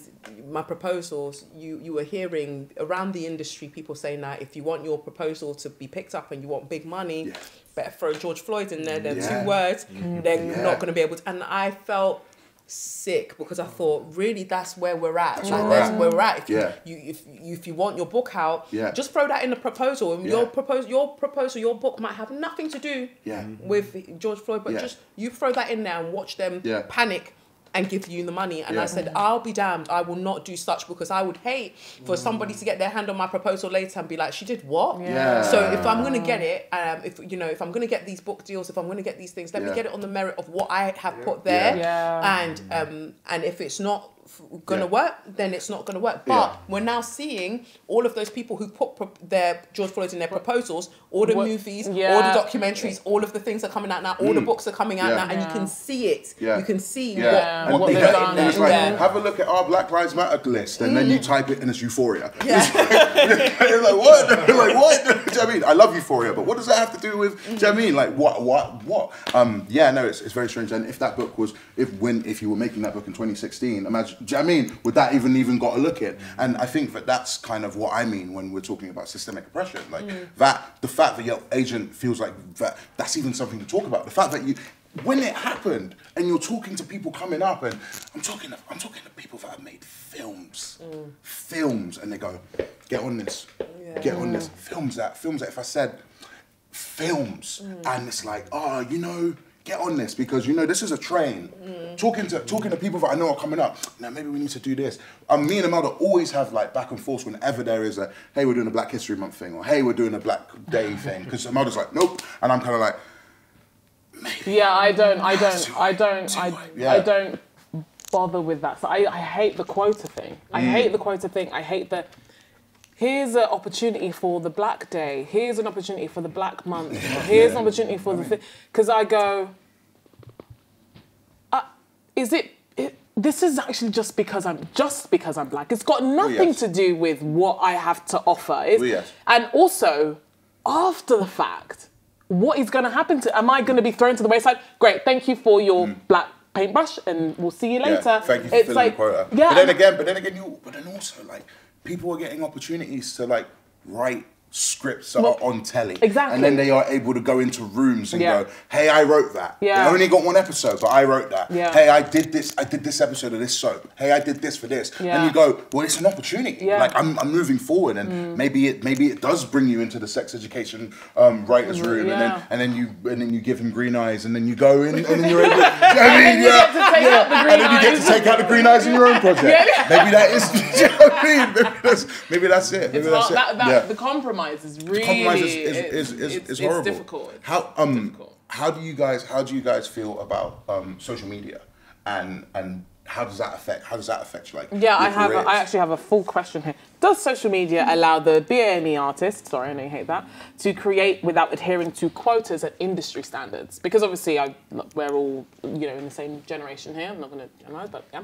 S5: my proposals you you were hearing around the industry people saying that if you want your proposal to be picked up and you want big money
S1: Yeah.
S5: better throw George Floyd in there they're
S1: Yeah.
S5: two words they're
S1: Yeah.
S5: not going to be able to and I felt sick because I thought really that's where we're at.
S1: That's
S5: like,
S1: where we're
S5: that's
S1: at.
S5: where we're at. If
S1: Yeah.
S5: you, you if you, if you want your book out,
S1: Yeah.
S5: just throw that in the proposal. And your
S1: Yeah.
S5: propose your proposal, your book might have nothing to do
S1: Yeah.
S5: with George Floyd, but just you throw that in there and watch them panic and give you the money. And I said, I'll be damned. I will not do such because I would hate for somebody to get their hand on my proposal later and be like, she did what?
S1: Yeah.
S5: So if I'm gonna get it, um, if you know, if I'm gonna get these book deals, if I'm gonna get these things, let
S1: Yeah.
S5: me get it on the merit of what I have put there.
S2: Yeah.
S5: And um, and if it's not f- gonna
S1: Yeah.
S5: work, then it's not gonna work. But
S1: Yeah.
S5: we're now seeing all of those people who put pro- their George Floyd in their proposals, all the
S2: What-
S5: movies, all the documentaries, all of the things are coming out now, all the mm. books are coming out
S1: Yeah.
S5: now, and you can see it.
S1: Yeah.
S5: You can see
S1: Yeah.
S5: what, what,
S2: what
S5: they
S2: they've done.
S1: And it's like,
S5: Yeah.
S1: have a look at our Black Lives Matter list, and then you mm. type it and it's Euphoria.
S5: Yeah. [LAUGHS]
S1: You're like, what? [LAUGHS] You're like, what? [LAUGHS] Do you know what I mean? I love Euphoria, but what does that have to do with, do you know what I mm. mean? Like, what, what, what? Um, yeah, no, it's, it's very strange. And if that book was, if when, if you were making that book in 2016, imagine, do you know what I mean? Would that even even got a look at? And I think that that's kind of what I mean when we're talking about systemic oppression. Like, mm. that, the fact that your agent feels like that, that's even something to talk about. The fact that you, when it happened and you're talking to people coming up and I'm talking to, I'm talking to people that have made films mm. films and they go get on this get on this films that films that if I said films mm. and it's like oh you know get on this because you know this is a train talking to talking to people that I know are coming up now maybe we need to do this um, me and Imeldha always have like back and forth whenever there is a hey we're doing a Black History Month thing or hey we're doing a Black Day thing because Imeldha's like nope and I'm kind of like
S2: Yeah, I don't, I don't, I don't,
S1: Do
S2: I,
S1: I? Yeah.
S2: I don't bother with that. So I, I hate the quota thing. I
S1: Mm.
S2: hate the quota thing. I hate the. Here's an opportunity for the Black Day. Here's an opportunity for the Black Month. [LAUGHS] Here's an opportunity for the thing. Because I go. Uh, is it, it? This is actually just because I'm just because I'm black. It's got nothing
S1: Oh, yes.
S2: to do with what I have to offer. It's,
S1: Oh, yes.
S2: And also, after the fact, what is going to happen to? Am I going to be thrown to the wayside? Great, thank you for your black paintbrush, and we'll see you later.
S1: Mm. Yeah, thank you for
S2: it's
S1: filling
S2: like,
S1: the quota.
S2: Yeah,
S1: But then again, but then again, you, but then also like people are getting opportunities to like write scripts that are on telly.
S2: Exactly.
S1: And then they are able to go into rooms and
S2: Yeah.
S1: go, hey, I wrote that.
S2: Yeah.
S1: They only got one episode, but I wrote that.
S2: Yeah.
S1: Hey, I did this, I did this episode of this soap. Hey, I did this for this.
S2: Yeah.
S1: And you go, well, it's an opportunity.
S2: Yeah. Mm.
S1: Like I'm, I'm moving forward and maybe it maybe it does bring you into the sex education um, writers room and then and then you and then you give him green eyes and then you go in and then you're able [LAUGHS] to, I mean, yeah,
S2: get to take
S1: yeah.
S2: out the green
S1: and then you get to take out the green eyes in your own project. [LAUGHS]
S2: Yeah.
S1: Maybe that is, [LAUGHS] you know what I mean? Maybe that's, maybe that's it. Maybe
S2: It's
S1: that's
S2: hard,
S1: it.
S2: that, that,
S1: yeah.
S2: The compromise is really
S1: compromise is, is,
S2: it's-
S1: is, is,
S2: it's,
S1: is
S2: it's
S1: horrible.
S2: difficult.
S1: How um
S2: difficult.
S1: how do you guys how do you guys feel about um social media and and how does that affect how does that affect you? like
S2: Yeah, I have. A. I actually have a full question here. Does social media allow the BAME artist, sorry, I know you hate that, to create without adhering to quotas and industry standards? Because obviously, I, we're all you know in the same generation here. I'm not going to deny, but yeah.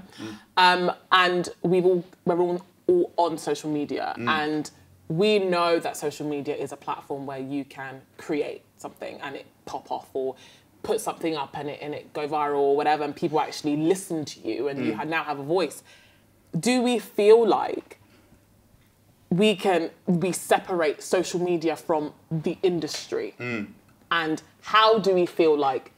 S2: Um, and we've all we're all, all on social media, and we know that social media is a platform where you can create something and it pop off or put something up and it and it go viral or whatever, and people actually listen to you, and you mm. ha- now have a voice. Do we feel like we can we separate social media from the industry? Mm. And how do we feel like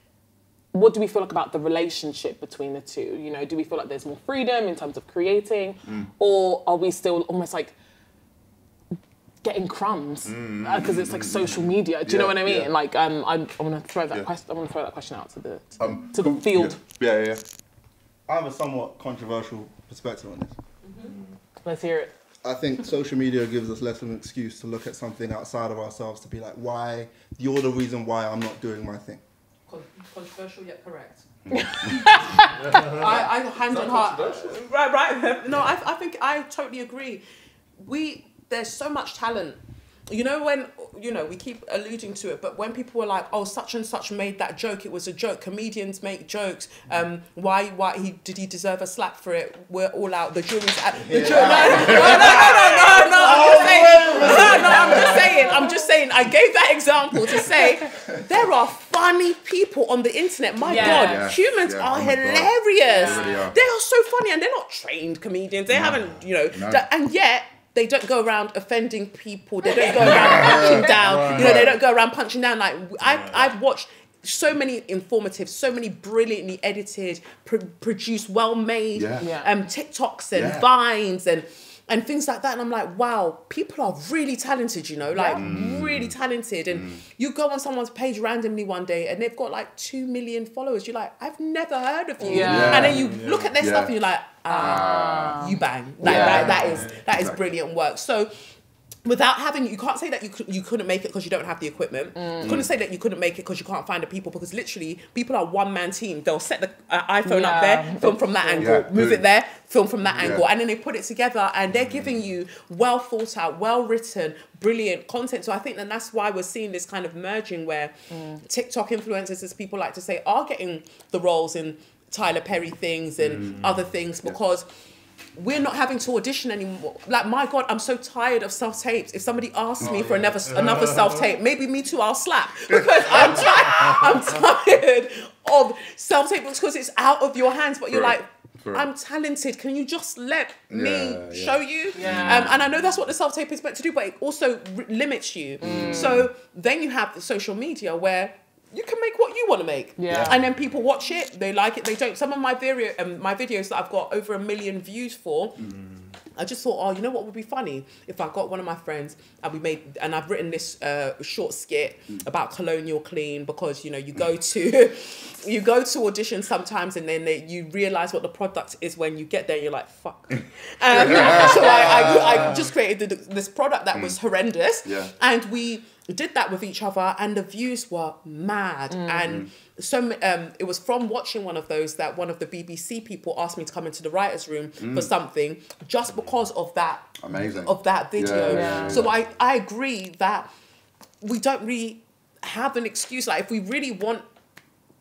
S2: what do we feel like about the relationship between the two? You know do we feel like there's more freedom in terms of creating mm. or are we still almost like getting crumbs mm, mm, uh, because it's like mm, social media do you know what i mean
S1: yeah.
S2: like um i'm, I'm gonna throw that
S1: Yeah.
S2: question i'm gonna throw that question out to the to,
S1: Um,
S2: to the field
S1: Yeah, yeah. yeah.
S4: I have a somewhat controversial perspective on this. Mm-hmm.
S2: let's hear it
S4: I think social media gives us less of an excuse to look at something outside of ourselves to be like, why? You're the reason why I'm not doing my thing.
S5: Controversial yet correct. [LAUGHS] I, I hand on heart. Right, right. [LAUGHS] No, I, I think I totally agree. We there's so much talent. You know when you know we keep alluding to it, but when people were like, "Oh, such and such made that joke," it was a joke. Comedians make jokes. Um, why? Why he did he deserve a slap for it? We're all out. The jury's out. The jury, [LAUGHS] no, no, no, no, no, no, no. I'm just saying. No, no, I'm just saying. I'm just saying. I gave that example to say there are funny people on the internet. My
S2: Yeah.
S5: God,
S1: Yeah,
S5: humans
S1: yeah,
S5: are
S1: oh my
S5: hilarious.
S1: They really are.
S5: They are so funny, and they're not trained comedians. They haven't, you know,
S1: No.
S5: and yet. They don't go around offending people. They don't go around [LAUGHS] punching down. You know, they don't go around punching down. Like I, I've watched so many informative, so many brilliantly edited, pr- produced, well-made
S1: Yeah.
S2: Yeah.
S5: um, TikToks and
S1: Yeah.
S5: vines and and things like that. And I'm like, wow, people are really talented, you know, like mm. really talented. And mm. you go on someone's page randomly one day and they've got like two million followers. You're like, I've never heard of you.
S2: Yeah.
S5: And then you look at their
S1: Yeah.
S5: stuff and you're like, ah, ah. you bang. That,
S2: Yeah.
S5: that, that is that is brilliant work. So without having you can't say that you you couldn't make it because you don't have the equipment. You mm. couldn't say that you couldn't make it because you can't find the people because literally people are one man team. They'll set the uh, iphone up there film from that angle
S1: Yeah.
S5: move it there film from that
S1: Yeah.
S5: angle. And then they put it together and they're mm. giving you well thought out well written brilliant content. So i think that that's why we're seeing this kind of merging where mm. tiktok influencers as people like to say are getting the roles in tyler perry things and other things because we're not having to audition anymore. Like my God, I'm so tired of self tapes. If somebody asks me for another another [LAUGHS] self tape, maybe me too, I'll slap [LAUGHS] because I'm tired. I'm tired of self tape because it's out of your hands. But you're
S1: Correct.
S5: like,
S1: Correct.
S5: I'm talented. Can you just let me
S1: Yeah, yeah.
S5: show you?
S2: Yeah.
S5: Um, and I know that's what the self tape is meant to do, but it also r- limits you. So then you have the social media where. You can make what you want to make,
S2: Yeah.
S5: and then people watch it, they like it, they don't. Some of my video, um, my videos that I've got over a million views for, I just thought, oh, you know what would be funny if I got one of my friends and we made, and I've written this uh, short skit about colonial clean because you know you go to, [LAUGHS] you go to audition sometimes and then they, you realize what the product is when you get there. You're like, fuck. [LAUGHS] Um, [LAUGHS] so I, I, I just created the, this product that was horrendous,
S1: Yeah.
S5: and we did that with each other and the views were mad. And so um, it was from watching one of those that one of the bbc people asked me to come into the writers room for something just because of that
S1: Amazing.
S5: of that video.
S1: Yeah,
S2: yeah,
S5: so I, I agree that we don't really have an excuse. Like if we really want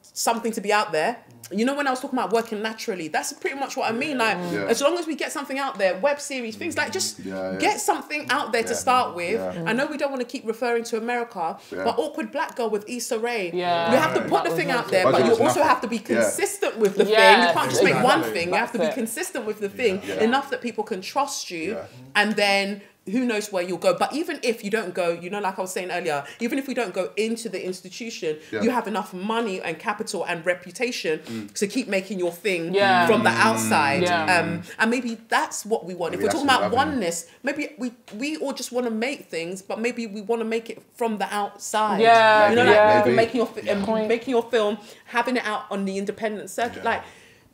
S5: something to be out there you know when I was talking about working naturally, that's pretty much what I mean. Like,
S1: Yeah.
S5: as long as we get something out there, web series, things like just
S1: Yeah, yeah.
S5: get something out there to start with.
S1: Yeah.
S5: I know we don't want to keep referring to America,
S1: Yeah.
S5: but awkward black girl with Issa Rae.
S2: Yeah.
S5: you have to put
S2: That
S5: the thing out there,
S1: Budget
S5: but you also
S1: nothing.
S5: have to be
S1: Yeah.
S5: consistent with the thing. You can't just make one
S1: exactly.
S5: thing. You have to be
S2: it.
S5: consistent with the thing
S1: Yeah.
S5: enough that people can trust you,
S1: Yeah.
S5: and then who knows where you'll go. But even if you don't go, you know, like I was saying earlier, even if we don't go into the institution,
S1: Yeah.
S5: you have enough money and capital and reputation
S1: Mm.
S5: to keep making your thing
S2: Yeah.
S5: from the outside.
S2: Yeah.
S5: Um, and maybe that's what we want.
S1: Maybe
S5: if we're talking about
S1: avenue.
S5: oneness, maybe we we all just want to make things, but maybe we want to make it from the outside.
S2: Yeah,
S5: you know, like
S2: yeah.
S5: making your fi- um,
S2: Point.
S5: making your film, having it out on the independent circuit,
S1: Yeah.
S5: like.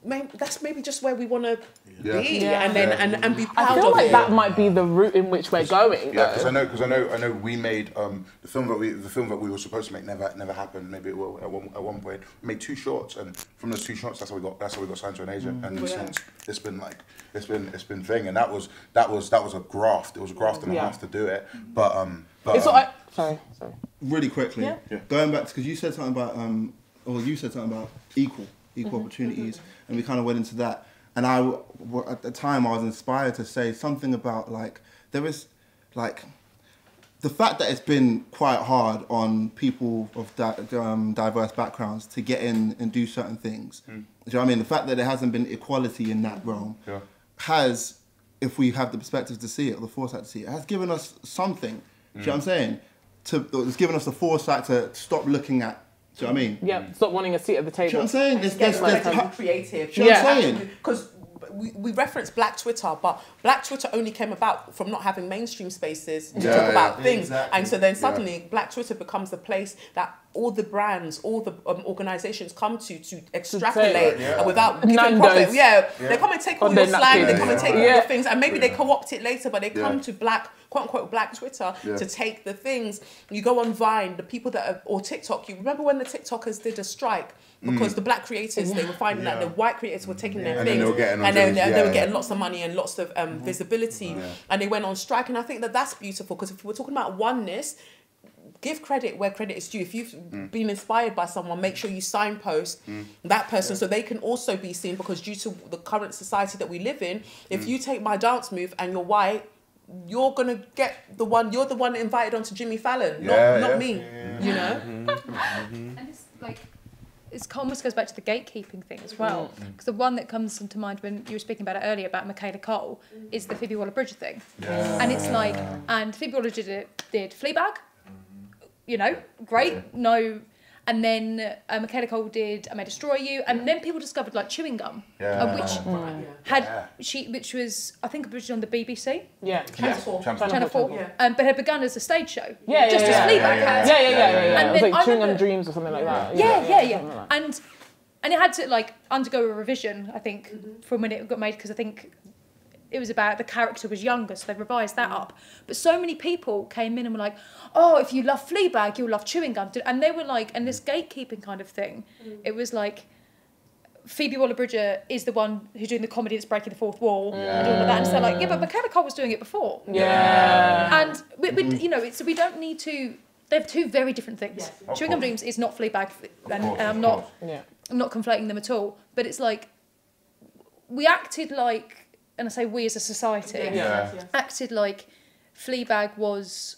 S5: Maybe, that's maybe just where we want to
S1: Yeah.
S5: be,
S2: Yeah.
S5: and then
S1: Yeah.
S5: and, and be proud.
S2: I
S5: proud
S2: feel
S5: of
S2: like
S5: it.
S2: that might be the route in which we're going.
S1: Yeah, because. I know, because I know, I know, we made um, the film that we, the film that we were supposed to make never, never happened. Maybe it will at one, at one point. We made two shorts, and from those two shorts, that's how we got, that's how we got signed to an agent. And
S5: Yeah.
S1: since it's been like, it's been, it's been thing, and that was, that was, that was a graft. It was a graft and a
S2: Yeah.
S1: half to do it. But um, but
S2: It's
S1: um,
S2: all, I, sorry, sorry.
S4: really quickly,
S2: Yeah.
S1: Yeah.
S4: going back to because you said something about um, or you said something about equal, equal
S2: Mm-hmm.
S4: opportunities, and we kind of went into that. And I, at the time, I was inspired to say something about like there is, like, the fact that it's been quite hard on people of di- um, diverse backgrounds to get in and do certain things. Do you know what I mean? The fact that there hasn't been equality in that realm
S1: Yeah.
S4: has, if we have the perspective to see it or the foresight to see it, has given us something. Do you know what I'm saying? To, it's given us the foresight to stop looking at. Do you know what I mean?
S2: Yeah, stop wanting a seat at the
S4: Do you know
S2: table.
S4: what I'm saying? There's,
S5: get
S4: there's,
S5: like
S4: there's,
S5: kind of creative.
S4: Do you know what I'm
S2: Yeah.
S4: saying?
S5: Because we, we reference Black Twitter, but Black Twitter only came about from not having mainstream spaces to
S1: Yeah,
S5: talk
S1: yeah.
S5: about things.
S4: Exactly.
S5: And so then suddenly Black Twitter becomes the place that all the brands, all the um, organizations come to to extrapolate
S1: Yeah.
S5: and without giving
S2: Nando's.
S5: profit. Yeah, they come and take all
S2: On
S5: your
S2: their
S5: slang, they
S2: napkins.
S5: come and take all your things, and maybe they co-opt it later, but they come to Black quote unquote Black Twitter
S1: Yeah.
S5: to take the things. You go on Vine, the people that are, or TikTok. You remember when the TikTokers did a strike because the Black creators they were finding that the white creators were taking their
S1: And then
S5: things
S1: they were
S5: and then they,
S1: yeah,
S5: they were getting lots of money and lots of um, visibility,
S1: Yeah.
S5: and they went on strike. And I think that that's beautiful because if we're talking about oneness. Give credit where credit is due. If you've
S1: Mm.
S5: been inspired by someone, make sure you signpost that person so they can also be seen. Because due to the current society that we live in, if
S1: Mm.
S5: you take my dance move and you're white, you're gonna get the one. You're the one invited onto Jimmy Fallon,
S1: Yeah,
S5: not not
S1: yeah.
S5: me. You know. [LAUGHS]
S7: And it's like it almost goes back to the gatekeeping thing as well.
S2: Mm. mm.
S7: Because the one that comes into mind when you were speaking about it earlier about Michaela Coel mm. is the Phoebe Waller-Bridger thing, and it's like, and Phoebe Waller-Bridger did Fleabag, mm. you know, great, no. And then uh, Michaela Coel did I May Destroy You, and then people discovered like chewing gum,
S1: Yeah.
S7: uh, which had she, which was I think originally on the BBC,
S2: Yeah.
S5: Channel four.
S1: Channel
S7: Channel Four,
S5: Yeah.
S7: um, but had begun as a stage show,
S2: Yeah,
S7: just
S2: yeah,
S7: as
S2: yeah,
S7: Fleabag
S1: yeah, yeah.
S7: had.
S2: Yeah, yeah, yeah, yeah. yeah.
S7: And
S2: It was
S7: then
S2: like chewing gum
S7: remember-
S2: dreams or something like that.
S7: Yeah, yeah, yeah.
S2: something like that.
S7: And and it had to like undergo a revision, I think, from when it got made because I think it was about the character was younger, so they revised that mm. up. But so many people came in and were like, "Oh, if you love Fleabag, you'll love chewing gum," and they were like, and this mm. gatekeeping kind of thing. Mm. It was like. Phoebe Waller-Bridger is the one who's doing the comedy that's breaking the fourth wall and doing all that, and so like, yeah, but Michaela Coel was doing it before,
S2: Yeah.
S7: and we, we, you know, it's, we don't need to. They're two very different things.
S1: Of
S7: Chewing gum dreams is not Fleabag, and, and I'm not.
S2: Yeah.
S7: I'm not conflating them at all, but it's like we acted like, and I say we as a society,
S1: Yeah.
S7: acted like Fleabag was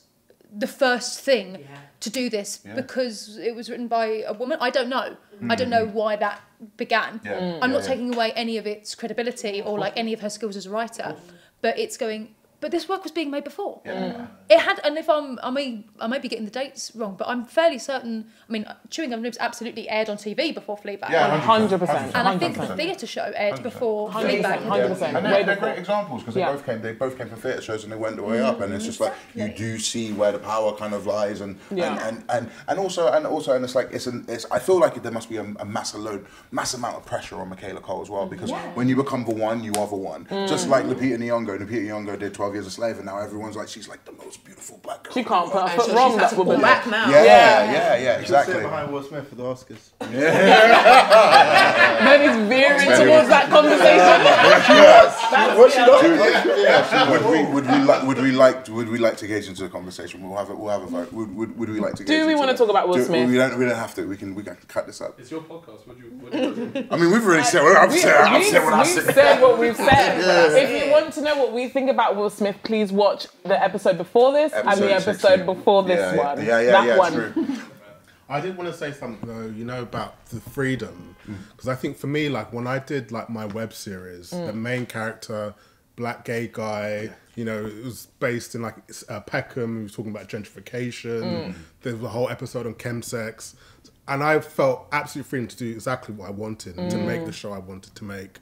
S7: the first thing
S5: Yeah.
S7: to do this
S1: Yeah.
S7: because it was written by a woman. I don't know. I don't know why that began.
S1: Yeah. Mm.
S7: I'm
S1: Yeah,
S7: not
S1: yeah.
S7: taking away any of its credibility or like any of her skills as a writer, but it's going. But this work was being made before.
S1: Yeah.
S7: It had, and if I'm, I may, I may be getting the dates wrong, but I'm fairly certain. I mean, Chewing Gum Dreams absolutely aired on TV before Fleabag.
S1: Yeah,
S2: 100%.
S7: And I think the
S2: 100%.
S7: theatre show aired before
S2: 100%,
S7: Fleabag.
S2: 100%.
S1: And they're, they're great examples because they
S2: Yeah.
S1: both came. They both came from theatre shows and they went the way mm-hmm. up. And it's just like you do see where the power kind of lies, and
S2: Yeah.
S1: and, and, and and also and also and it's like it's an it's. I feel like there must be a, a massive load, mass amount of pressure on Michaela Coel as well because mm-hmm. when you become the one, you are the one. Just like Lupita Nyong'o. Lupita Nyong'o did Twelve Years a Slave, and now everyone's like she's like the most beautiful black girl.
S2: She can't put
S1: world.
S2: her
S5: And
S2: foot
S5: so
S2: wrong,
S5: she's had
S2: that
S5: to
S2: woman.
S5: back now.
S1: Yeah, yeah, yeah,
S4: She'll
S1: exactly.
S4: sit behind Will Smith for the Oscars. Yeah.
S2: Then he's veering towards that conversation.
S4: What she does?
S1: would we would we like would we like would we like to engage into the conversation? We'll have a, we'll have a vote. Would, would, would we like to?
S2: Do
S1: engage
S2: we
S1: into
S2: wanna talk about Will
S1: Do-
S2: Smith?
S1: We don't. We don't have to. We can. We can cut this up.
S6: It's your podcast. What do you? What you
S1: I mean, we've already said. Well, I've
S2: We,
S1: said. I've said what I
S2: have
S1: said.
S2: said what we've said. If you want to know what we think about Will Smith, please watch the episode before this and the
S1: Episode
S2: episode
S1: 16.
S2: before this
S1: yeah,
S2: one.
S1: Yeah, yeah,
S2: that
S1: yeah.
S2: one.
S1: True.
S3: I did want to say something though, you know, about the freedom,
S1: Mm.
S3: because I think for me, like when I did like my web series,
S2: Mm.
S3: the main character, black gay guy, You know, it was based in like uh, Peckham. We were talking about gentrification.
S2: Mm.
S3: There was a whole episode on chemsex, and I felt absolute freedom to do exactly what I wanted to
S2: Mm.
S3: make the show I wanted to make.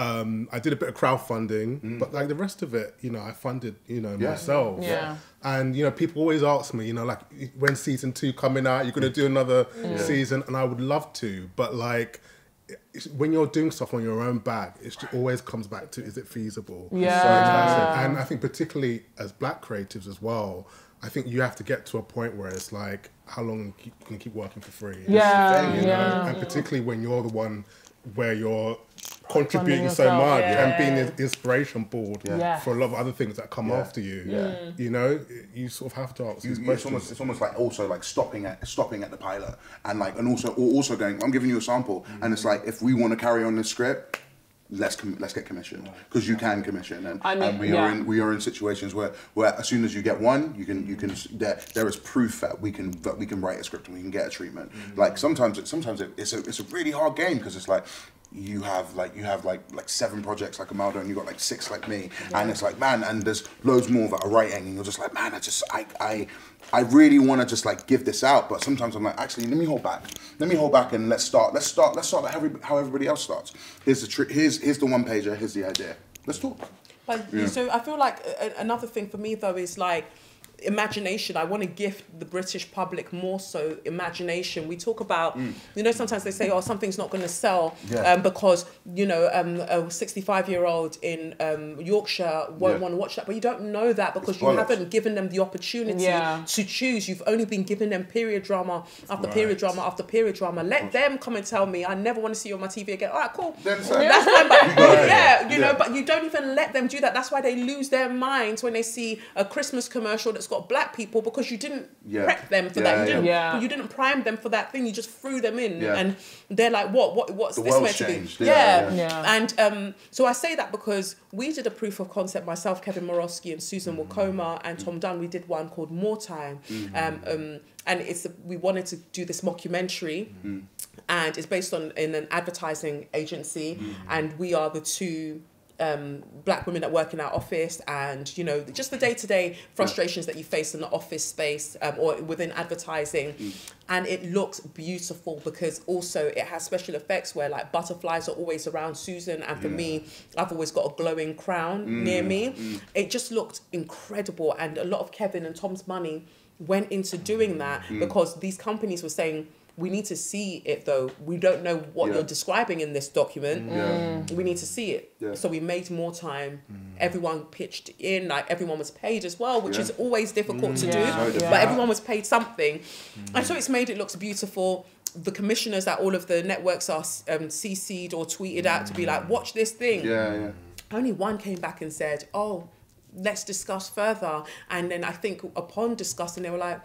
S3: Um, I did a bit of crowdfunding, but like the rest of it, you know, I funded, you know,
S1: Yeah.
S3: myself.
S2: Yeah.
S3: And you know, people always ask me, you know, like when season two coming out, you're gonna do another
S2: Yeah.
S3: season, and I would love to, but like it's, when you're doing stuff on your own bag, it always comes back to is it feasible?
S2: Yeah.
S3: So and I think particularly as black creatives as well, I think you have to get to a point where it's like, how long can you keep working for free?
S2: Yeah,
S3: You know?
S2: yeah.
S3: And particularly when you're the one where you're contributing so
S2: yourself,
S3: much
S2: yeah.
S3: and being an inspiration board
S2: Yeah.
S3: for a lot of other things that come
S1: Yeah.
S3: after you.
S1: Yeah. Mm.
S3: You know, you sort of have to ask
S1: You-
S3: these
S1: you- it's almost it's almost like also like stopping at stopping at the pilot and like and also also going I'm giving you a sample mm. and it's like if we want to carry on this script let's com- let's get commissioned because you can commission and,
S2: I mean,
S1: and we
S2: yeah.
S1: are in we are in situations where where as soon as you get one you can you can there there is proof that we can that we can write a script and we can get a treatment mm. like sometimes it sometimes it, it's a it's a really hard game because it's like you have like you have like like seven projects like Amaldo and you got like six like me. And it's like man and there's loads more that are writing and you're just like man I just I I I really want to just like give this out. But sometimes I'm like actually let me hold back. Let me hold back and let's start let's start let's start like how every- how everybody else starts. Here's the tri- here's here's the one pager here's the idea. Let's talk.
S5: But
S1: Yeah.
S5: so I feel like another thing for me though is like imagination. I want to gift the British public more so imagination. We talk about, you know, sometimes they say, oh, something's not going to sell
S1: Yeah.
S5: um, because, you know, um, a 65 year old in um, Yorkshire won't
S1: Yeah.
S5: want to watch that. But you don't know that because
S1: It's
S5: you
S1: bollocks.
S5: haven't given them the opportunity
S2: Yeah.
S5: to choose. You've only been giving them period drama after period drama after period drama. Let them come and tell me, I never want to see you on my TV again. All right, cool.
S1: Then so-
S5: That's fine, but [LAUGHS]
S1: Yeah.
S5: yeah, you know, but you don't even let them do that. That's why they lose their minds when they see a Christmas commercial that's got black people because you didn't
S1: Yeah.
S5: prep them for
S1: Yeah,
S5: that. You didn't,
S2: Yeah.
S5: you didn't prime them for that thing. You just threw them in,
S1: Yeah.
S5: and they're like, "What? What? What's
S1: The
S5: this
S1: world's
S5: meant to be?"
S1: changed.
S5: Yeah,
S1: Yeah,
S2: yeah. Yeah.
S5: And um, so I say that because we did a proof of concept myself, Kevin Morosky, and Susan Wakoma, and Tom Dunn. We did one called More Time, um, um, and it's we wanted to do this mockumentary and it's based on in an advertising agency and we are the two um, black women that work in our office and you know just the day-to-day frustrations that you face in the office space um, or within advertising. And it looks beautiful because also it has special effects where like butterflies are always around susan and for me i've always got a glowing crown near me. it just looked incredible and a lot of kevin and tom's money went into doing that because these companies were saying we need to see it though we don't know what
S1: Yeah.
S5: you're describing in this document mm.
S1: Yeah. Mm.
S5: we need to see it
S1: Yeah.
S5: so we made more time mm. everyone pitched in like everyone was paid as well which
S1: Yeah.
S5: is always difficult to
S2: Yeah.
S5: do
S2: So difficult.
S5: but everyone was paid something and so it's made it looks beautiful the commissioners that all of the networks are um, cc'd or tweeted out to be like watch this thing
S1: yeah yeah
S5: only one came back and said, "Oh, let's discuss further." And then I think upon discussing, they were like,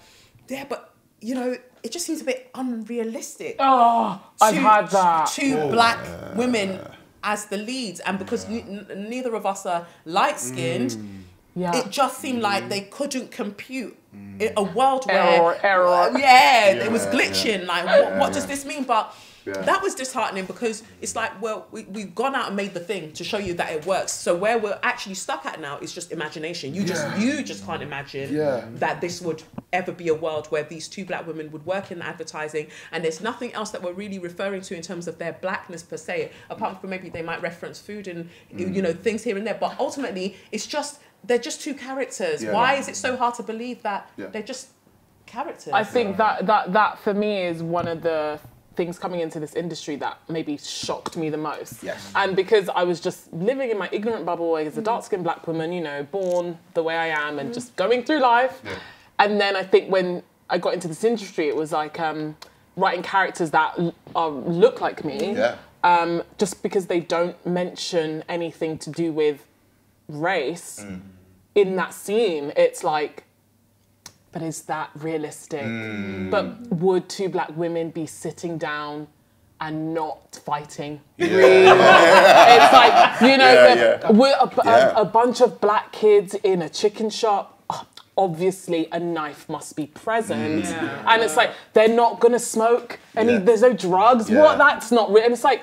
S5: "Yeah, but you know, it just seems a bit unrealistic."
S2: Oh, I've
S5: two-
S2: had that.
S5: Two oh, black women as the leads, and because n- n- neither of us are light skinned. Mm.
S2: Yeah.
S5: It just seemed like they couldn't compute in a world where
S2: Error, error.
S5: yeah, it was glitching. Like, what, what does this mean? But
S1: Yeah.
S5: that was disheartening because it's like, well, we, we've gone out and made the thing to show you that it works. So where we're actually stuck at now is just imagination. You just
S1: Yeah.
S5: you just can't imagine
S1: Yeah.
S5: that this would ever be a world where these two black women would work in advertising and there's nothing else that we're really referring to in terms of their blackness per se, apart from maybe they might reference food and you mm. know things here and there. But ultimately it's just they're just two characters.
S1: Yeah.
S5: Why is it so hard to believe that
S1: Yeah.
S5: they're just characters?
S2: I think that that that for me is one of the things coming into this industry that maybe shocked me the most.
S1: Yes.
S2: And because I was just living in my ignorant bubble as a dark-skinned black woman, you know, born the way I am and just going through life. And then I think when I got into this industry, it was like um, writing characters that l- are, look like me.
S1: Yeah.
S2: Um, just because they don't mention anything to do with race
S1: Mm.
S2: in that scene, it's like, but is that realistic?
S1: Mm.
S2: But would two black women be sitting down and not fighting? Yeah, it's like, you know,
S1: Yeah, yeah.
S2: we're a, a-
S1: Yeah.
S2: a bunch of black kids in a chicken shop. [SIGHS] Obviously, a knife must be present, and it's like they're not gonna smoke. Any
S1: Yeah.
S2: there's no drugs.
S1: Yeah.
S2: What? That's not real. And it's like,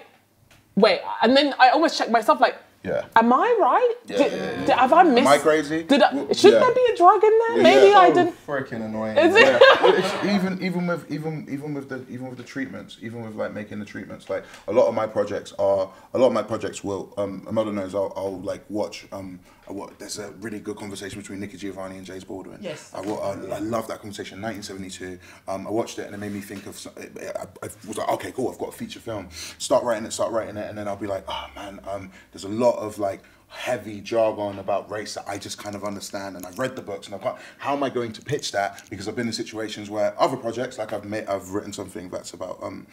S2: wait. And then I always check myself, like,
S1: Yeah.
S2: Am I right?
S1: Yeah,
S2: Did-
S1: yeah, yeah.
S2: did- have I missed?
S1: Am I crazy?
S2: Did I, should
S1: yeah.
S2: there be a drug in there?
S1: Yeah.
S2: Maybe I
S4: So
S2: didn't.
S4: Freaking annoying.
S2: Is it?
S1: Yeah, well, [LAUGHS] even even with even even with the even with the treatments, even with like making the treatments, like a lot of my projects are a lot of my projects will um Imeldha knows I'll, I'll like watch um I wa- there's a really good conversation between Nikki Giovanni and James Baldwin.
S5: Yes.
S1: I, I, I love that conversation. 1972. Um, I watched it and it made me think of. I, I was like, okay, cool. I've got a feature film. Start writing it. Start writing it, and then I'll be like, oh man, um, there's a lot of like heavy jargon about race that I just kind of understand and I've read the books and I've got how am I going to pitch that because I've been in situations where other projects like I've made I've written something that's about um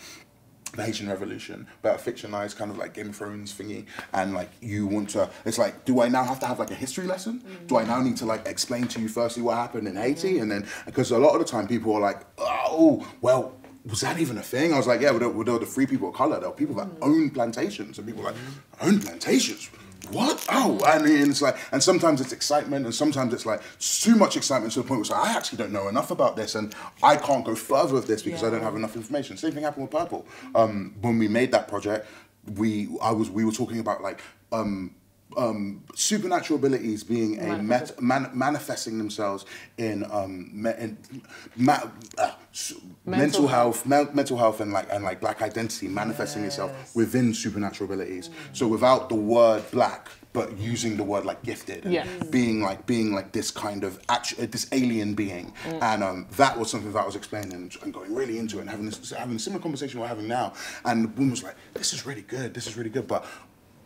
S1: the Haitian Revolution, but a fictionalized kind of like Game of Thrones thingy, and like you want to, it's like, do I now have to have like a history lesson? Do I now need to like explain to you firstly what happened in Haiti, and then because a lot of the time people are like, oh, well, was that even a thing? I was like, yeah, were the free people of color. There were people that own plantations, and people like, own plantations. What? Oh, and it's like, and sometimes it's excitement, and sometimes it's like too much excitement to the point where it's like, I actually don't know enough about this, and I can't go further with this because I don't have enough information. Same thing happened with Purple. Um, when we made that project, we I was we were talking about like um, um, supernatural abilities being a met, man, manifesting themselves in um, me, in, ma, uh, s- mental, health, men- mental health, and like and like black identity manifesting itself within supernatural abilities. So without the word black, but using the word like gifted,
S2: Yeah.
S1: being like being like this kind of actu- uh, this alien being, and um, that was something that I was explaining and, and going really into it and having this having a similar conversation we're having now. And the woman was like, "This is really good. This is really good," but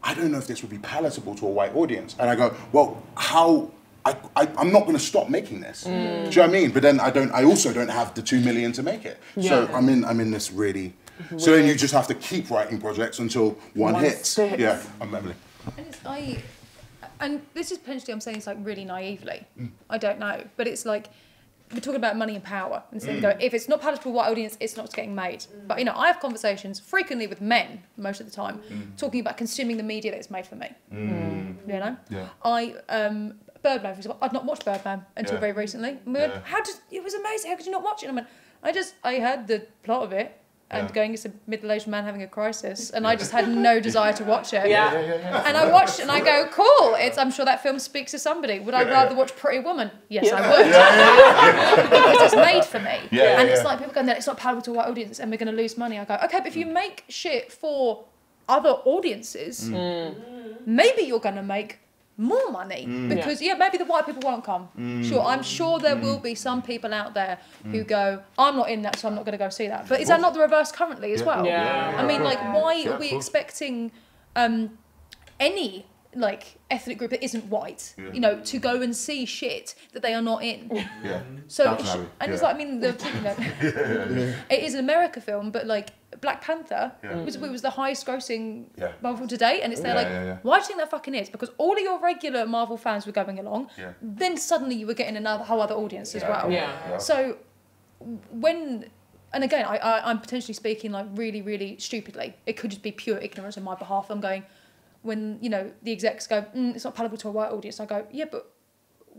S1: I don't know if this would be palatable to a white audience. And I go, "Well, how?" I, I, I'm not going to stop making this. Do you know what I mean? But then I don't. I also don't have the two million to make it. So I'm in. I'm in this really. So then you just have to keep writing projects until one,
S2: One
S1: hits.
S2: sticks.
S1: Yeah, I'm Emily.
S7: And it's, I, and this is potentially I'm saying it's like really naively.
S1: Mm.
S7: I don't know, but it's like we're talking about money and power, and so
S1: Mm.
S7: we go if it's not palatable to a white audience, it's not getting made. But you know, I have conversations frequently with men most of the time,
S1: Mm.
S7: talking about consuming the media that is made for me. You know,
S1: Yeah.
S7: I um. Birdman, for example, I'd not watched Birdman until
S1: Yeah.
S7: very recently. And we went,
S1: Yeah.
S7: How did it was amazing? How could you not watch it? And I went, I just I heard the plot of it and
S1: Yeah.
S7: going it's a middle-aged man having a crisis, and I just had no desire to watch it.
S2: Yeah.
S7: And I watched it and I go, cool. It's I'm sure that film speaks to somebody. Would I rather watch Pretty Woman? Yes, I would. [LAUGHS] because it's made for me.
S1: Yeah,
S7: and it's
S1: yeah.
S7: like people going, that it's not palatable to a white audience and we're going to lose money. I go, okay, but if you mm. make shit for other audiences, mm. maybe you're going to make more money. Because yeah. maybe the white people won't come. Sure i'm sure there will be some people out there who go i'm not in that so i'm not going to go see that. But is that not the reverse currently as well?
S2: Yeah.
S7: i mean like why are we expecting um any like ethnic group that isn't white you know to go and see shit that they are not in?
S1: Yeah.
S7: so it sh-
S1: Abbey,
S7: and it's like I mean the you know, [LAUGHS] it is an America film, but like Black Panther
S1: Yeah.
S7: was it was the highest grossing
S1: Yeah.
S7: Marvel to date, and it's there
S1: Yeah,
S7: like
S1: yeah, yeah.
S7: why do you think that fucking is? Because all of your regular Marvel fans were going along,
S1: Yeah.
S7: then suddenly you were getting another whole other audience as well.
S2: Yeah.
S1: Yeah.
S7: So when and again, I, I I'm potentially speaking like really really stupidly. It could just be pure ignorance on my behalf. I'm going when you know the execs go, mm, it's not palatable to a white audience. I go, yeah, but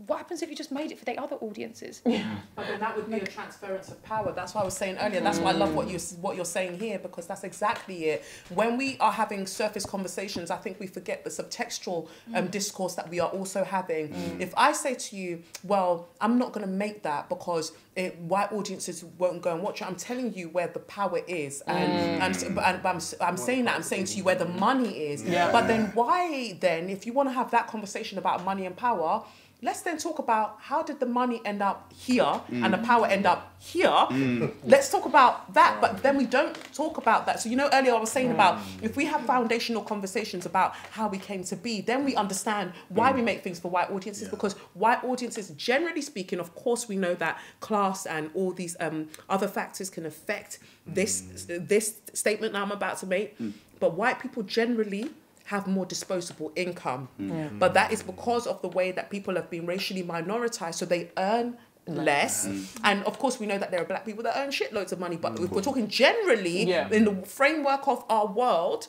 S7: what happens if you just made it for the other audiences?
S5: But then that would be a transference of power. That's what I was saying earlier. That's why I love what you what you're saying here because that's exactly it. When we are having surface conversations, I think we forget the subtextual um, mm. discourse that we are also having. If I say to you, "Well, I'm not going to make that because it, white audiences won't go and watch it," I'm telling you where the power is, and and, so- but, and I'm s- I'm saying that I'm saying to you where the money is.
S2: Yeah.
S5: But then why then, if you want to have that conversation about money and power? Let's then talk about how did the money end up here mm. and the power end up here. Mm. [LAUGHS] Let's talk about that, but then we don't talk about that. So you know, earlier I was saying about mm. if we have foundational conversations about how we came to be, then we understand why we make things for white audiences. Because white audiences, generally speaking, of course, we know that class and all these um, other factors can affect this this statement that I'm about to make. But white people generally have more disposable income. Hmm. But that is because of the way that people have been racially minoritized, so they earn less. Hmm. And of course, we know that there are black people that earn shitloads of money. But if we're talking generally
S2: Yeah.
S5: in the framework of our world,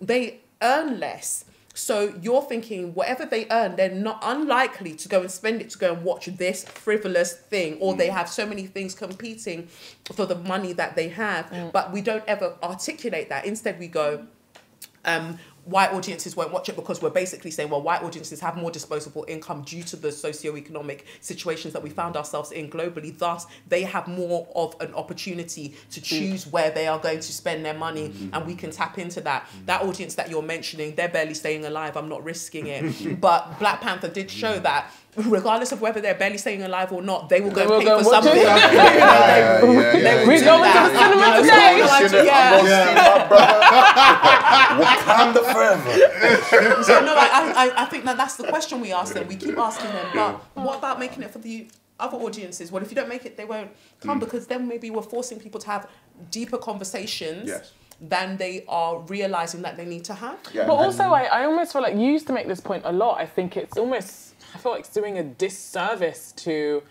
S5: they earn less. So you're thinking whatever they earn, they're not unlikely to go and spend it to go and watch this frivolous thing, or they hmm. have so many things competing for the money that they have. But we don't ever articulate that. Instead, we go, um, white audiences won't watch it because we're basically saying, well, white audiences have more disposable income due to the socio-economic situations that we found ourselves in globally. Thus, they have more of an opportunity to mm. choose where they are going to spend their money, mm-hmm. and we can tap into that. Mm. That audience that you're mentioning, they're barely staying alive. I'm not risking it. [LAUGHS] but Black Panther did show mm. that. Regardless of whether they're barely staying alive or not, they will go
S2: They will
S5: and
S2: go
S5: pay for something.
S2: it. [LAUGHS]
S1: Yeah, yeah, yeah, yeah,
S2: We
S1: yeah.
S2: go into the cinema
S1: I'm
S2: today.
S1: gonna see
S5: Yeah.
S1: I'm gonna see my brother. [LAUGHS] Wakanda forever.
S5: so no, I, I, I think that that's the question we ask them. We keep asking them, but what about making it for the other audiences? Well, if you don't make it, they won't come mm. because then maybe we're forcing people to have deeper conversations
S1: Yes.
S5: than they are realizing that they need to have.
S1: Yeah,
S2: But also, I, I almost feel like you used to make this point a lot. I think it's almost, I feel like it's doing a disservice to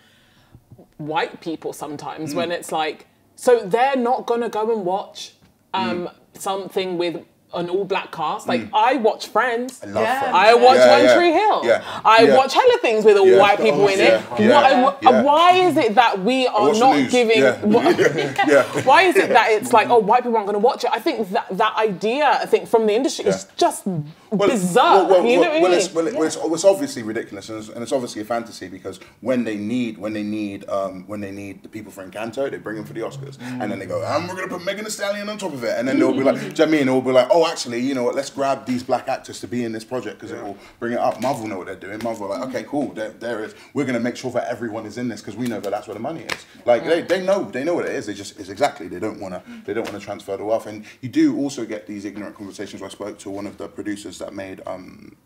S2: white people sometimes when mm. it's like, so they're not gonna go and watch um, mm. something with an all black cast. Like, mm. I watch Friends.
S1: I love
S5: Yeah.
S1: Friends.
S2: I watch
S1: Yeah,
S2: One
S1: yeah.
S2: Tree Hill.
S1: Yeah.
S2: I
S1: Yeah.
S2: watch hella things with all
S1: Yeah.
S2: white people in it.
S1: Yeah. Yeah.
S2: Why,
S1: Yeah.
S2: why is it that we are not giving? [LAUGHS]
S1: Yeah. Yeah.
S2: Why is it that it's like, oh, white people aren't going to watch it? I think that that idea, I think from the industry, is just
S1: Well,
S2: bizarre.
S1: Well, well,
S2: you know
S1: well, well, it's, well, well, it's, it's obviously ridiculous, and it's, and it's obviously a fantasy because when they need when they need um, when they need the people for Encanto, they bring them for the Oscars, and then they go, and we're gonna put Megan Thee Stallion on top of it, and then they'll be like, do you know I mean? They'll be like, oh, actually, you know what? Let's grab these black actors to be in this project because it will bring it up. Marvel know what they're doing. Marvel like, okay, cool, there, there is. We're gonna make sure that everyone is in this because we know that that's where the money is. Like they, they know they know what it is. They just it's exactly they don't wanna they don't wanna transfer the wealth, and you do also get these ignorant conversations. I spoke to one of the producers that made. Um,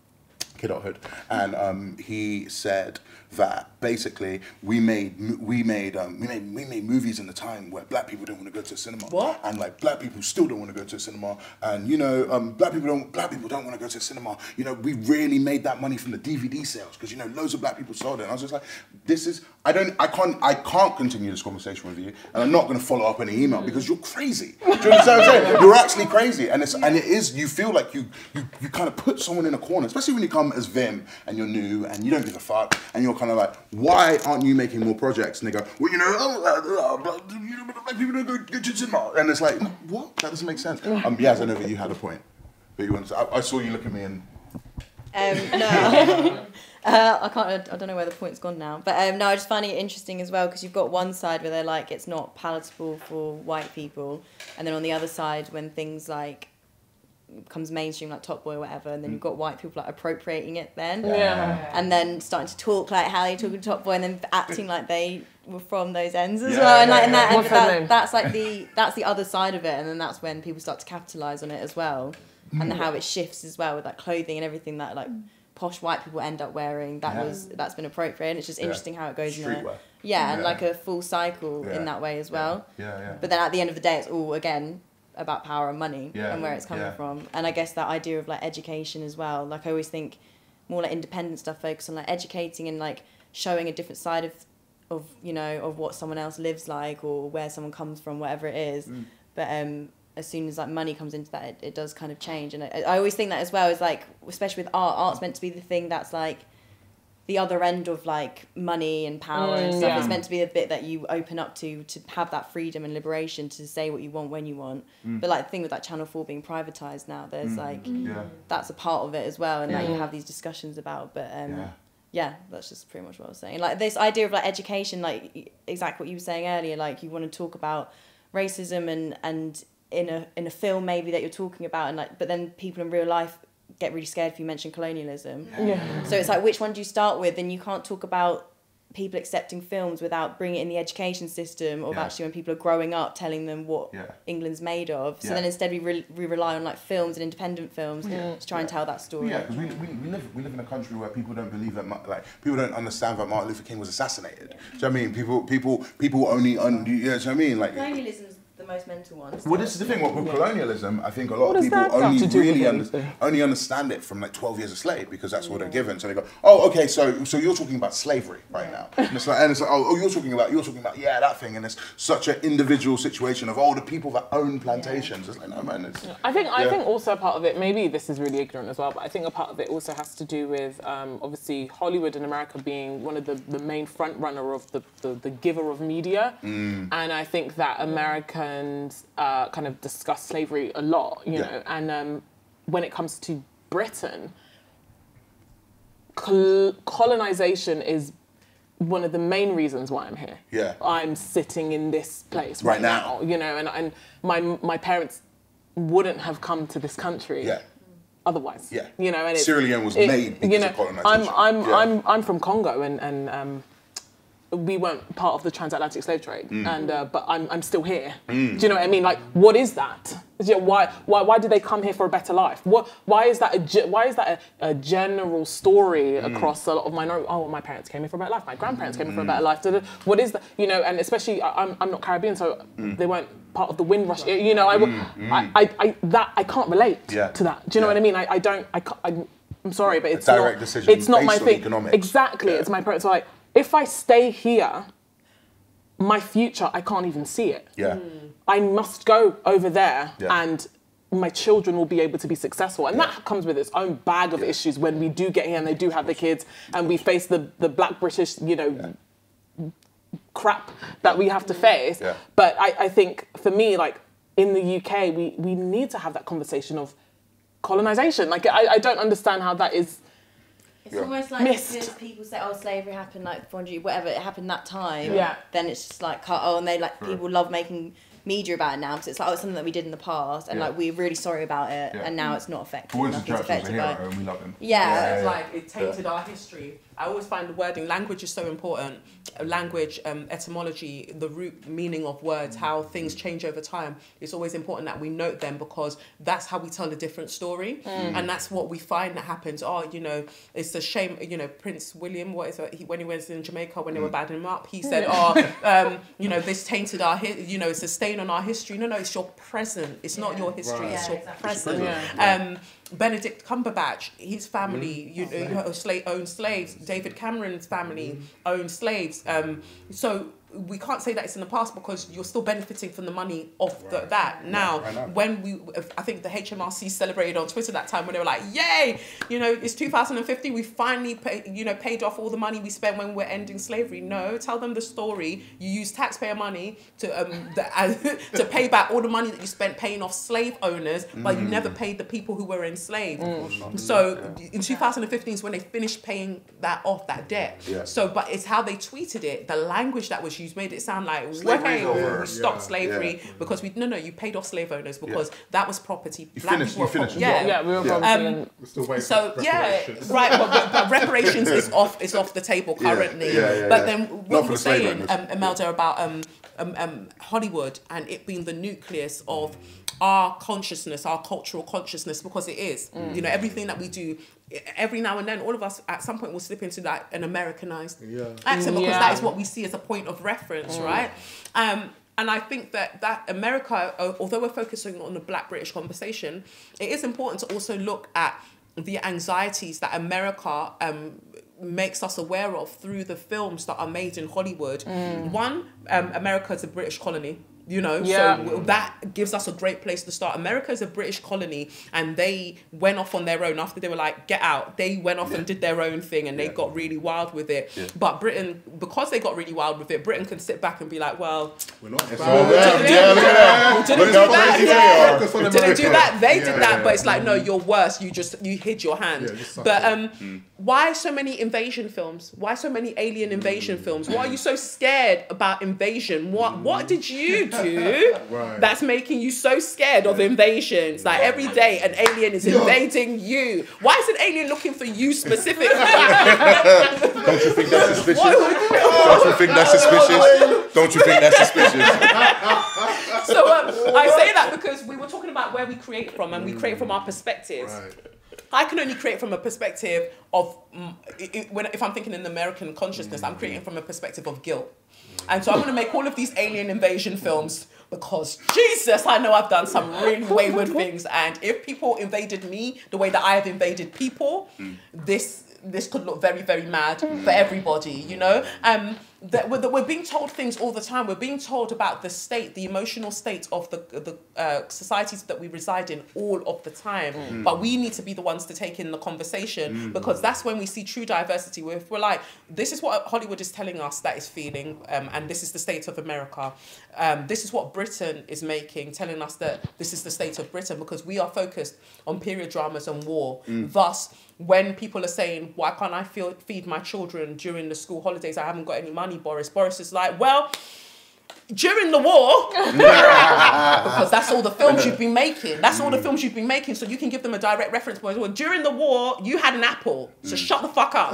S1: Kidulthood, and um, he said that basically we made we made um, we made we made movies in the time where black people don't want to go to the cinema,
S5: What?
S1: and like black people still don't want to go to the cinema, and you know um, black people don't black people don't want to go to the cinema. You know we really made that money from the DVD sales because you know loads of black people sold it. And I was just like, this is I don't I can't I can't continue this conversation with you, and I'm not going to follow up any email because you're crazy. Do you understand what I'm saying? You're actually crazy, and it's and it is you feel like you you you kind of put someone in a corner, especially when you come as Vim and you're new and you don't give a fuck, and you're kind of like, why aren't you making more projects? And they go, well, you know, oh, uh, uh, black people don't go, go to cinema, and it's like, what? That doesn't make sense. Um, yes, I know that you had a point, but you wanted I, I saw you look at me and.
S8: Um, no, [LAUGHS] [LAUGHS] uh, I can't. I don't know where the point's gone now. But um, no, I just find it interesting as well because you've got one side where they're like it's not palatable for white people, and then on the other side when things like becomes mainstream like Top Boy or whatever, and then you've mm. got white people like appropriating it then,
S2: yeah.
S8: and then starting to talk like how they talk to Top Boy, and then acting like they were from those ends as
S1: Yeah,
S8: well, and
S1: yeah,
S8: like and that, and that that's like the that's the other side of it, and then that's when people start to capitalize on it as well, and mm. how it shifts as well with like clothing and everything that like posh white people end up wearing. That
S1: Yeah.
S8: was that's been appropriated. It's just
S1: Yeah.
S8: interesting how it goes in
S1: Streetwear.
S8: a, yeah, and like a full cycle
S1: Yeah.
S8: in that way as well.
S1: Yeah, yeah.
S8: But then at the end of the day, it's all again about power and money
S1: Yeah,
S8: and where it's coming
S1: yeah.
S8: from. And I guess that idea of like education as well. Like I always think more like independent stuff focus on like educating and like showing a different side of of you know of what someone else lives like or where someone comes from, whatever it is.
S1: Mm.
S8: But um, as soon as like money comes into that, it, it does kind of change. And I, I always think that as well is like especially with art, art's meant to be the thing that's like the other end of like money and power and
S2: Mm,
S8: stuff.
S2: yeah.
S8: It's meant to be the bit that you open up to to have that freedom and liberation to say what you want when you want.
S1: Mm.
S8: But like the thing with like Channel Four being privatized now, there's like
S1: Yeah.
S8: that's a part of it as well, and that you
S2: Yeah.
S8: have these discussions about. But um,
S1: Yeah.
S8: yeah. that's just pretty much what I was saying. Like this idea of like education, like exactly what you were saying earlier. Like you want to talk about racism and and in a in a film maybe that you're talking about, and like but then people in real life get really scared if you mention colonialism.
S2: Yeah.
S8: So it's like, which one do you start with? And you can't talk about people accepting films without bringing it in the education system or
S1: Yeah.
S8: actually when people are growing up telling them what
S1: Yeah.
S8: England's made of. So
S1: Yeah.
S8: then instead we, re- we rely on like films and independent films to try and tell that story.
S1: Yeah, because we, we, we live we live in a country where people don't believe that Ma- like people don't understand that Martin Luther King was assassinated. Do you know what I mean? People people people only un, you know what I mean? Like
S8: Colonialism's the most mental one.
S1: well, this is the thing. What with colonialism, I think a lot
S2: What
S1: of people only
S2: to do with
S1: really under, only understand it from like twelve years a slave because that's what they're given. So they go, oh, okay, so so you're talking about slavery right now, and it's like, and it's like, oh, oh, you're talking about you're talking about yeah that thing, and it's such an individual situation of all the people that own plantations. It's like no man, it's
S2: I think I think also a part of it. Maybe this is really ignorant as well, but I think a part of it also has to do with um, obviously Hollywood in America being one of the, the main front runner of the, the, the giver of media,
S1: Mm.
S2: and I think that Americans uh, kind of discuss slavery a lot, you
S1: Yeah.
S2: know, and um, when it comes to Britain, col- colonization is one of the main reasons why I'm here.
S1: Yeah.
S2: I'm sitting in this place
S1: Right
S2: right,
S1: now.
S2: now. you know, and, and my my parents wouldn't have come to this country
S1: Yeah.
S2: otherwise.
S1: Yeah.
S2: You know, and
S1: Sierra Leone was made because
S2: you know,
S1: of colonization.
S2: I'm I'm
S1: Yeah.
S2: I'm I'm from Congo and and um, we weren't part of the transatlantic slave trade,
S1: Mm.
S2: and uh, but I'm I'm still here. Do you know what I mean? Like, what is that? You know, why why why did they come here for a better life? What why is that a why is that a, a general story
S1: Mm.
S2: across a lot of minority? Oh, my parents came here for a better life. My grandparents came here for a
S1: Mm.
S2: better life. What is that? You know, and especially I- I'm I'm not Caribbean, so
S1: Mm.
S2: they weren't part of the Windrush. You know, I I I that I can't relate
S1: Yeah.
S2: to that. Do you know
S1: Yeah.
S2: what I mean? I, I don't. I can't, I'm, I'm sorry, but it's
S1: direct
S2: not.
S1: decision
S2: it's not my thing.
S1: economics.
S2: Exactly.
S1: Yeah.
S2: It's my parents. So like, if I stay here, my future I can't even see it.
S1: Yeah. Hmm.
S2: I must go over there
S1: Yeah.
S2: and. My children will be able to be successful, and that comes with its own bag of issues when we do get here and they do have the kids, and we face the the Black British, you know, crap that we have to hmm. face.
S1: Yeah.
S2: But I, I think for me, like in the UK, we, we need to have that conversation of colonization. Like I, I don't understand how that is.
S8: It's
S1: Yeah.
S8: almost like
S2: Missed.
S8: because people say, "Oh, slavery happened like 400, whatever it happened that time."
S2: Yeah.
S8: Then it's just like, cut. Oh, and they like people love making media about it now because it's like, oh, it's something that we did in the past, and
S4: Yeah.
S8: like we're really sorry about it,
S4: Yeah.
S8: and now it's not affected.
S4: Winston
S8: Nothing's
S4: Churchill's a
S8: affected
S4: hero,
S8: by.
S4: and we love him.
S8: Yeah.
S5: It's like it tainted our history. I always find the wording, language is so important. Uh, Language, um, etymology, the root meaning of words, how things change over time. It's always important that we note them because that's how we tell a different story, and that's what we find that happens. Oh, you know, it's a shame. You know, Prince William, what is it? He, when he was in Jamaica, when they were battering him up, he said, "Oh, [LAUGHS] um, you know, this tainted our, you know, it's a stain on our history." No, no, it's your present. It's not your history.
S8: Right.
S5: It's
S8: Yeah,
S5: your
S8: exactly.
S5: present.
S2: Yeah.
S5: Um, Benedict Cumberbatch, his family, you know, you know, sla- owned slaves. David Cameron's family owned slaves. Um, so we can't say that it's in the past because you're still benefiting from the money of the, that. Now,
S1: I know.
S5: when we, I think the HMRC celebrated on Twitter that time when they were like, "Yay! You know, it's 2050. We finally, pay, you know, paid off all the money we spent when we're ending slavery." No, tell them the story. You use taxpayer money to um the, [LAUGHS] to pay back all the money that you spent paying off slave owners, but you never paid the people who were enslaved. So in 2015 is when they finished paying that off that debt.
S1: Yeah.
S5: So, but it's how they tweeted it. The language that was used made it sound like
S1: Slavery's
S5: "Way,
S1: over."
S5: we stopped
S3: Yeah.
S5: slavery
S1: Yeah.
S5: because we no no you paid off slave owners because that was property.
S1: You
S5: Black
S1: finished-
S5: people
S1: you
S5: were
S1: finished
S5: pro- yeah.
S2: Yeah, we were
S1: Yeah.
S5: Um,
S3: We're still waiting
S5: So yeah,
S3: reparations.
S5: right. But, but, but reparations is [LAUGHS] off is off the table currently.
S1: yeah, yeah,
S5: but
S1: yeah.
S5: then what
S1: for
S5: you
S1: the
S5: were saying,
S1: owners.
S5: um, Imeldha, about um, um, um, Hollywood and it being the nucleus of our consciousness, our cultural consciousness, because it is. You know, everything that we do, every now and then, all of us at some point will slip into that an Americanized
S3: Yeah.
S5: accent because
S2: Yeah.
S5: that is what we see as a point of reference, right? Um, and I think that that America, uh, although we're focusing on the Black British conversation, it is important to also look at the anxieties that America um, makes us aware of through the films that are made in Hollywood. One, um, America is a British colony. You know,
S2: Yeah.
S5: so that gives us a great place to start. America is a British colony, and they went off on their own after they were like, "Get out." They went off and did their own thing, and they got really wild with it.
S1: Yeah.
S5: But Britain, because they got really wild with it, Britain can sit back and be like, "Well,
S3: We're not
S1: It's
S3: bad.
S1: all them. Yeah, look at that.
S5: didn't do that,
S1: crazy they are.
S3: Focus on
S5: didn't do that. They
S3: Yeah,
S5: did that,
S3: yeah.
S5: but it's like, no, you're worse. You just you hid your hand.
S3: Yeah,
S5: but
S3: it.
S5: um, mm. why so many invasion films? Why so many alien invasion mm. films? Why are you so scared about invasion? What what mm. did you do [LAUGHS]
S3: Right.
S5: that's making you so scared of invasions? Like every day, an alien is invading you. Why is an alien looking for you specifically? [LAUGHS]
S1: Don't you think that's suspicious? Don't you think that's suspicious? Don't you think that's suspicious?
S5: so um, I say that because we were talking about where we create from, and we create from our perspectives.
S3: Right.
S5: I can only create from a perspective of mm, i- i- when if I'm thinking in American consciousness, I'm creating from a perspective of guilt. And so I'm going to make all of these alien invasion films because Jesus, I know I've done some really wayward [LAUGHS] things. And if people invaded me the way that I have invaded people, this this could look very very mad for everybody, you know. Um, that we're, that we're being told things all the time. We're being told about the state, the emotional state of the the uh, societies that we reside in all of the time.
S2: Mm.
S5: But we need to be the ones to take in the conversation because that's when we see true diversity. Where if we're like, this is what Hollywood is telling us that is feeling, um, and this is the state of America. Um, this is what Britain is making, telling us that this is the state of Britain because we are focused on period dramas and war. Thus, when people are saying, why can't I feel, feed my children during the school holidays? I haven't got any money, Boris. Boris is like, well, during the war, [LAUGHS] because that's all the films you've been making. That's all the mm. films you've been making, so you can give them a direct reference point. Well, during the war, you had an apple, so mm. shut the fuck up.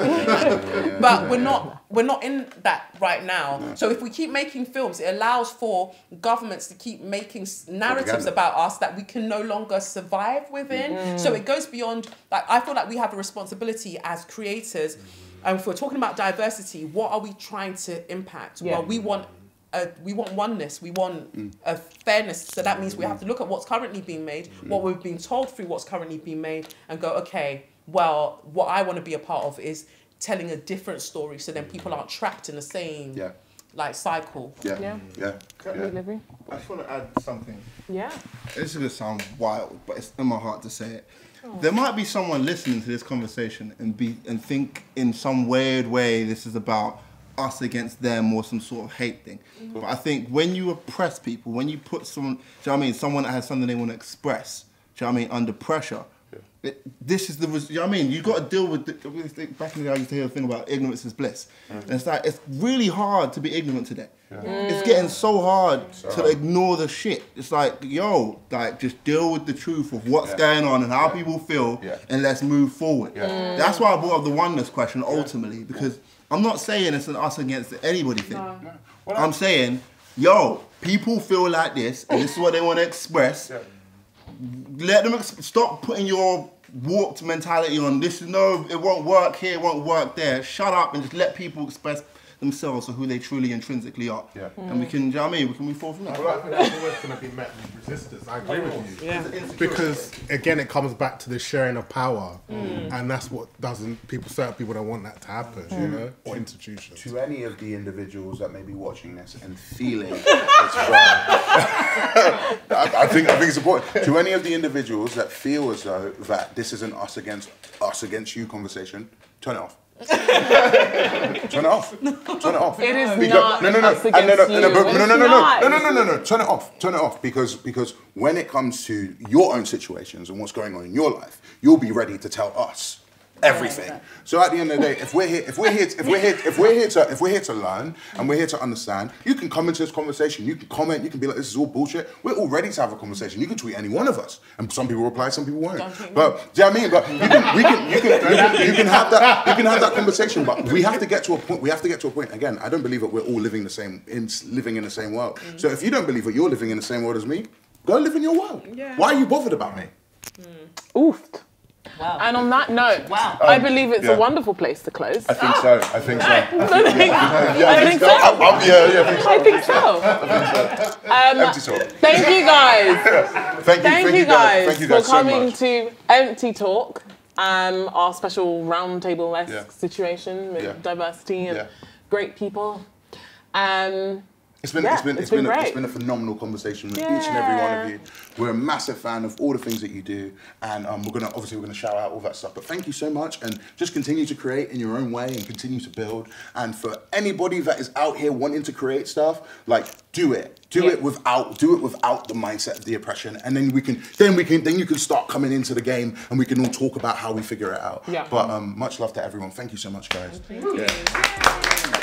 S5: but we're not we're not in that right now. So if we keep making films, it allows for governments to keep making narratives about us that we can no longer survive within. Mm. So it goes beyond like I feel like we have a responsibility as creators. And if we're talking about diversity, what are we trying to impact?
S2: Yeah.
S5: Well, we want a, we want oneness, we want a fairness. So that means we have to look at what's currently being made, what we've been told through what's currently being made, and go, okay, well, what I want to be a part of is telling a different story, so then people aren't trapped in the same
S1: Yeah.
S5: like cycle.
S1: Yeah.
S2: Yeah.
S1: Yeah.
S2: Got me, Livy?
S4: I just want to add something.
S2: Yeah.
S4: This is gonna sound wild, but it's in my heart to say it. Oh. There might be someone listening to this conversation and be and think in some weird way this is about us against them or some sort of hate thing. But I think when you oppress people, when you put someone, do you know what I mean, someone that has something they want to express, do you know what I mean, under pressure. It, this is the, res- you know what I mean? You got to deal with, the, back in the day, I used to hear the thing about ignorance is bliss. And it's like, it's really hard to be ignorant today. Mm. It's getting so hard to ignore the shit. It's like, yo, like just deal with the truth of what's
S1: Yeah.
S4: going on and how people feel,
S1: Yeah.
S4: and let's move forward.
S1: Yeah. Mm.
S4: That's why I brought up the oneness question ultimately because I'm not saying it's an us against anybody thing. I'm saying, yo, people feel like this, and this is what they want to express. Let them ex- stop putting your warped mentality on. This is no, it won't work here, it won't work there. Shut up and just let people express themselves for who they truly intrinsically are.
S1: Yeah.
S4: And we can, do you know what I mean? We can move forward from that.
S3: Well, I think that's always going to be met with resistance. I agree with you.
S5: Yeah.
S3: Because again, it comes back to the sharing of power, mm. and that's what doesn't people. Certain people don't want that to happen, you mm. know, or institutions.
S1: To any of the individuals that may be watching this and feeling [LAUGHS] it's wrong, I, I think I think it's important. To any of the individuals that feel as though that this isn't us against us against you conversation, turn it off. [LAUGHS] turn it off. Turn it off.
S2: It is
S1: Because-
S2: not
S1: no, no, no,
S2: us
S1: no, no, no, no, no, no, no, no, no, no, no, no, no. Turn it off. Turn it off because because when it comes to your own situations and what's going on in your life, you'll be ready to tell us everything. So at the end of the day, if we're here, if we're here, if we're here, if we're here to if we're here to learn and we're here to understand, you can come into this conversation. You can comment. You can be like, "This is all bullshit." We're all ready to have a conversation. You can tweet any one of us, and some people reply, some people won't.
S5: Don't tweet me.
S1: But do you know what I mean? But you can, we can, you can, you can, you can have that, you can have that conversation. But we have to get to a point. We have to get to a point. Again, I don't believe that we're all living the same, in, living in the same world. Mm. So if you don't believe that you're living in the same world as me, go live in your world.
S5: Yeah.
S1: Why are you bothered about me? Mm.
S2: Oofed.
S12: Wow.
S2: And on that note,
S12: Wow.
S2: I believe it's
S1: yeah.
S2: a wonderful place to close.
S1: I think so. I think so. [LAUGHS]
S2: I think, so. [LAUGHS]
S1: I'm- I'm- yeah, yeah, I think so. [LAUGHS]
S2: I think so. Um,
S1: Empty talk.
S2: thank you guys.
S1: Thank you,
S2: Thank, you guys,
S1: Thank you guys so
S2: coming
S1: much.
S2: to Empty Talk, um, our special roundtable esque
S1: Yeah.
S2: situation with
S1: Yeah.
S2: diversity and
S1: Yeah.
S2: great people. Um,
S1: It's been,
S2: Yeah,
S1: it's been,
S2: it's
S1: it's
S2: been
S1: been, a, it's
S2: great.
S1: been a phenomenal conversation with each and every one of you. We're a massive fan of all the things that you do, and um, we're gonna obviously we're gonna shout out all that stuff. But thank you so much, and just continue to create in your own way and continue to build. And for anybody that is out here wanting to create stuff, like do it, do
S2: Yeah.
S1: it without, do it without the mindset of the oppression, and then we can, then we can, then you can start coming into the game, and we can all talk about how we figure it out.
S2: Yeah.
S1: But um, much love to everyone. Thank you so much, guys.
S2: Thank you.
S1: Yeah.